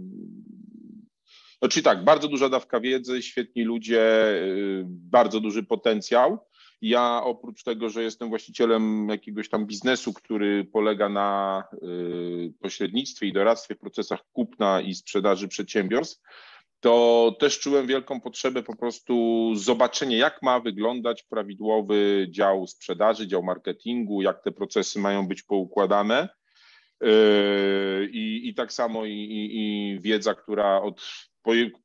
Znaczy tak, bardzo duża dawka wiedzy, świetni ludzie, e, bardzo duży potencjał. Ja oprócz tego, że jestem właścicielem jakiegoś tam biznesu, który polega na e, pośrednictwie i doradztwie w procesach kupna i sprzedaży przedsiębiorstw, to też czułem wielką potrzebę po prostu zobaczenia, jak ma wyglądać prawidłowy dział sprzedaży, dział marketingu, jak te procesy mają być poukładane. Yy, I, i tak samo i, i, i wiedza, która od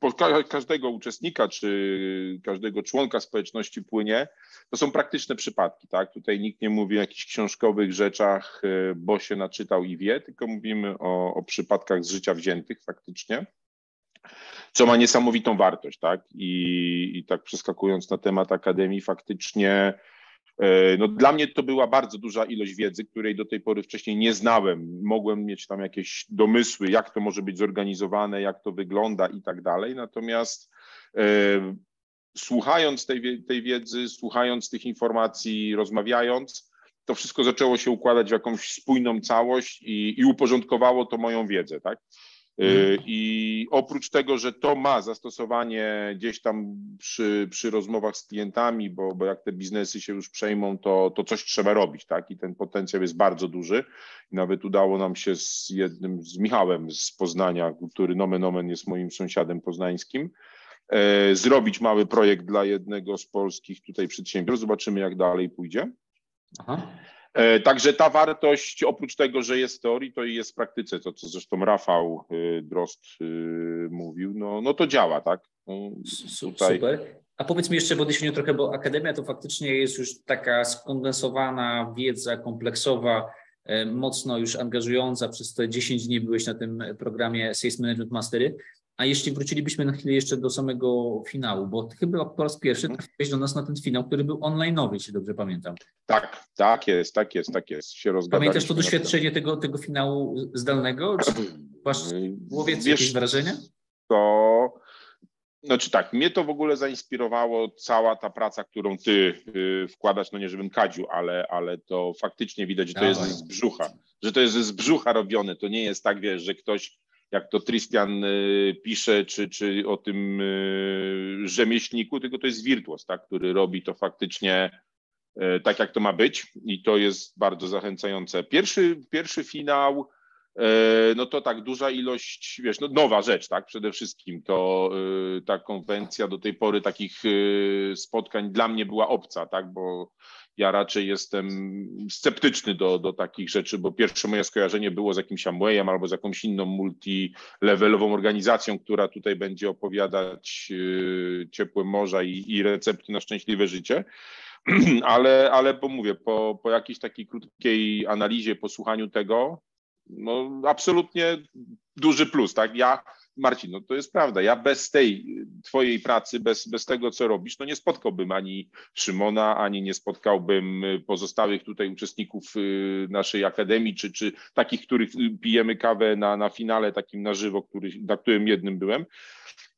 po, każdego uczestnika czy każdego członka społeczności płynie, to są praktyczne przypadki. Tak? Tutaj nikt nie mówi o jakichś książkowych rzeczach, yy, bo się naczytał i wie, tylko mówimy o, o przypadkach z życia wziętych faktycznie co ma niesamowitą wartość, tak? I, i tak przeskakując na temat Akademii, faktycznie e, no dla mnie to była bardzo duża ilość wiedzy, której do tej pory wcześniej nie znałem. Mogłem mieć tam jakieś domysły, jak to może być zorganizowane, jak to wygląda i tak dalej. Natomiast e, słuchając tej, tej wiedzy, słuchając tych informacji, rozmawiając, to wszystko zaczęło się układać w jakąś spójną całość i, i uporządkowało to moją wiedzę, tak? Y, mhm. I oprócz tego, że to ma zastosowanie gdzieś tam przy, przy rozmowach z klientami, bo, bo jak te biznesy się już przejmą, to, to coś trzeba robić, tak? I ten potencjał jest bardzo duży. Nawet udało nam się z jednym, z Michałem z Poznania, który nomen omen jest moim sąsiadem poznańskim, e, zrobić mały projekt dla jednego z polskich tutaj przedsiębiorstw. Zobaczymy, jak dalej pójdzie. Aha. E, także ta wartość, oprócz tego, że jest w teorii, to i jest w praktyce, to co zresztą Rafał e, Drost e, mówił, no, no to działa, tak? No, tutaj... Super. A powiedz mi jeszcze w odniesieniu trochę, bo Akademia to faktycznie jest już taka skondensowana wiedza kompleksowa, mocno już angażująca. Przez te 10 dni byłeś na tym programie Sales Management Mastery. A jeśli wrócilibyśmy na chwilę jeszcze do samego finału, bo chyba po raz pierwszy mhm. trafiłeś do nas na ten finał, który był online'owy, jeśli dobrze pamiętam. Tak, tak jest, tak jest, tak jest. Się Pamiętasz to doświadczenie tego, tego finału zdalnego? Czy masz w głowie jakieś wrażenia? To znaczy tak, mnie to w ogóle zainspirowało cała ta praca, którą ty y, wkładasz, no nie żebym kadził, ale, ale to faktycznie widać, że to jest z brzucha, że to jest z brzucha robione, to nie jest tak, wiesz, że ktoś jak to Tristan y, pisze, czy, czy o tym y, rzemieślniku, tylko to jest wirtuos, tak, który robi to faktycznie y, tak, jak to ma być i to jest bardzo zachęcające. Pierwszy, pierwszy finał, no to tak duża ilość, wiesz, no nowa rzecz, tak, przede wszystkim to ta konwencja do tej pory takich spotkań dla mnie była obca, tak, bo ja raczej jestem sceptyczny do, do takich rzeczy, bo pierwsze moje skojarzenie było z jakimś Amwayem albo z jakąś inną multilevelową organizacją, która tutaj będzie opowiadać yy, ciepłe morza i, i recepty na szczęśliwe życie. Ale, ale pomówię, po, po jakiejś takiej krótkiej analizie, posłuchaniu tego, no absolutnie duży plus, tak? Ja Marcin, no to jest prawda. Ja bez tej twojej pracy, bez, bez tego, co robisz, no nie spotkałbym ani Szymona, ani nie spotkałbym pozostałych tutaj uczestników y, naszej akademii, czy, czy takich, których pijemy kawę na, na finale takim na żywo, który, na którym jednym byłem.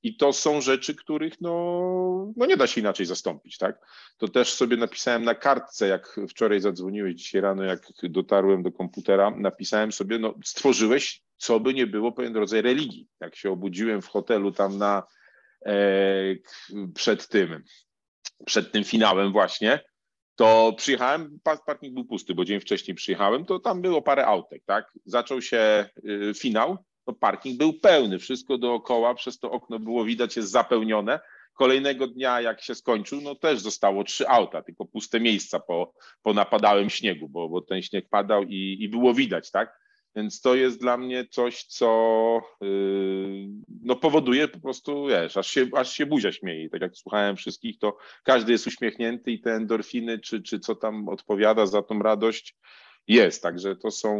I to są rzeczy, których no, no nie da się inaczej zastąpić, tak? To też sobie napisałem na kartce, jak wczoraj zadzwoniłeś, dzisiaj rano, jak dotarłem do komputera, napisałem sobie, no stworzyłeś co by nie było pewien rodzaj religii. Jak się obudziłem w hotelu tam na e, przed tym, przed tym finałem właśnie, to przyjechałem, parking był pusty, bo dzień wcześniej przyjechałem, to tam było parę autek, tak? Zaczął się y, finał, to parking był pełny, wszystko dookoła, przez to okno było widać, jest zapełnione. Kolejnego dnia, jak się skończył, no też zostało trzy auta, tylko puste miejsca po, po napadałym śniegu, bo, bo ten śnieg padał i, i było widać, tak? Więc to jest dla mnie coś, co yy, no powoduje po prostu, wiesz, aż się, aż się buzia śmieje. Tak jak słuchałem wszystkich, to każdy jest uśmiechnięty i te endorfiny, czy, czy co tam odpowiada za tą radość, jest. Także to są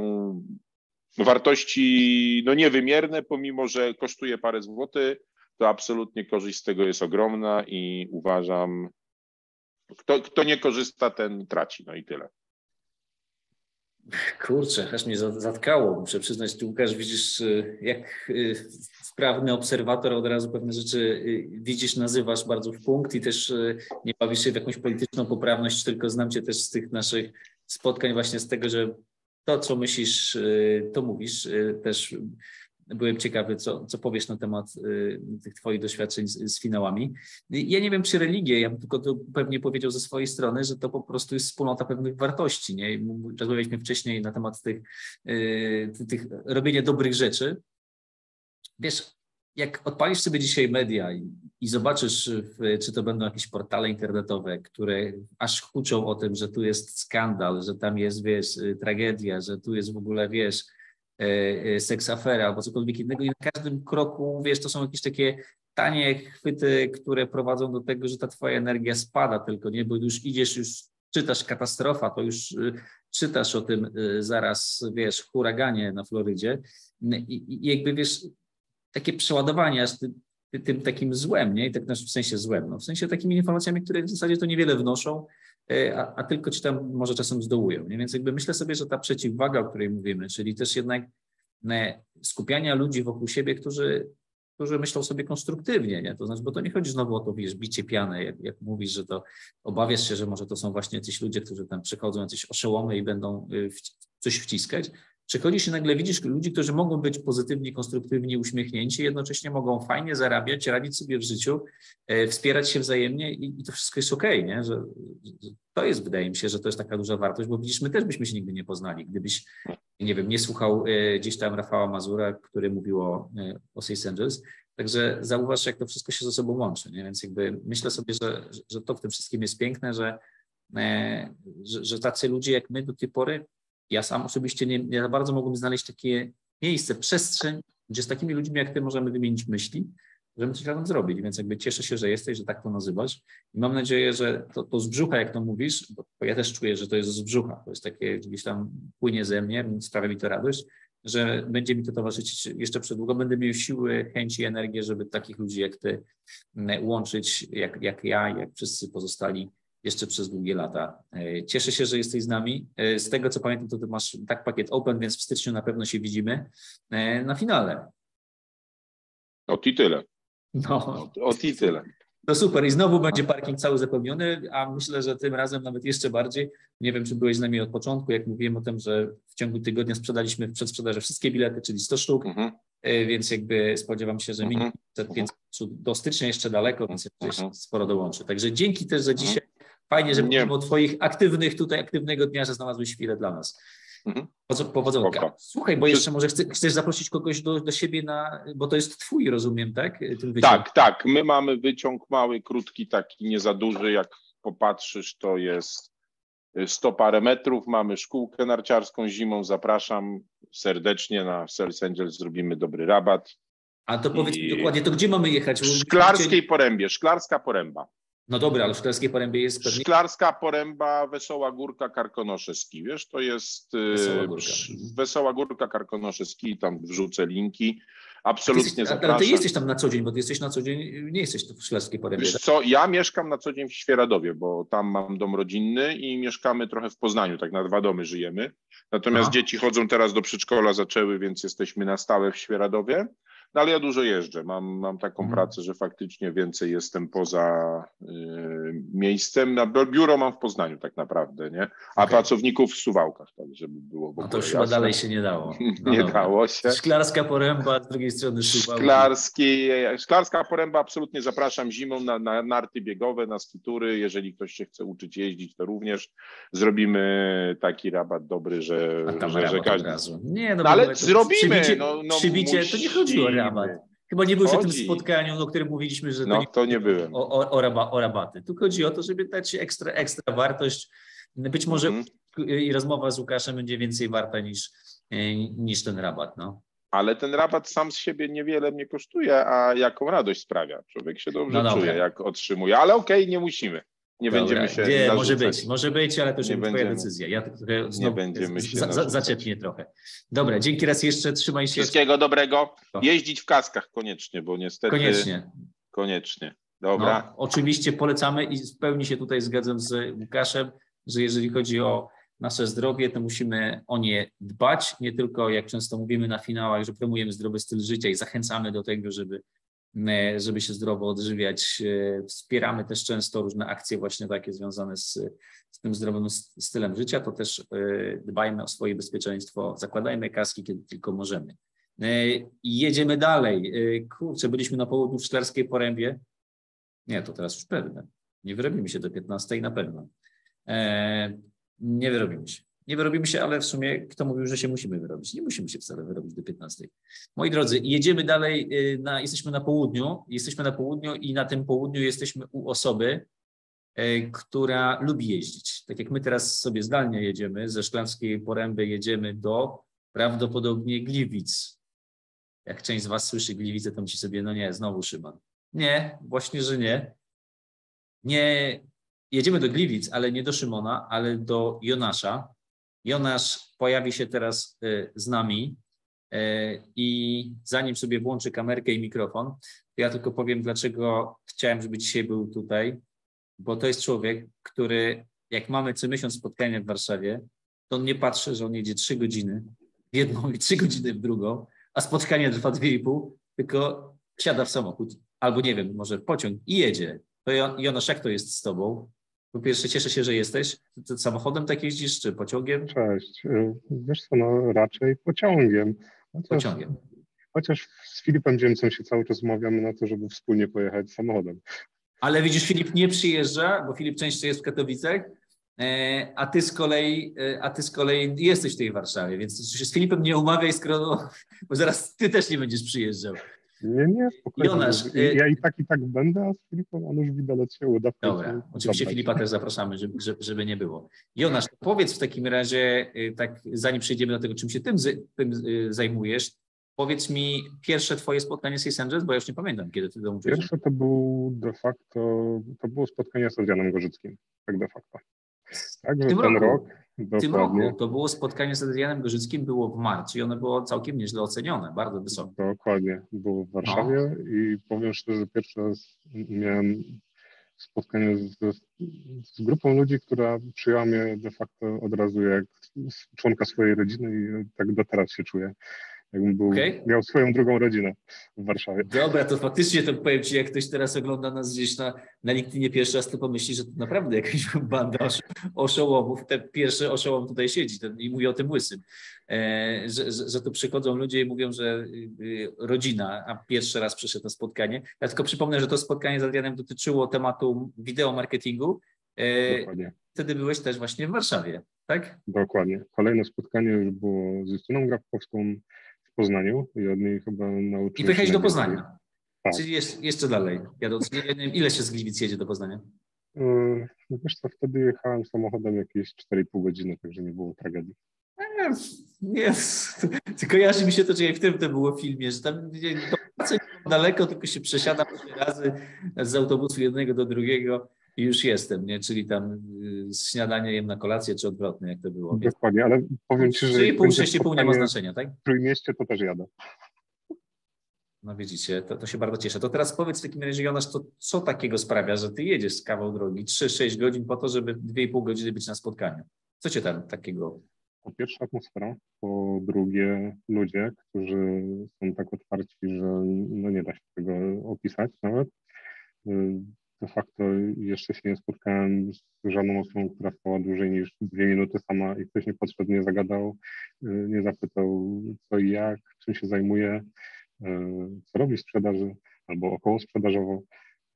wartości no niewymierne, pomimo że kosztuje parę złotych, to absolutnie korzyść z tego jest ogromna i uważam, kto, kto nie korzysta, ten traci. No i tyle. Kurczę, aż mnie zatkało. Muszę przyznać, ty Łukasz widzisz, y, jak y, wprawny obserwator od razu pewne rzeczy y, widzisz, nazywasz bardzo w punkt i też nie bawisz się w jakąś polityczną poprawność, tylko znam cię też z tych naszych spotkań właśnie z tego, że to, co myślisz, to mówisz. Też byłem ciekawy, co, co powiesz na temat y, tych Twoich doświadczeń z, z, finałami. Ja nie wiem, czy religię, ja bym tylko to pewnie powiedział ze swojej strony, że to po prostu jest wspólnota pewnych wartości. Nie? Rozmawialiśmy wcześniej na temat tych, y, tych robienia dobrych rzeczy. Wiesz, jak odpalisz sobie dzisiaj media i, i zobaczysz, w, czy to będą jakieś portale internetowe, które aż huczą o tym, że tu jest skandal, że tam jest, wiesz, y, tragedia, że tu jest w ogóle, wiesz, seksafera albo cokolwiek innego i na każdym kroku, wiesz, to są jakieś takie tanie chwyty, które prowadzą do tego, że ta twoja energia spada tylko, nie, bo już idziesz, już czytasz katastrofa, to już y, czytasz o tym y, zaraz, wiesz, huraganie na Florydzie. I, i jakby, wiesz, takie przeładowanie aż ty, ty, tym takim złem, nie, i tak w sensie złem, no, w sensie takimi informacjami, które w zasadzie to niewiele wnoszą, E, a, a, tylko ci tam może czasem zdołują. Nie? Więc jakby myślę sobie, że ta przeciwwaga, o której mówimy, czyli też jednak e, skupiania ludzi wokół siebie, którzy, którzy myślą sobie konstruktywnie, nie? To znaczy, bo to nie chodzi znowu o to, wiesz, bicie piany, jak, jak mówisz, że to obawiasz się, że może to są właśnie jacyś ludzie, którzy tam przychodzą, jacyś oszołomy i będą y, w, coś wciskać, Przychodzisz i nagle widzisz ludzi, którzy mogą być pozytywni, konstruktywni, uśmiechnięci, jednocześnie mogą fajnie zarabiać, radzić sobie w życiu, e, wspierać się wzajemnie i, i to wszystko jest okej, okay, nie? Że, to jest, wydaje mi się, że to jest taka duża wartość, bo widzisz, my też byśmy się nigdy nie poznali, gdybyś, nie wiem, nie słuchał e, gdzieś tam Rafała Mazura, który mówił o, e, o Six Angels, Także zauważ, jak to wszystko się ze sobą łączy. Nie? Więc jakby myślę sobie, że, że to w tym wszystkim jest piękne, że, że, że tacy ludzie jak my do tej pory ja sam osobiście nie, nie bardzo mogłem znaleźć takie miejsce, przestrzeń, gdzie z takimi ludźmi jak ty możemy wymienić myśli, żeby coś razem zrobić. Więc jakby cieszę się, że jesteś, że tak to nazywasz. I mam nadzieję, że to, to z brzucha, jak to mówisz, bo ja też czuję, że to jest z brzucha, to jest takie gdzieś tam płynie ze mnie, sprawia mi to radość, że będzie mi to towarzyszyć jeszcze przedługo. Będę miał siły, chęci i energię, żeby takich ludzi jak ty łączyć, jak, jak ja, jak wszyscy pozostali jeszcze przez długie lata. E, cieszę się, że jesteś z nami. E, z tego co pamiętam, to ty masz tak pakiet open, więc w styczniu na pewno się widzimy e, na finale. O i tyle. No. O i tyle. No super i znowu będzie parking cały zapełniony, a myślę, że tym razem nawet jeszcze bardziej. Nie wiem, czy byłeś z nami od początku, jak mówiłem o tym, że w ciągu tygodnia sprzedaliśmy w przedsprzedaży wszystkie bilety, czyli 100 sztuk, mhm. więc jakby spodziewam się, że minimum 500 do stycznia jeszcze daleko, więc jeszcze mhm. sporo dołączy. Także dzięki też za mhm. dzisiaj. Fajnie, że pomimo Twoich aktywnych tutaj, aktywnego dnia, że znalazłeś chwilę dla nas. Mhm. Powodzonka. Słuchaj, bo jeszcze może chcesz, chcesz zaprosić kogoś do, do siebie na, bo to jest twój, rozumiem, tak? Tak, tak. My mamy wyciąg mały, krótki, taki nie za duży. Jak popatrzysz, to jest 100 parę metrów. Mamy szkółkę narciarską zimą. Zapraszam serdecznie na Sales Angels. Zrobimy dobry rabat. A to powiedz mi dokładnie, to gdzie mamy jechać? W Szklarskiej Porębie, Szklarska Poręba. No dobra, ale w Szklarskiej Porębie jest pewnie... Szklarska Poręba, Wesoła Górka, Karkonosze Ski, wiesz, to jest y, Wesoła Górka, Wesoła Górka Karkonosze Ski, tam wrzucę linki. Absolutnie jesteś, zapraszam. Ale ty jesteś tam na co dzień, bo ty jesteś na co dzień, nie jesteś w Szklarskiej Porębie. Wiesz tak? co, ja mieszkam na co dzień w Świeradowie, bo tam mam dom rodzinny i mieszkamy trochę w Poznaniu, tak na dwa domy żyjemy. Natomiast dzieci chodzą teraz do przedszkola, zaczęły, więc jesteśmy na stałe w Świeradowie. No ale ja dużo jeżdżę. Mam, mam taką mhm. pracę, że faktycznie więcej jestem poza y, miejscem. Na biuro mam w Poznaniu tak naprawdę, nie? A okay. pracowników w Suwałkach, tak żeby było w No to już chyba dalej się nie dało. No nie dobra. dało się. Szklarska poręba, z drugiej strony Suwałki. Szklarski, Szklarska poręba absolutnie zapraszam zimą na, na narty biegowe, na skitury. Jeżeli ktoś się chce uczyć jeździć, to również zrobimy taki rabat dobry, że, że, że każdy... Nie, no, no ale zrobimy. Przybicie, no, no, przybicie to nie chodzi o rabat. Chyba nie byłeś o tym spotkaniu, o którym mówiliśmy, że no, to nie, to nie byłem. O, o, o, raba, o rabaty. Tu chodzi o to, żeby dać ekstra, ekstra wartość. Być może mm -hmm. i rozmowa z Łukaszem będzie więcej warta niż, e, niż ten rabat. No. Ale ten rabat sam z siebie niewiele mnie kosztuje, a jaką radość sprawia. Człowiek się dobrze no czuje, jak otrzymuje. Ale okej, okay, nie musimy. Nie Dobra, będziemy się. Nie, może być, może być, ale to już jest Twoja decyzja. Ja trochę znowu nie będziemy się za, za, zaczepnie trochę. Dobra, dzięki raz jeszcze, trzymaj się. Wszystkiego dobrego. Jeździć w kaskach koniecznie, bo niestety. Koniecznie. Koniecznie. Dobra. No, oczywiście polecamy i w pełni się tutaj zgadzam z Łukaszem, że jeżeli chodzi o nasze zdrowie, to musimy o nie dbać, nie tylko jak często mówimy na finałach, że promujemy zdrowy styl życia i zachęcamy do tego, żeby żeby się zdrowo odżywiać. E, wspieramy też często różne akcje właśnie takie związane z, z tym zdrowym stylem życia, to też e, dbajmy o swoje bezpieczeństwo, zakładajmy kaski, kiedy tylko możemy. I jedziemy dalej. Kurczę, byliśmy na południu w Szklarskiej Porębie. Nie, to teraz już pewne. Nie wyrobimy się do 15 na pewno. Nie wyrobimy się. Nie wyrobimy się, ale w sumie kto mówił, że się musimy wyrobić? Nie musimy się wcale wyrobić do 15. Moi drodzy, jedziemy dalej, y, na, jesteśmy na południu, jesteśmy na południu i na tym południu jesteśmy u osoby, y, która lubi jeździć. Tak jak my teraz sobie zdalnie jedziemy, ze Szklarskiej Poręby jedziemy do prawdopodobnie Gliwic. Jak część z Was słyszy Gliwice, to myśli sobie, no nie, znowu Szyman. Nie, właśnie, że nie. Nie, jedziemy do Gliwic, ale nie do Szymona, ale do Jonasza. Jonasz pojawi się teraz y, z nami y, i zanim sobie włączy kamerkę i mikrofon, ja tylko powiem, dlaczego chciałem, żeby dzisiaj był tutaj, bo to jest człowiek, który jak mamy co miesiąc spotkania w Warszawie, to on nie patrzy, że on jedzie trzy godziny w jedną i trzy godziny w drugą, a spotkanie trwa dwie i pół, tylko wsiada w samochód albo nie wiem, może pociąg i jedzie. To Jonasz, jak to jest z tobą? Po pierwsze, cieszę się, że jesteś. Ty samochodem tak jeździsz, czy pociągiem? Cześć. Y, wiesz co, no raczej pociągiem. Chociaż, pociągiem. Chociaż z Filipem Dziemcem się cały czas umawiamy na to, żeby wspólnie pojechać samochodem. Ale widzisz, Filip nie przyjeżdża, bo Filip częściej jest w Katowicach, e, a ty z kolei, e, a ty z kolei jesteś w tej Warszawie, więc się z Filipem nie umawiaj, skoro, bo zaraz ty też nie będziesz przyjeżdżał. Nie, nie, spokojnie. Jonasz, y- ja i tak i tak będę, a z Filipem Anusz Widelec się uda. Dobra, oczywiście Filipa też zapraszamy, żeby, żeby nie było. Jonasz, powiedz w takim razie, y, tak zanim przejdziemy do tego, czym się tym, tym y, zajmujesz, powiedz mi pierwsze twoje spotkanie z Angels, bo ja już nie pamiętam, kiedy ty dołączyłeś. Pierwsze to był de facto, to było spotkanie z Adrianem Gorzyckim, tak de facto. Tak, że ten roku? rok, w tym roku. To było spotkanie z Adrianem Gorzyckim, było w marcu i ono było całkiem nieźle ocenione, bardzo wysoko. Dokładnie, było w Warszawie no. i powiem szczerze, pierwszy raz miałem spotkanie z, z, grupą ludzi, która przyjęła mnie de facto od razu jak członka swojej rodziny i tak do teraz się czuję jakbym był, okay. miał swoją drugą rodzinę w Warszawie. Dobra, to faktycznie to powiem Ci, jak ktoś teraz ogląda nas gdzieś na, na LinkedInie pierwszy raz, to pomyśli, że to naprawdę jakaś banda oszołomów. Ten pierwszy oszołom tutaj siedzi ten, i mówi o tym łysym. E, że, że, że tu przychodzą ludzie i mówią, że y, rodzina, a pierwszy raz przyszedł na spotkanie. Ja tylko przypomnę, że to spotkanie z Adrianem dotyczyło tematu wideo marketingu. E, Dokładnie. Wtedy byłeś też właśnie w Warszawie, tak? Dokładnie. Kolejne spotkanie już było z Justyną Grabkowską, w Poznaniu i od niej chyba nauczyłem I pojechałeś do Poznania? Tak. Czyli jest, jeszcze dalej. Jadąc, ile się z Gliwic jedzie do Poznania? Yy, no wiesz co, wtedy jechałem samochodem jakieś 4,5 godziny, także nie było tragedii. Nie, nie kojarzy mi się to, że w tym to było w filmie, że tam nie, daleko, tylko się przesiadam trzy razy z autobusu jednego do drugiego i już jestem, nie? Czyli tam y, śniadanie jem na kolację, czy odwrotnie, jak to było. Dokładnie, ale powiem Ci, że... 3,5, 6,5 nie ma znaczenia, tak? W Trójmieście to też jadę. No widzicie, to, to się bardzo cieszę. To teraz powiedz w takim razie, Jonasz, to co takiego sprawia, że ty jedziesz z kawał drogi 3-6 godzin po to, żeby 2,5 godziny być na spotkaniu? Co cię tam takiego... Po pierwsze atmosfera, po drugie ludzie, którzy są tak otwarci, że no nie da się tego opisać nawet. De facto jeszcze się nie spotkałem z żadną osobą, która stała dłużej niż dwie minuty sama i ktoś nie podszedł, nie zagadał, y, nie zapytał co i jak, czym się zajmuje, y, co robi w sprzedaży albo około sprzedażowo,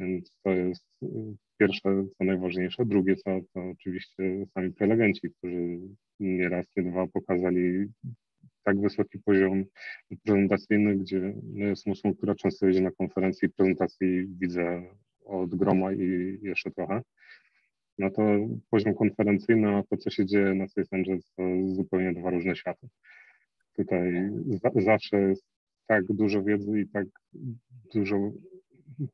więc to jest y, pierwsze, co najważniejsze. Drugie, co to oczywiście sami prelegenci, którzy nie raz, nie dwa pokazali tak wysoki poziom prezentacyjny, gdzie no jestem osobą, która często jedzie na konferencje i prezentacji widzę od groma i jeszcze trochę, no to poziom konferencyjny, a to, co się dzieje na Space Angels, to zupełnie dwa różne światy. Tutaj za, zawsze jest tak dużo wiedzy i tak dużo,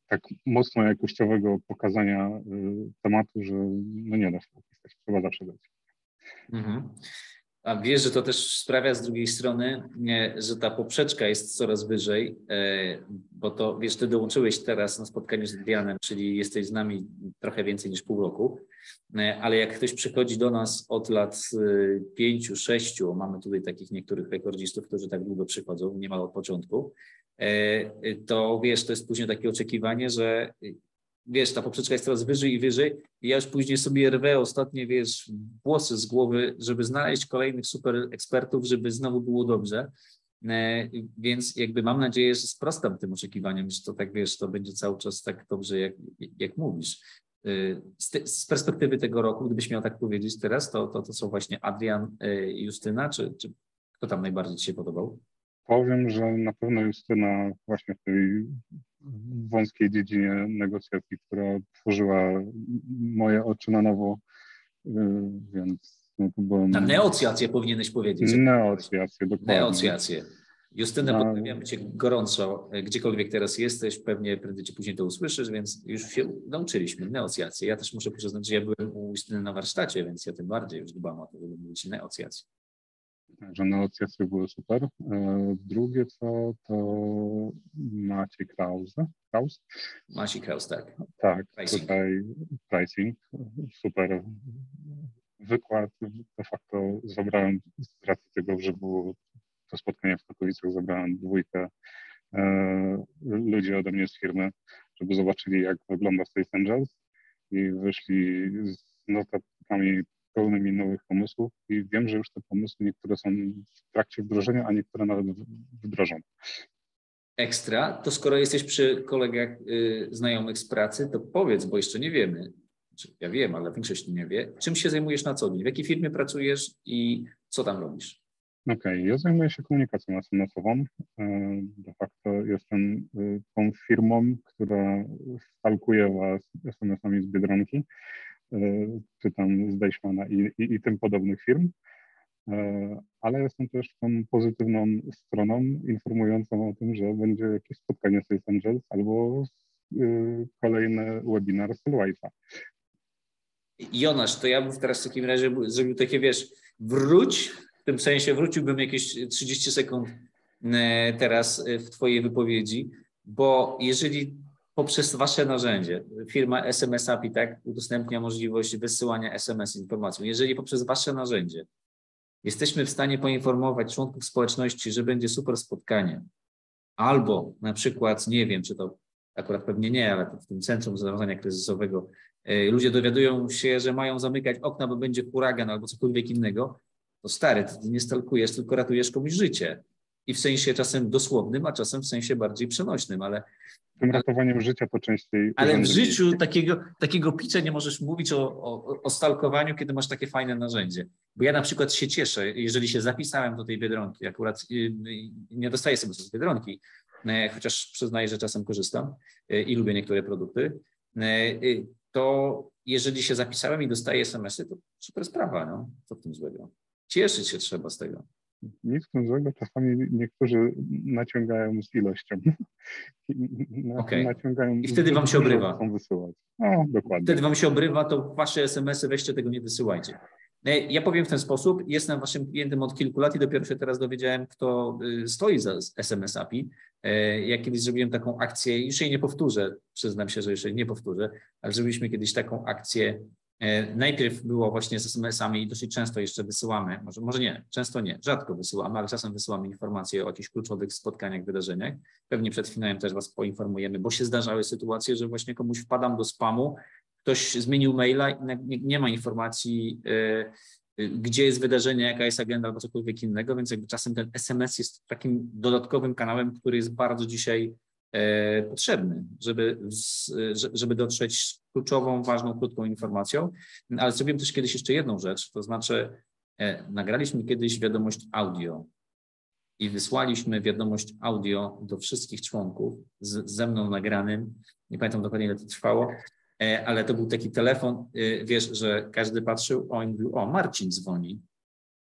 tak mocno jakościowego pokazania y, tematu, że no nie da się opisać, trzeba zawsze być. Mhm. A wiesz, że to też sprawia z drugiej strony, że ta poprzeczka jest coraz wyżej, e, bo to wiesz, ty dołączyłeś teraz na spotkaniu z Adrianem, czyli jesteś z nami trochę więcej niż pół roku, e, ale jak ktoś przychodzi do nas od lat e, pięciu, sześciu, mamy tutaj takich niektórych rekordzistów, którzy tak długo przychodzą, niemal od początku, to wiesz, to jest później takie oczekiwanie, że wiesz, ta poprzeczka jest coraz wyżej i wyżej i ja już później sobie rwę ostatnie, wiesz, włosy z głowy, żeby znaleźć kolejnych super ekspertów, żeby znowu było dobrze. E, więc jakby mam nadzieję, że sprostam tym oczekiwaniom, że to tak, wiesz, to będzie cały czas tak dobrze, jak, jak mówisz. E, z, z, perspektywy tego roku, gdybyś miał tak powiedzieć teraz, to, to, to są właśnie Adrian e, Justyna, czy, czy kto tam najbardziej Ci się podobał? Powiem, że na pewno Justyna właśnie w tej wąskiej dziedzinie negocjacji, która tworzyła moje oczy na nowo, y, więc no to byłem... Na powinieneś powiedzieć. Negocjacje, dokładnie. Negocjacje. Justynę, na... pozdrawiamy Cię gorąco, gdziekolwiek teraz jesteś, pewnie prędzej czy później to usłyszysz, więc już się nauczyliśmy, negocjacje. Ja też muszę przyznać, że ja byłem u Justyny na warsztacie, więc ja tym bardziej już dbam o to, żeby mówić negocjacje. Także negocjacje były super. E, drugie co to Maciej Krause. Kraus? Maciej Kraus, tak. Tak, pricing. tutaj pricing, super wykład. De facto zabrałem, z racji tego, że było to spotkanie w Katowicach, zabrałem dwójkę e, ludzi ode mnie z firmy, żeby zobaczyli, jak wygląda Space Angels i wyszli z notatkami pełnymi nowych pomysłów i wiem, że już te pomysły niektóre są w trakcie wdrożenia, a niektóre nawet wdrożone. Ekstra. To skoro jesteś przy kolegach y, znajomych z pracy, to powiedz, bo jeszcze nie wiemy, ja wiem, ale większość nie wie, czym się zajmujesz na co dzień, w jakiej firmie pracujesz i co tam robisz? Okej, okay. ja zajmuję się komunikacją SMS-ową. E, de facto jestem y, tą firmą, która stalkuje Was SMS-ami z Biedronki E, czy tam z Deichmana i, i, i tym podobnych firm, e, ale jestem też tą pozytywną stroną informującą o tym, że będzie jakieś spotkanie z Sales Angels albo e, kolejny webinar z Silwice'a. Jonasz, to ja bym teraz w takim razie zrobił takie, wiesz, wróć, w tym sensie wróciłbym jakieś 30 sekund teraz w Twojej wypowiedzi, bo jeżeli poprzez Wasze narzędzie, firma SMS API tak, udostępnia możliwość wysyłania SMS informacji, jeżeli poprzez Wasze narzędzie jesteśmy w stanie poinformować członków społeczności, że będzie super spotkanie, albo na przykład, nie wiem, czy to akurat pewnie nie, ale w tym Centrum Zarządzania Kryzysowego e, ludzie dowiadują się, że mają zamykać okna, bo będzie huragan albo cokolwiek innego, to stary, ty nie stalkujesz, tylko ratujesz komuś życie. I w sensie czasem dosłownym, a czasem w sensie bardziej przenośnym, ale tym ratowaniem życia to częściej. Ale w życiu takiego, takiego picia nie możesz mówić o, o, o stalkowaniu, kiedy masz takie fajne narzędzie. Bo ja na przykład się cieszę, jeżeli się zapisałem do tej Biedronki, akurat y, y, nie dostaję sobie z Biedronki, e, chociaż przyznaję, że czasem korzystam i lubię niektóre produkty, y, to jeżeli się zapisałem i dostaję SMS-y, to super sprawa, no. Co w tym złego? Cieszyć się trzeba z tego nic złego, czasami niektórzy naciągają z ilością. Okay. Naciągają I wtedy wam się obrywa. Wysyłać. No, dokładnie. Wtedy wam się obrywa, to wasze SMS-y weźcie tego nie wysyłajcie. E, ja powiem w ten sposób, jestem waszym klientem od kilku lat i dopiero się teraz dowiedziałem, kto y, stoi za SMS API. E, ja kiedyś zrobiłem taką akcję, już jej nie powtórzę, przyznam się, że jeszcze nie powtórzę, ale zrobiliśmy kiedyś taką akcję najpierw było właśnie z SMS-ami i dosyć często jeszcze wysyłamy, może, może nie, często nie, rzadko wysyłamy, ale czasem wysyłamy informacje o jakichś kluczowych spotkaniach, wydarzeniach. Pewnie przed finałem też Was poinformujemy, bo się zdarzały sytuacje, że właśnie komuś wpadam do spamu, ktoś zmienił maila i nie, nie ma informacji, yy, gdzie jest wydarzenie, jaka jest agenda albo cokolwiek innego, więc jakby czasem ten SMS jest takim dodatkowym kanałem, który jest bardzo dzisiaj E, potrzebny, żeby, żeby dotrzeć kluczową, ważną, krótką informacją. Ale zrobiłem też kiedyś jeszcze jedną rzecz, to znaczy e, nagraliśmy kiedyś wiadomość audio i wysłaliśmy wiadomość audio do wszystkich członków z, ze mną nagranym. Nie pamiętam dokładnie, ile to trwało, e, ale to był taki telefon, wiesz, że każdy patrzył, on mówił, o, Marcin dzwoni.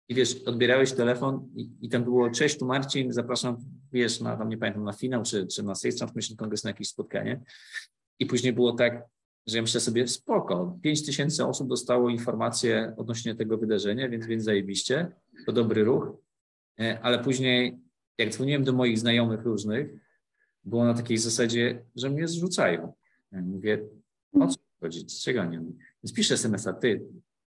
I wiesz, odbierałeś telefon i, i tam było, cześć, tu Marcin, zapraszam, wiesz, na, tam nie pamiętam, na finał, czy, czy na Sales Transmission Congress, na jakieś spotkanie. I później było tak, że ja myślę sobie, spoko, 5 tysięcy osób dostało informacje odnośnie tego wydarzenia, więc, więc zajebiście, to dobry ruch. E, ale później, jak dzwoniłem do moich znajomych różnych, było na takiej zasadzie, że mnie zrzucają. Ja mówię, o co chodzi, czego nie? Więc piszę SMS-a, ty,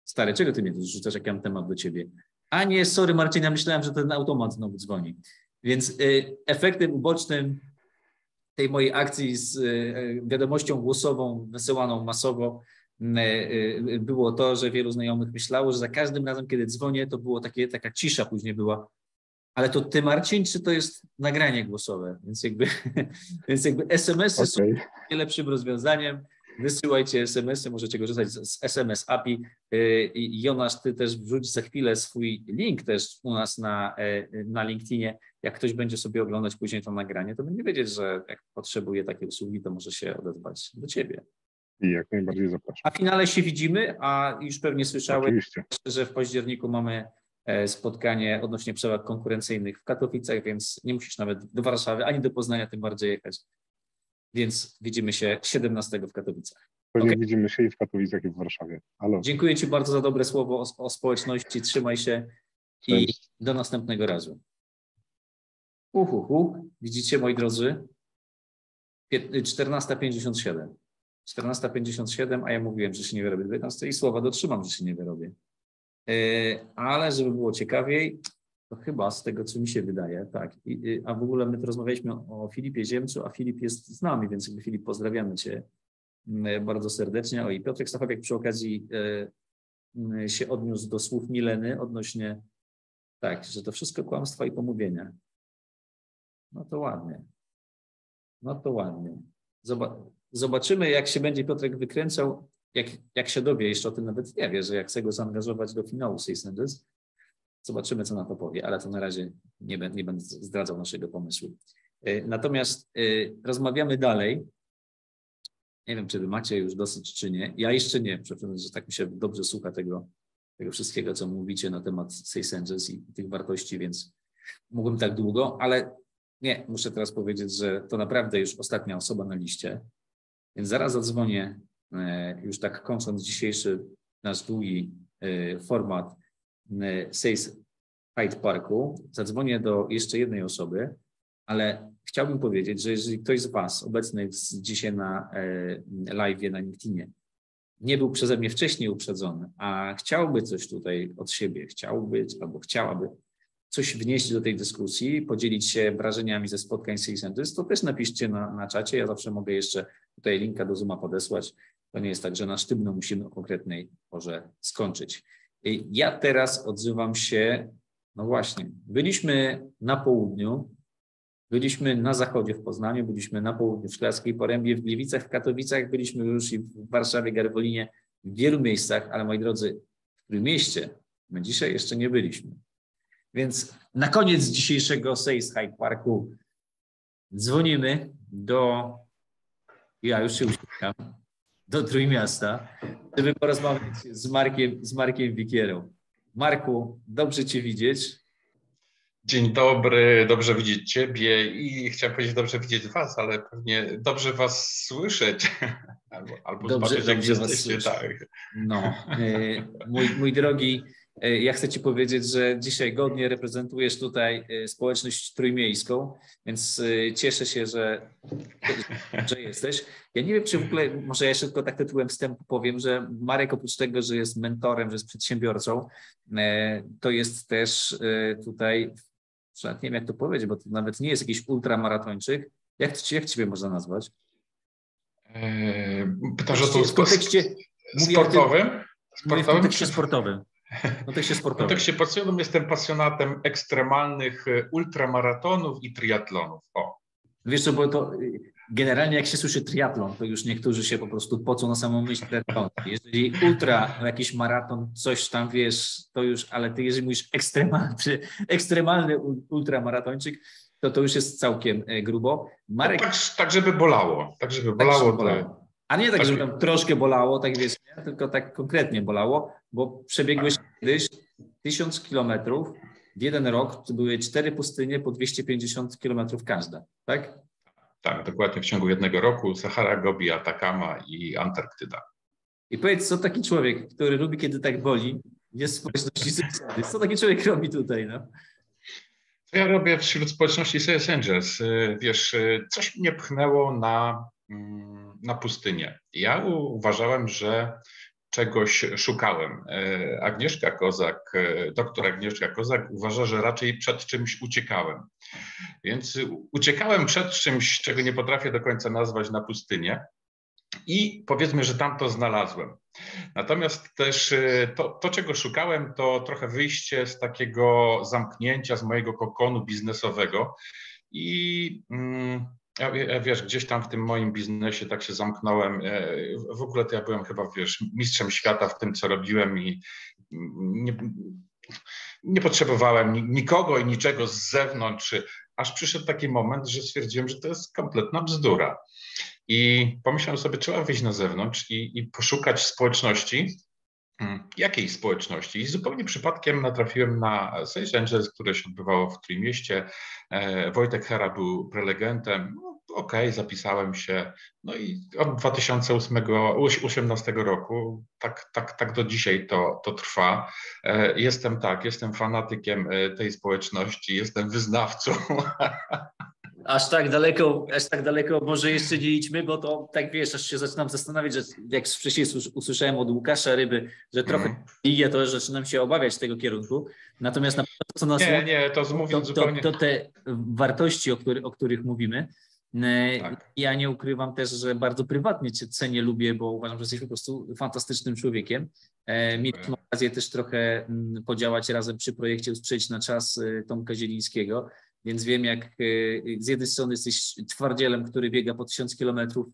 stary, czego ty mnie tu zrzucasz, jak ja mam temat do ciebie? A nie, sorry Marcin, ja myślałem, że ten automat znowu dzwoni. Więc y, efektem ubocznym tej mojej akcji z y, wiadomością głosową wysyłaną masowo y, było to, że wielu znajomych myślało, że za każdym razem, kiedy dzwonię, to było takie, taka cisza później była. Ale to ty, Marcin, czy to jest nagranie głosowe? Więc jakby, więc jakby SMS-y okay. są najlepszym rozwiązaniem wysyłajcie SMS-y, możecie korzystać z SMS API. Y, Jonasz, ty też wrzuć za chwilę swój link też u nas na, e, na LinkedInie. Jak ktoś będzie sobie oglądać później to nagranie, to będzie wiedzieć, że jak potrzebuje takiej usługi, to może się odezwać do ciebie. I jak najbardziej zapraszam. A w finale się widzimy, a już pewnie słyszałeś, Oczywiście. że w październiku mamy e, spotkanie odnośnie przewag konkurencyjnych w Katowicach, więc nie musisz nawet do Warszawy ani do Poznania tym bardziej jechać. Więc widzimy się 17 w Katowicach. Pewnie okay. widzimy się i w Katowicach, i w Warszawie. Halo. Dziękuję Ci bardzo za dobre słowo o, o społeczności. Trzymaj się Cześć. i do następnego razu. Uhuhu. Widzicie, moi drodzy? 14.57. 14.57, a ja mówiłem, że się nie wyrobię 19 i słowa dotrzymam, że się nie wyrobię. E, ale żeby było ciekawiej, to chyba z tego, co mi się wydaje, tak. I, a w ogóle my tu rozmawialiśmy o Filipie Ziemcu, a Filip jest z nami, więc jakby Filip pozdrawiamy Cię mm, bardzo serdecznie. O i Piotrek Stachowiak przy okazji mm, się odniósł do słów Mileny odnośnie, tak, że to wszystko kłamstwa i pomówienia. No to ładnie. No to ładnie. Zobaczymy, jak się będzie Piotrek wykręcał, jak, jak się dowie, jeszcze o tym nawet nie wie, że jak chce go zaangażować do finału Six Zobaczymy, co na to powie, ale to na razie nie, nie będę zdradzał naszego pomysłu. E, natomiast e, rozmawiamy dalej. Nie wiem, czy wy macie już dosyć, czy nie. Ja jeszcze nie, przepraszam, że tak mi się dobrze słucha tego, tego wszystkiego, co mówicie na temat Sales Angels i tych wartości, więc mógłbym tak długo, ale nie, muszę teraz powiedzieć, że to naprawdę już ostatnia osoba na liście, więc zaraz zadzwonię, e, już tak kończąc dzisiejszy nasz długi format Sales Hyde Parku, zadzwonię do jeszcze jednej osoby, ale chciałbym powiedzieć, że jeżeli ktoś z Was obecnych dzisiaj na live na LinkedInie nie był przeze mnie wcześniej uprzedzony, a chciałby coś tutaj od siebie, chciałby albo chciałaby coś wnieść do tej dyskusji, podzielić się wrażeniami ze spotkań Sales Angels, to też napiszcie na, na czacie. Ja zawsze mogę jeszcze tutaj linka do Zooma podesłać. To nie jest tak, że na sztywno musimy o konkretnej porze skończyć. Ja teraz odzywam się, no właśnie, byliśmy na południu, byliśmy na zachodzie w Poznaniu, byliśmy na południu w Szklarskiej Porębie, w Gliwicach, w Katowicach, byliśmy już i w Warszawie, Garwolinie, w wielu miejscach, ale moi drodzy, w którym mieście my dzisiaj jeszcze nie byliśmy. Więc na koniec dzisiejszego Sales High Parku dzwonimy do, ja już się uśmiecham, do Trójmiasta, żeby porozmawiać z Markiem, z Markiem Wikierą. Marku, dobrze Cię widzieć. Dzień dobry, dobrze widzieć Ciebie i chciałem powiedzieć dobrze widzieć Was, ale pewnie dobrze Was słyszeć. Albo, albo dobrze, zobaczyć, dobrze jak jesteście. Tak. No, e, mój, mój drogi, ja chcę Ci powiedzieć, że dzisiaj godnie reprezentujesz tutaj e, społeczność trójmiejską, więc e, cieszę się, że, że jesteś. Ja nie wiem, czy w ogóle, może ja jeszcze tylko tak tytułem wstępu powiem, że Marek oprócz tego, że jest mentorem, że jest przedsiębiorcą, to jest też tutaj, nie wiem jak to powiedzieć, bo to nawet nie jest jakiś ultramaratończyk. Jak, jak Ciebie można nazwać? Pytasz o to w kontekście sportowym? Sportowym, w kontekście sportowym. W kontekście sportowym. W kontekście sportowym jestem pasjonatem ekstremalnych e, ultramaratonów i triatlonów. O. Wiesz co, bo to y, generalnie jak się słyszy triatlon, to już niektórzy się po prostu pocą na samą myśl triatlonu. Jeżeli ultra, jakiś maraton, coś tam wiesz, to już, ale ty jeżeli mówisz ekstremalny, ekstremalny ultramaratończyk, to to już jest całkiem e, grubo. Marek... tak, tak, żeby bolało. Tak, żeby bolało. Tak, żeby bolało. A nie tak, tak, żeby tam troszkę bolało, tak wiesz, nie? tylko tak konkretnie bolało, bo przebiegłeś kiedyś tysiąc kilometrów w jeden rok, to były cztery pustynie po 250 kilometrów każda, tak? Tak, dokładnie w ciągu jednego roku Sahara, Gobi, Atakama i Antarktyda. I powiedz, co taki człowiek, który lubi, kiedy tak boli, jest w społeczności Co taki człowiek robi tutaj, no? Co ja robię wśród społeczności Sales Angels? Y, wiesz, y, coś mnie pchnęło na Mm, na pustynię. Ja uważałem, że czegoś szukałem. E, Agnieszka Kozak, e, doktor Agnieszka Kozak uważa, że raczej przed czymś uciekałem. Więc uciekałem przed czymś, czego nie potrafię do końca nazwać na pustynię. I powiedzmy, że tam to znalazłem. Natomiast też e, to, to, czego szukałem, to trochę wyjście z takiego zamknięcia, z mojego kokonu biznesowego. I mm, ja, wiesz, gdzieś tam w tym moim biznesie tak się zamknąłem. E, w ogóle to ja byłem chyba, wiesz, mistrzem świata w tym, co robiłem i nie, nie potrzebowałem nikogo i niczego z zewnątrz, aż przyszedł taki moment, że stwierdziłem, że to jest kompletna bzdura. I pomyślałem sobie, trzeba wyjść na zewnątrz i, i poszukać społeczności, hmm, jakiej społeczności. I zupełnie przypadkiem natrafiłem na Sales Angels, które się odbywało w Trójmieście. E, Wojtek Hera był prelegentem ok, zapisałem się. No i od 2018 roku, tak, tak, tak do dzisiaj to, to trwa. E, jestem tak, jestem fanatykiem e, tej społeczności, jestem wyznawcą. Aż tak daleko, aż tak daleko może jeszcze nie idźmy, bo to tak wiesz, aż się zaczynam zastanawiać, że jak wcześniej usłyszałem od Łukasza Ryby, że trochę mm. idzie, to zaczynam się obawiać tego kierunku. Natomiast na pewno co nas Nie, nie, to, to, zupełnie... to, to te wartości, o, który, o których mówimy, tak. Ja nie ukrywam też, że bardzo prywatnie Cię cenię, lubię, bo uważam, że jesteś po prostu fantastycznym człowiekiem. E, mieliśmy okazję też trochę mm, podziałać razem przy projekcie Usprzeć na czas e, Tomka Zielińskiego, więc wiem, jak z jednej strony jesteś twardzielem, który biega po tysiąc kilometrów,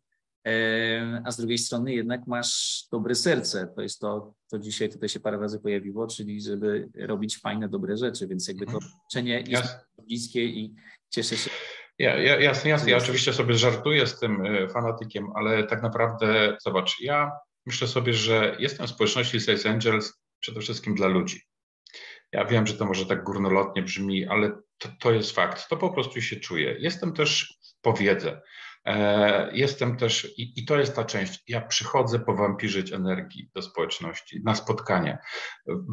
a z drugiej strony jednak masz dobre serce. To jest to, co dzisiaj tutaj się parę razy pojawiło, czyli żeby robić fajne, dobre rzeczy, więc jakby to mhm. jest bliskie i cieszę się, ja, ja, jasne, jasne. Ja oczywiście sobie żartuję z tym e, fanatykiem, ale tak naprawdę, zobacz, ja myślę sobie, że jestem w społeczności Sales Angels przede wszystkim dla ludzi. Ja wiem, że to może tak górnolotnie brzmi, ale to, to jest fakt. To po prostu się czuję. Jestem też po wiedzę. Jestem też, i, i to jest ta część, ja przychodzę powampiżyć energii do społeczności, na spotkanie.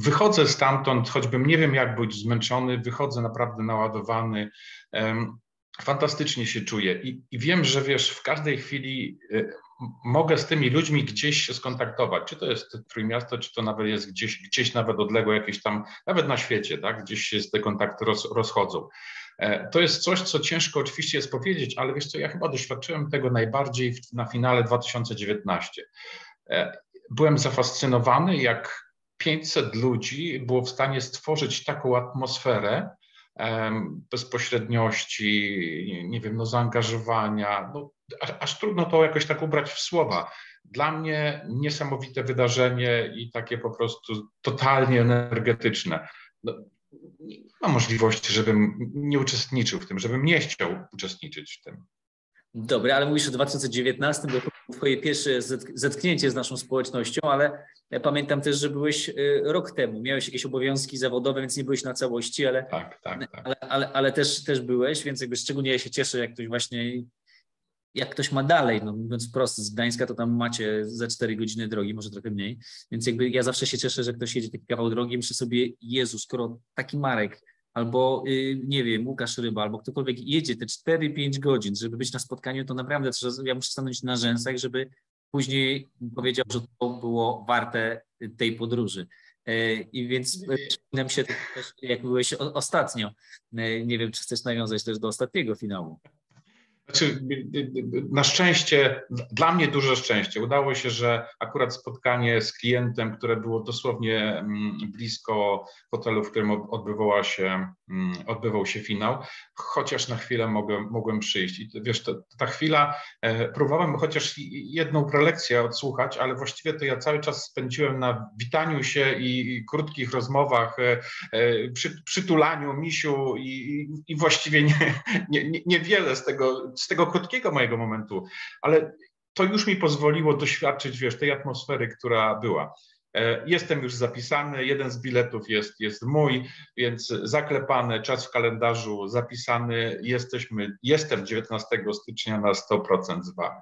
Wychodzę stamtąd, choćbym nie wiem jak być zmęczony, wychodzę naprawdę naładowany fantastycznie się czuję i, i, wiem, że wiesz, w każdej chwili y, mogę z tymi ludźmi gdzieś się skontaktować, czy to jest Trójmiasto, czy to nawet jest gdzieś, gdzieś nawet odległe jakieś tam, nawet na świecie, tak, gdzieś się te kontakty roz, rozchodzą. E, to jest coś, co ciężko oczywiście jest powiedzieć, ale wiesz co, ja chyba doświadczyłem tego najbardziej na finale 2019. E, byłem zafascynowany, jak 500 ludzi było w stanie stworzyć taką atmosferę, bezpośredniości, nie wiem, no zaangażowania, no, aż, trudno to jakoś tak ubrać w słowa. Dla mnie niesamowite wydarzenie i takie po prostu totalnie energetyczne. No, nie ma możliwości, żebym nie uczestniczył w tym, żebym nie chciał uczestniczyć w tym. Dobra, ale mówisz o 2019, bo to twoje pierwsze zetknięcie z naszą społecznością, ale pamiętam też, że byłeś y, rok temu, miałeś jakieś obowiązki zawodowe, więc nie byłeś na całości, ale, tak, tak, tak. ale, ale, ale też, też byłeś, więc jakby szczególnie ja się cieszę, jak ktoś właśnie, jak ktoś ma dalej, no mówiąc wprost, z Gdańska to tam macie za 4 godziny drogi, może trochę mniej, więc jakby ja zawsze się cieszę, że ktoś jedzie taki kawał drogi, myślę sobie, Jezu, skoro taki Marek albo y, nie wiem, Łukasz Ryba, albo ktokolwiek jedzie te 4-5 godzin, żeby być na spotkaniu, to naprawdę ja muszę stanąć na rzęsach, żeby później powiedział, że to było warte tej podróży. E, I więc przypominam się jak byłeś ostatnio. E, nie wiem, czy chcesz nawiązać też do ostatniego finału. Znaczy, na szczęście, dla mnie duże szczęście. Udało się, że akurat spotkanie z klientem, które było dosłownie mm, blisko hotelu, w którym odbywała się, mm, odbywał się finał, chociaż na chwilę mogłem, mogłem przyjść. I wiesz, ta, ta chwila, e, próbowałem chociaż jedną prelekcję odsłuchać, ale właściwie to ja cały czas spędziłem na witaniu się i, i krótkich rozmowach, e, e, przy, przytulaniu misiu i, i właściwie nie, nie, niewiele z tego z tego krótkiego mojego momentu, ale to już mi pozwoliło doświadczyć, wiesz, tej atmosfery, która była. E, jestem już zapisany, jeden z biletów jest, jest mój, więc zaklepane, czas w kalendarzu zapisany, jesteśmy, jestem 19 stycznia na 100% z Wami.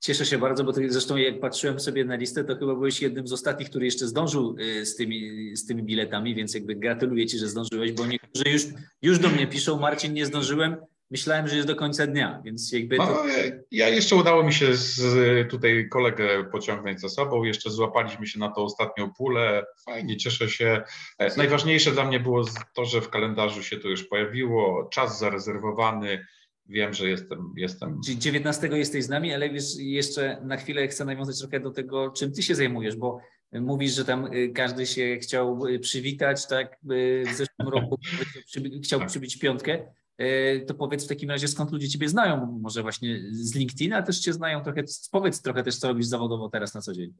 Cieszę się bardzo, bo zresztą jak patrzyłem sobie na listę, to chyba byłeś jednym z ostatnich, który jeszcze zdążył y, z tymi, z tymi biletami, więc jakby gratuluję Ci, że zdążyłeś, bo niektórzy już, już do mnie piszą, Marcin, nie zdążyłem, myślałem, że jest do końca dnia, więc jakby. To... No, ja jeszcze udało mi się z, tutaj kolegę pociągnąć za sobą, jeszcze złapaliśmy się na tą ostatnią pulę. Fajnie, cieszę się. E, najważniejsze dla mnie było to, że w kalendarzu się to już pojawiło, czas zarezerwowany. Wiem, że jestem. jestem... 19 jesteś z nami, ale wiesz, jeszcze na chwilę chcę nawiązać trochę do tego, czym ty się zajmujesz, bo mówisz, że tam y, każdy się chciał y, przywitać, tak? Y, w zeszłym roku chciał przybić piątkę. E, to powiedz w takim razie, skąd ludzie Ciebie znają? Może właśnie z LinkedIna też Cię znają trochę. Powiedz trochę też, co robisz zawodowo teraz na co dzień.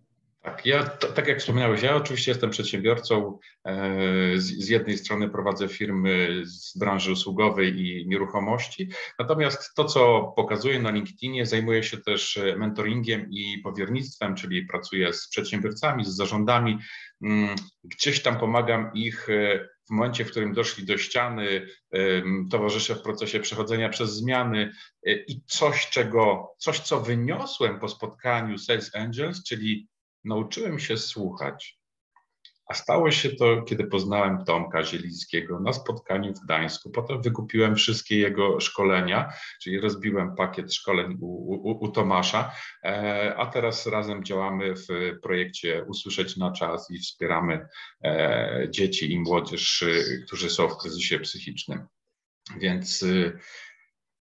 Tak, ja, to, tak jak wspomniałeś, ja oczywiście jestem przedsiębiorcą. E, z, z, jednej strony prowadzę firmy z branży usługowej i nieruchomości, natomiast to, co pokazuję na LinkedInie, zajmuję się też mentoringiem i powiernictwem, czyli pracuję z przedsiębiorcami, z zarządami. Mm, gdzieś tam pomagam ich e, w momencie, w którym doszli do ściany, towarzyszę w procesie przechodzenia przez zmiany e, i coś, czego, coś, co wyniosłem po spotkaniu Sales Angels, czyli nauczyłem się słuchać. A stało się to, kiedy poznałem Tomka Zielińskiego na spotkaniu w Gdańsku. Potem wykupiłem wszystkie jego szkolenia, czyli rozbiłem pakiet szkoleń u, u, u Tomasza, e, a teraz razem działamy w projekcie Usłyszeć na czas i wspieramy e, dzieci i młodzież, którzy są w kryzysie psychicznym. Więc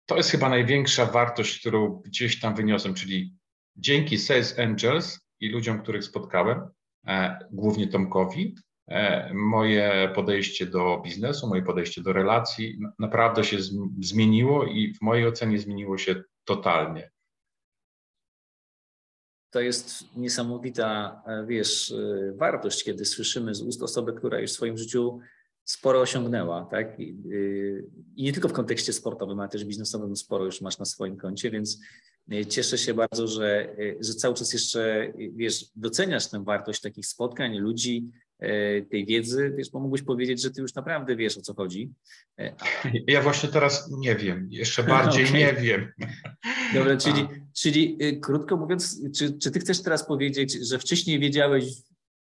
to jest chyba największa wartość, którą gdzieś tam wyniosłem, czyli dzięki Sales Angels i ludziom, których spotkałem, głównie Tomkowi. E, moje podejście do biznesu, moje podejście do relacji naprawdę się zmieniło i w mojej ocenie zmieniło się totalnie. To jest niesamowita, e, wiesz, wartość, kiedy słyszymy z ust osoby, która już w swoim życiu sporo osiągnęła, tak? I, nie tylko w kontekście sportowym, ale też biznesowym sporo już masz na swoim koncie, więc E, cieszę się bardzo, że, e, że cały czas jeszcze, e, wiesz, doceniasz tę wartość takich spotkań, ludzi, tej wiedzy, wiesz, bo mógłbyś powiedzieć, że ty już naprawdę wiesz, o co chodzi. Ja właśnie teraz nie wiem, jeszcze bardziej okay. nie wiem. Dobra, czyli, czyli y, krótko mówiąc, czy, czy ty chcesz teraz powiedzieć, że wcześniej wiedziałeś,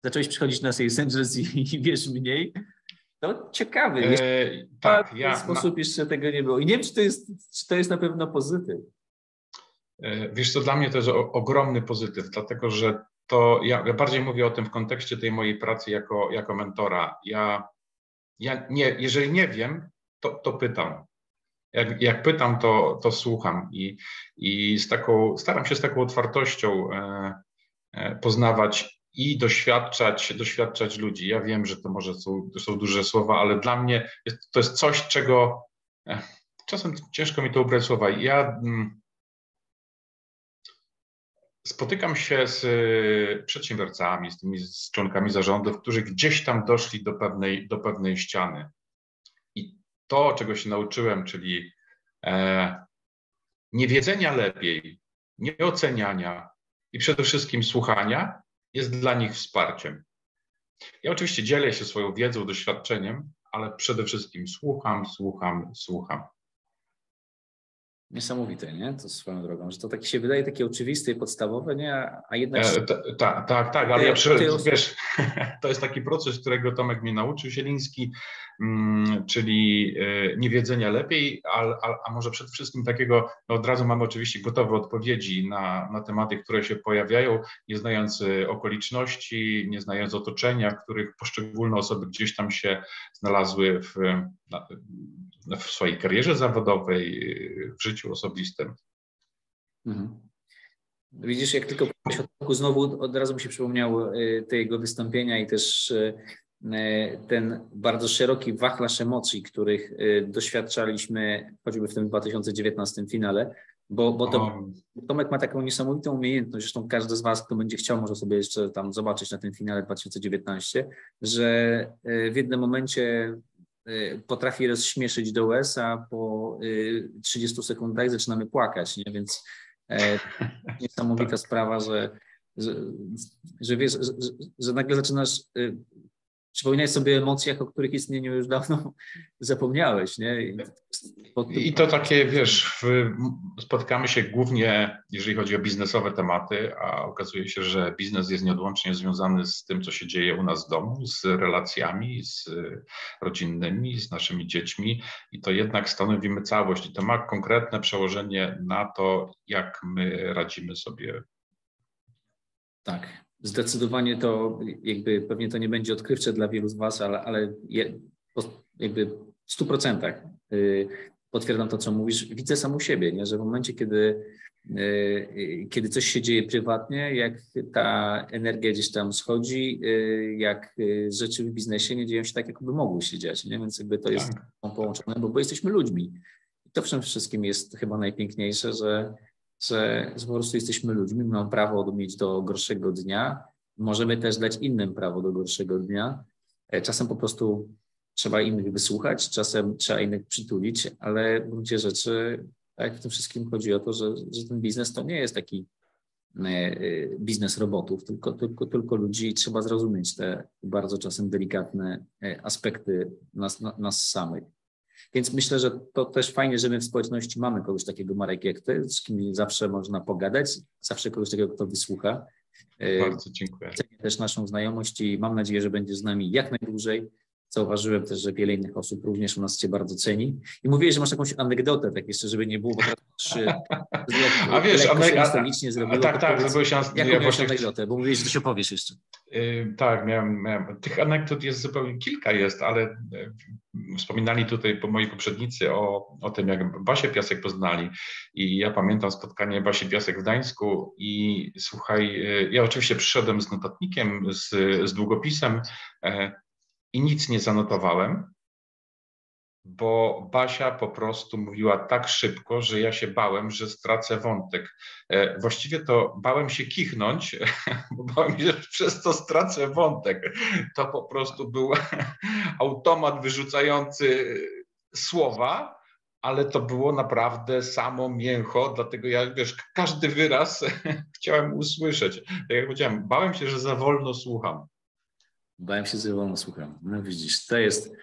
zacząłeś przychodzić na Sales Angels i, i wiesz mniej? To ciekawe. E, tak, w ja, sposób na... jeszcze tego nie było. I nie wiem, czy to jest, czy to jest na pewno pozytyw. E, wiesz co, dla mnie to jest ogromny pozytyw, dlatego że to ja, bardziej mówię o tym w kontekście tej mojej pracy jako, jako mentora. Ja, ja nie, jeżeli nie wiem, to, to pytam. Jak, jak pytam, to, to słucham i, i z taką, staram się z taką otwartością e, e, poznawać i doświadczać, doświadczać ludzi. Ja wiem, że to może są, to są duże słowa, ale dla mnie jest, to jest coś, czego czasem ciężko mi to ubrać słowa. Ja mm, spotykam się z e, przedsiębiorcami, z tymi z członkami zarządów, którzy gdzieś tam doszli do pewnej, do pewnej ściany. I to, czego się nauczyłem, czyli e, niewiedzenia lepiej, nieoceniania i przede wszystkim słuchania, jest dla nich wsparciem. Ja oczywiście dzielę się swoją wiedzą, doświadczeniem, ale przede wszystkim słucham, słucham, słucham. Niesamowite, nie? To swoją drogą, że to takie się wydaje takie oczywiste i podstawowe, nie? A jednak... E, tak, tak, ta, ta, ale ja przy, wiesz, to jest taki proces, którego Tomek mnie nauczył, Sieliński, mm, czyli e, niewiedzenia lepiej, a, a, a, może przede wszystkim takiego, no od razu mamy oczywiście gotowe odpowiedzi na, na tematy, które się pojawiają, nie znając e, okoliczności, nie znając otoczenia, w których poszczególne osoby gdzieś tam się znalazły w, w swojej karierze zawodowej, w życiu osobistym. Mhm. Widzisz, jak tylko znowu od razu mi się przypomniało y, te jego wystąpienia i też ten bardzo szeroki wachlarz emocji, których doświadczaliśmy choćby w tym 2019 finale, bo, bo to, Tomek ma taką niesamowitą umiejętność, zresztą każdy z Was, kto będzie chciał, może sobie jeszcze tam zobaczyć na tym finale 2019, że w jednym momencie potrafi rozśmieszyć do łez, a po 30 y, sekundach zaczynamy płakać, nie? Więc e, niesamowita sprawa, że, że, że wiesz, że, że nagle zaczynasz przypominać sobie o emocjach, o których istnieniu już dawno zapomniałeś, nie? I, I to takie, wiesz, w, spotykamy się głównie, jeżeli chodzi o biznesowe tematy, a okazuje się, że biznes jest nieodłącznie związany z tym, co się dzieje u nas w domu, z relacjami, z rodzinnymi, z naszymi dziećmi i to jednak stanowimy całość i to ma konkretne przełożenie na to, jak my radzimy sobie. Tak, Zdecydowanie to jakby pewnie to nie będzie odkrywcze dla wielu z Was, ale, ale je, jakby w stu procentach y, potwierdzam to, co mówisz. Widzę samą siebie, nie? że w momencie, kiedy, y, kiedy coś się dzieje prywatnie, jak ta energia gdzieś tam schodzi, y, jak rzeczy w biznesie nie dzieją się tak, jakby mogły się dziać. Nie? Więc jakby to jest tak. połączone, bo, bo jesteśmy ludźmi. I to przede wszystkim jest chyba najpiękniejsze, że że, że po prostu jesteśmy ludźmi, mamy prawo mieć do gorszego dnia, możemy też dać innym prawo do gorszego dnia. E, czasem po prostu trzeba innych wysłuchać, czasem trzeba innych przytulić, ale w gruncie rzeczy tak w tym wszystkim chodzi o to, że, że ten biznes to nie jest taki e, e, biznes robotów, tylko, tylko, tylko ludzi trzeba zrozumieć te bardzo czasem delikatne aspekty nas, nas samych. Więc myślę, że to też fajnie, że my w społeczności mamy kogoś takiego, Marek, jak ty, z kim zawsze można pogadać, zawsze kogoś takiego, kto wysłucha. Bardzo dziękuję. Cenię też naszą znajomość i mam nadzieję, że będzie z nami jak najdłużej. Zauważyłem też, że wiele innych osób również u nas Cię bardzo ceni. I mówiłeś, że masz jakąś anegdotę, tak jeszcze, żeby nie było, bo teraz A wiesz, anegdota. zrobiło. Tak, tak, zrobiłeś Jaką ja właśnie... anegdotę, bo mówiłeś, że się opowiesz jeszcze. Yy, tak, miałem, miałem. Tych anegdot jest zupełnie kilka jest, ale yy, wspominali tutaj po moi poprzednicy o, o tym, jak Basię Piasek poznali i ja pamiętam spotkanie Basi Piasek w Gdańsku i słuchaj, yy, ja oczywiście przyszedłem z notatnikiem, z, z długopisem, i nic nie zanotowałem, bo Basia po prostu mówiła tak szybko, że ja się bałem, że stracę wątek. E, właściwie to bałem się kichnąć, bo bałem się, że przez to stracę wątek. To po prostu był automat wyrzucający słowa, ale to było naprawdę samo mięcho, dlatego ja, wiesz, każdy wyraz chciałem usłyszeć. Tak jak powiedziałem, bałem się, że za wolno słucham. Bałem się, że wolno słucham. No widzisz, to jest,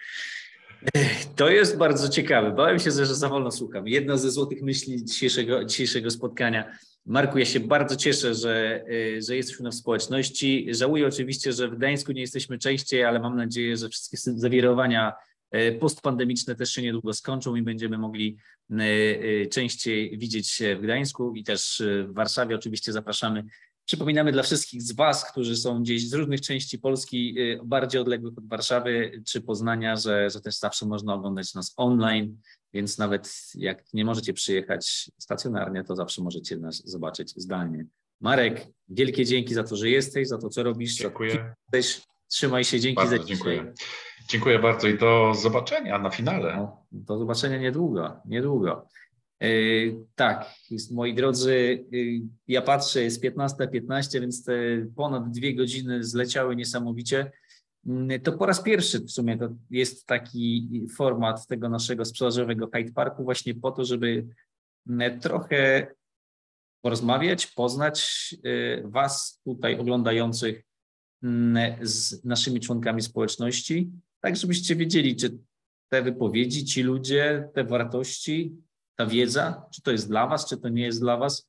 To jest bardzo ciekawe. Bałem się, że za wolno słucham. Jedna ze złotych myśli dzisiejszego, dzisiejszego spotkania. Marku, ja się bardzo cieszę, że, y, że jesteś u nas w społeczności. Żałuję oczywiście, że w Gdańsku nie jesteśmy częściej, ale mam nadzieję, że wszystkie zawirowania y, postpandemiczne też się niedługo skończą i będziemy mogli y, częściej widzieć się w Gdańsku i też w Warszawie. Oczywiście zapraszamy Przypominamy dla wszystkich z Was, którzy są gdzieś z różnych części Polski, y, bardziej odległych od Warszawy czy Poznania, że, że też zawsze można oglądać nas online, więc nawet jak nie możecie przyjechać stacjonarnie, to zawsze możecie nas zobaczyć zdalnie. Marek, wielkie dzięki za to, że jesteś, za to, co robisz. Dziękuję. Jesteś. Trzymaj się, dzięki bardzo za dziękuję. Dzisiaj. Dziękuję bardzo i do zobaczenia na finale. No, do zobaczenia niedługo, niedługo. E, tak, moi drodzy, e, ja patrzę, jest 15.15, 15, więc te ponad dwie godziny zleciały niesamowicie. Mm, to po raz pierwszy w sumie to jest taki format tego naszego sprzedażowego Hyde Parku właśnie po to, żeby mm, trochę porozmawiać, poznać e, Was tutaj oglądających mm, z naszymi członkami społeczności, tak żebyście wiedzieli, czy te wypowiedzi, ci ludzie, te wartości, ta wiedza, czy to jest dla Was, czy to nie jest dla Was.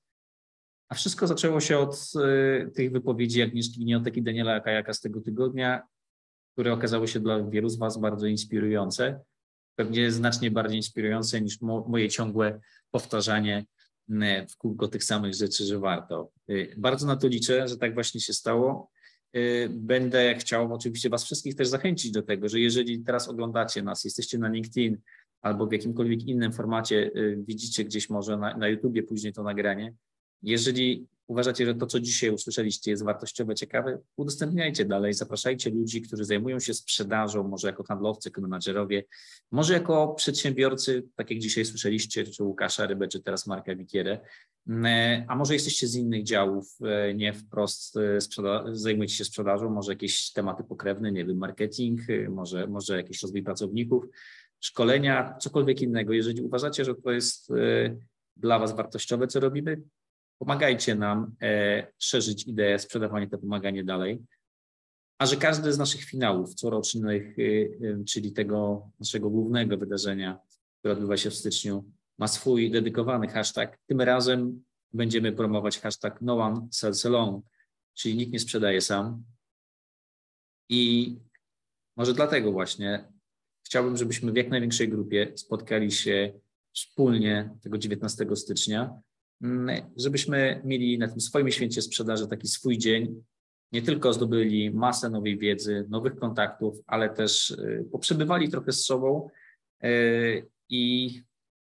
A wszystko zaczęło się od y, tych wypowiedzi Agnieszki Gniotek i Daniela Kajaka z tego tygodnia, które okazały się dla wielu z Was bardzo inspirujące. Pewnie znacznie bardziej inspirujące niż mo moje ciągłe powtarzanie y, w kółko tych samych rzeczy, że warto. Y, bardzo na to liczę, że tak właśnie się stało. Będę chciał oczywiście Was wszystkich też zachęcić do tego, że jeżeli teraz oglądacie nas, jesteście na LinkedIn, albo w jakimkolwiek innym formacie y, widzicie gdzieś może na, na YouTubie później to nagranie. Jeżeli uważacie, że to, co dzisiaj usłyszeliście, jest wartościowe, ciekawe, udostępniajcie dalej, zapraszajcie ludzi, którzy zajmują się sprzedażą, może jako handlowcy, jako menadżerowie, może jako przedsiębiorcy, tak jak dzisiaj słyszeliście, czy Łukasza Rybę, czy teraz Marka Wikierę, mm, a może jesteście z innych działów, e, nie wprost e, zajmujecie się sprzedażą, może jakieś tematy pokrewne, nie wiem, marketing, e, może, może jakiś rozwój pracowników, szkolenia, cokolwiek innego. Jeżeli uważacie, że to jest e, dla Was wartościowe, co robimy, pomagajcie nam e, szerzyć ideę, sprzedawanie to pomaganie dalej. A że każdy z naszych finałów corocznych, e, czyli tego naszego głównego wydarzenia, które odbywa się w styczniu, ma swój dedykowany hashtag, tym razem będziemy promować hashtag no one sells alone, czyli nikt nie sprzedaje sam. I może dlatego właśnie chciałbym, żebyśmy w jak największej grupie spotkali się wspólnie tego 19 stycznia, mm, żebyśmy mieli na tym swoim święcie sprzedaży taki swój dzień, nie tylko zdobyli masę nowej wiedzy, nowych kontaktów, ale też y, poprzebywali trochę z sobą y, i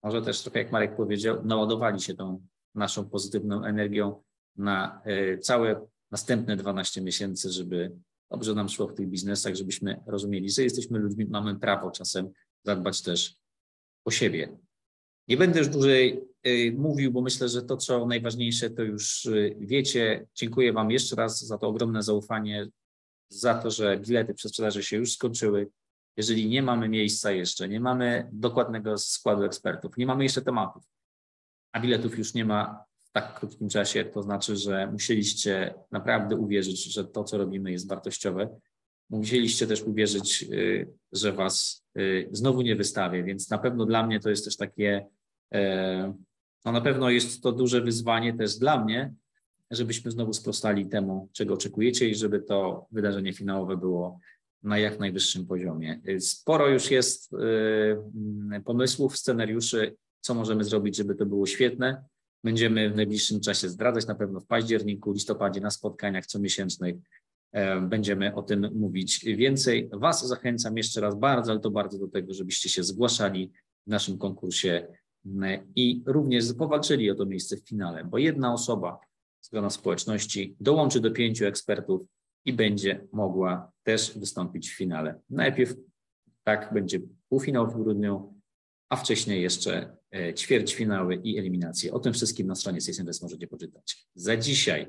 może też trochę, jak Marek powiedział, naładowali się tą naszą pozytywną energią na y, całe następne 12 miesięcy, żeby dobrze nam szło w tych biznesach, żebyśmy rozumieli, że jesteśmy ludźmi, mamy prawo czasem zadbać też o siebie. Nie będę już dłużej y, mówił, bo myślę, że to, co najważniejsze, to już y, wiecie. Dziękuję Wam jeszcze raz za to ogromne zaufanie, za to, że bilety przez sprzedaży się już skończyły. Jeżeli nie mamy miejsca jeszcze, nie mamy dokładnego składu ekspertów, nie mamy jeszcze tematów, a biletów już nie ma, tak krótkim czasie, to znaczy, że musieliście naprawdę uwierzyć, że to, co robimy, jest wartościowe. Musieliście też uwierzyć, y, że was y, znowu nie wystawię, więc na pewno dla mnie to jest też takie, e, no na pewno jest to duże wyzwanie też dla mnie, żebyśmy znowu sprostali temu, czego oczekujecie i żeby to wydarzenie finałowe było na jak najwyższym poziomie. Sporo już jest y, pomysłów, scenariuszy, co możemy zrobić, żeby to było świetne. Będziemy w najbliższym czasie zdradzać, na pewno w październiku, listopadzie na spotkaniach comiesięcznych e, będziemy o tym mówić więcej. Was zachęcam jeszcze raz bardzo, ale to bardzo do tego, żebyście się zgłaszali w naszym konkursie i również powalczyli o to miejsce w finale, bo jedna osoba z grona społeczności dołączy do pięciu ekspertów i będzie mogła też wystąpić w finale. Najpierw tak będzie półfinał w grudniu, a wcześniej jeszcze ćwierćfinały i eliminacje. O tym wszystkim na stronie Sales możecie poczytać. Za dzisiaj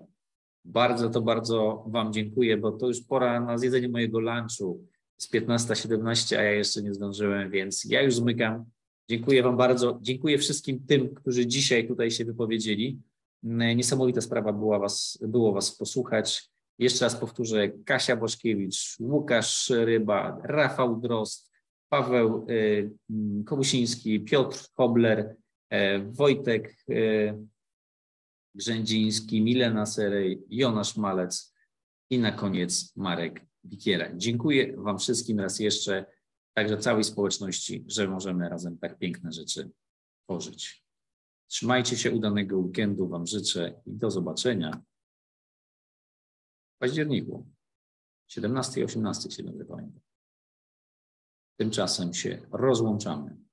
bardzo to bardzo Wam dziękuję, bo to już pora na zjedzenie mojego lunchu z 15.17, a ja jeszcze nie zdążyłem, więc ja już zmykam. Dziękuję Wam bardzo. Dziękuję wszystkim tym, którzy dzisiaj tutaj się wypowiedzieli. Niesamowita sprawa była was, było Was posłuchać. Jeszcze raz powtórzę, Kasia Boszkiewicz, Łukasz Ryba, Rafał Drost, Paweł mm, Kobusiński, Piotr Kobler, Wojtek Grzędziński, Milena Serej, Jonasz Malec i na koniec Marek Wikiera. Dziękuję Wam wszystkim raz jeszcze, także całej społeczności, że możemy razem tak piękne rzeczy tworzyć. Trzymajcie się, udanego weekendu Wam życzę i do zobaczenia w październiku. 17 i 18 się pamiętam. Tymczasem się rozłączamy.